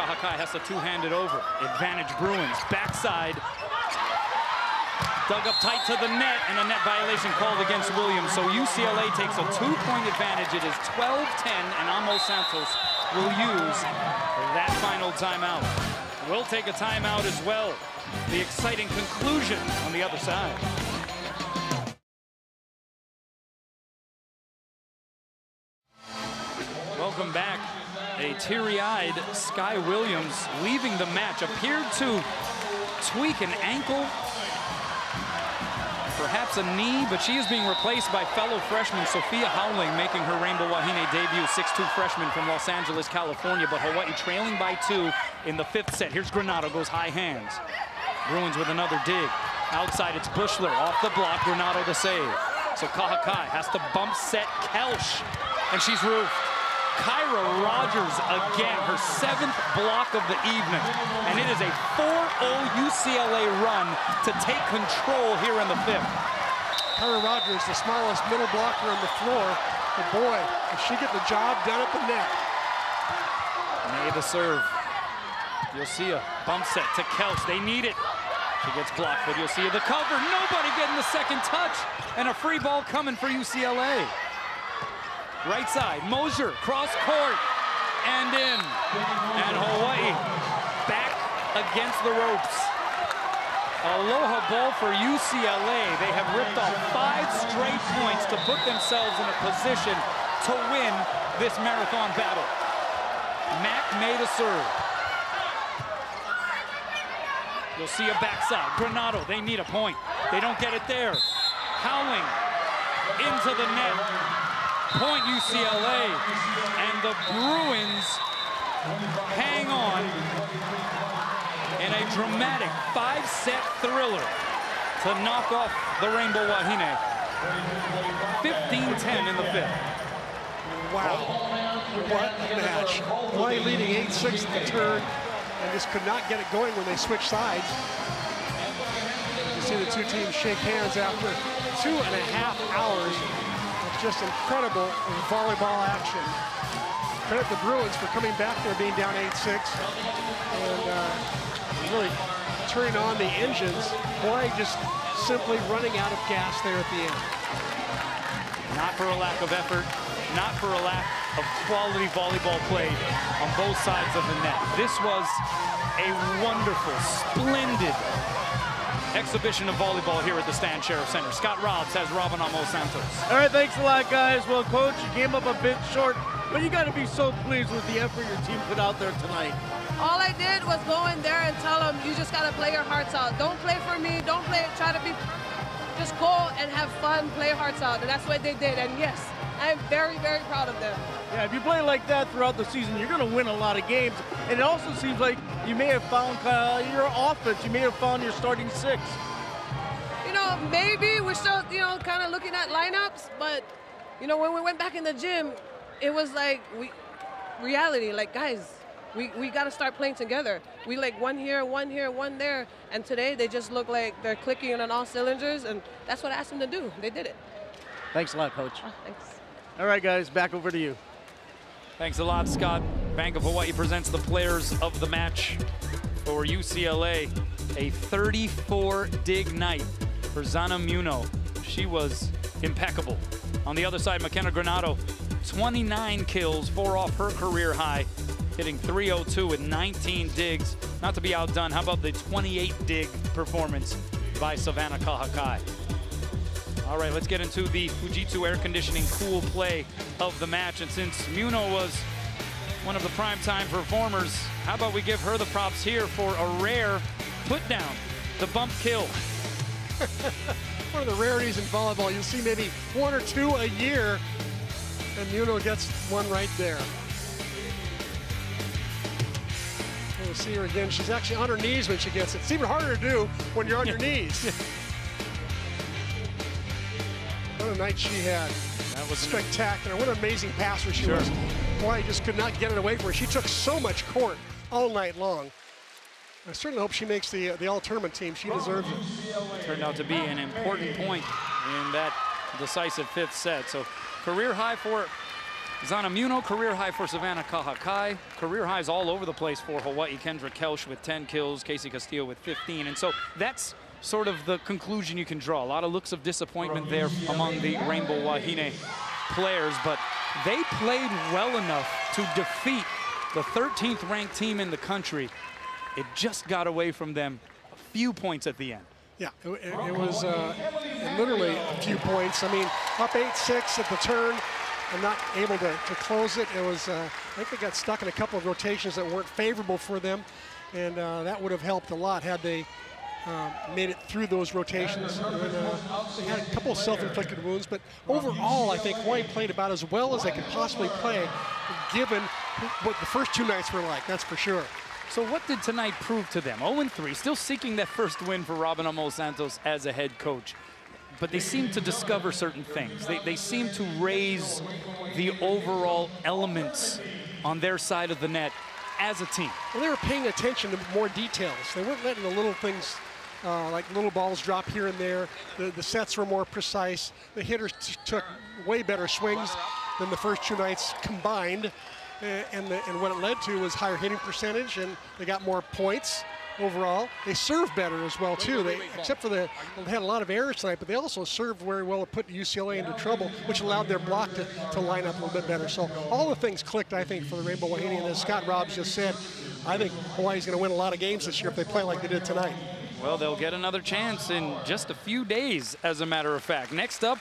Kahakai has to two-hand it over. Advantage Bruins, backside. Dug up tight to the net, and a net violation called against Williams. So UCLA takes a two-point advantage. It is 12-10, and Amos Santos will use that final timeout. We'll take a timeout as well. The exciting conclusion on the other side. Welcome back. A teary-eyed Sky Williams leaving the match appeared to tweak an ankle, perhaps a knee, but she is being replaced by fellow freshman Sophia Howling, making her Rainbow Wahine debut, 6'2 freshman from Los Angeles, California, but Hawaii trailing by two in the fifth set. Here's Granato, goes high hands. Bruins with another dig. Outside, it's Bushler, off the block, Granato to save. So Kahakai has to bump set Kelsch, and she's roofed. Kyra Rogers again, her seventh block of the evening. And it is a 4-0 UCLA run to take control here in the fifth. Kyra Rogers, the smallest middle blocker on the floor. But boy, if she get the job done at the net. May the serve. You'll see a bump set to Kelsch. They need it. She gets blocked, but you'll see the cover. Nobody getting the second touch. And a free ball coming for UCLA. Right side, Mosier, cross court, and in. And Hawaii back against the ropes. Aloha ball for UCLA. They have ripped off five straight points to put themselves in a position to win this marathon battle. Mac made a serve. You'll see a backside. Granato, they need a point. They don't get it there. Howling into the net. Point UCLA. And the Bruins hang on in a dramatic five-set thriller to knock off the Rainbow Wahine. 15-10 in the fifth. Wow, what a match. Hawaii leading 8-6 at the turn and just could not get it going when they switched sides. You see the two teams shake hands after two and a half hours just incredible volleyball action. Credit the Bruins for coming back there being down 8-6 and uh, really turning on the engines. Hawaii just simply running out of gas there at the end. Not for a lack of effort, not for a lack of quality volleyball played on both sides of the net. This was a wonderful, splendid exhibition of volleyball here at the Stan Sheriff Center. Scott Robbs has Robin Amos Santos. All right, thanks a lot, guys. Well, Coach, you came up a bit short, but you got to be so pleased with the effort your team put out there tonight. All I did was go in there and tell them, you just got to play your hearts out. Don't play for me. Don't play, try to be, just go and have fun, play hearts out. And that's what they did. And yes, I'm very, very proud of them. Yeah, if you play like that throughout the season, you're going to win a lot of games. And it also seems like you may have found uh, your offense. You may have found your starting six. You know, maybe we're still, you know, kind of looking at lineups, but, you know, when we went back in the gym, it was like we, reality, like, guys, we, we got to start playing together. We like one here, one here, one there. And today they just look like they're clicking on all cylinders. And that's what I asked them to do. They did it. Thanks a lot, Coach. Oh, thanks. All right, guys, back over to you. Thanks a lot, Scott. Bank of Hawaii presents the players of the match for UCLA. A 34 dig night for Zana Muno. She was impeccable. On the other side, McKenna Granato, 29 kills, four off her career high. hitting 302 with 19 digs. Not to be outdone, how about the 28 dig performance by Savannah Kahakai? All right, let's get into the Fujitsu air conditioning cool play of the match. And since Muno was one of the primetime performers, how about we give her the props here for a rare put down, the bump kill. *laughs* one of the rarities in volleyball. You'll see maybe one or two a year, and Muno gets one right there. We'll see her again. She's actually on her knees when she gets it. It's even harder to do when you're on your *laughs* knees. What a night she had. That was spectacular. What an amazing passer she sure. was. Boy, just could not get it away from her. She took so much court all night long. I certainly hope she makes the uh, the all-tournament team. She deserves it. Turned out to be an important point in that decisive fifth set. So career high for Zana Muno, career high for Savannah Kahakai. Career highs all over the place for Hawaii. Kendra Kelsch with 10 kills, Casey Castillo with 15. And so that's sort of the conclusion you can draw. A lot of looks of disappointment there among the Rainbow Wahine players, but they played well enough to defeat the 13th ranked team in the country. It just got away from them a few points at the end. Yeah, it, it, was uh, literally a few points. I mean, up 8-6 at the turn and not able to, to close it. It was, uh, I think they got stuck in a couple of rotations that weren't favorable for them, and uh, that would have helped a lot had they um, made it through those rotations. And, uh, they had a couple of self-inflicted wounds, but overall, I think Hawaii played about as well as they could possibly play, given what the first two nights were like, that's for sure. So what did tonight prove to them? 0-3, still seeking that first win for Robin Amo Santos as a head coach. But they seem to discover certain things. They, they seem to raise the overall elements on their side of the net as a team. Well, they were paying attention to more details. They weren't letting the little things uh, like little balls drop here and there. The, the sets were more precise. The hitters took way better swings than the first two nights combined. Uh, and, the, and what it led to was higher hitting percentage, and they got more points overall. They served better as well too. They, except for the they had a lot of errors tonight, but they also served very well to put UCLA into trouble, which allowed their block to, to line up a little bit better. So all the things clicked, I think, for the Rainbow Wahine. And as Scott Robbs just said, I think Hawaii's going to win a lot of games this year if they play like they did tonight. Well, they'll get another chance in just a few days, as a matter of fact. Next up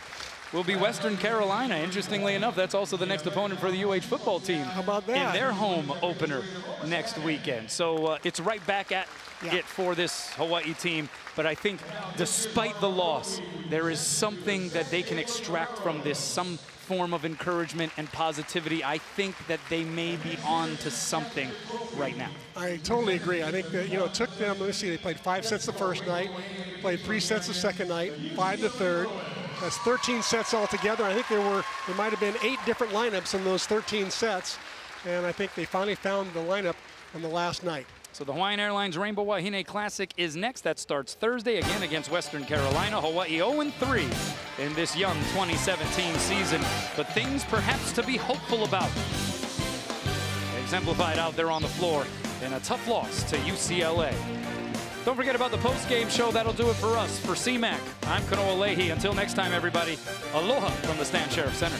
will be Western Carolina. Interestingly enough, that's also the next opponent for the UH football team. How about that? In their home opener next weekend. So uh, it's right back at yeah. it for this Hawaii team. But I think despite the loss, there is something that they can extract from this, some form of encouragement and positivity. I think that they may be on to something right now. I totally agree. I think that, you know, it took them, let's see, they played five sets the first night, played three sets the second night, five the third. That's 13 sets altogether. I think there were, there might have been eight different lineups in those 13 sets. And I think they finally found the lineup on the last night. So the Hawaiian Airlines Rainbow Wahine Classic is next. That starts Thursday again against Western Carolina. Hawaii 0-3 in this young 2017 season, but things perhaps to be hopeful about. Exemplified out there on the floor in a tough loss to UCLA. Don't forget about the post-game show. That'll do it for us. For CMAC, I'm Kanoa Leahey. Until next time, everybody, aloha from the Stan Sheriff Center.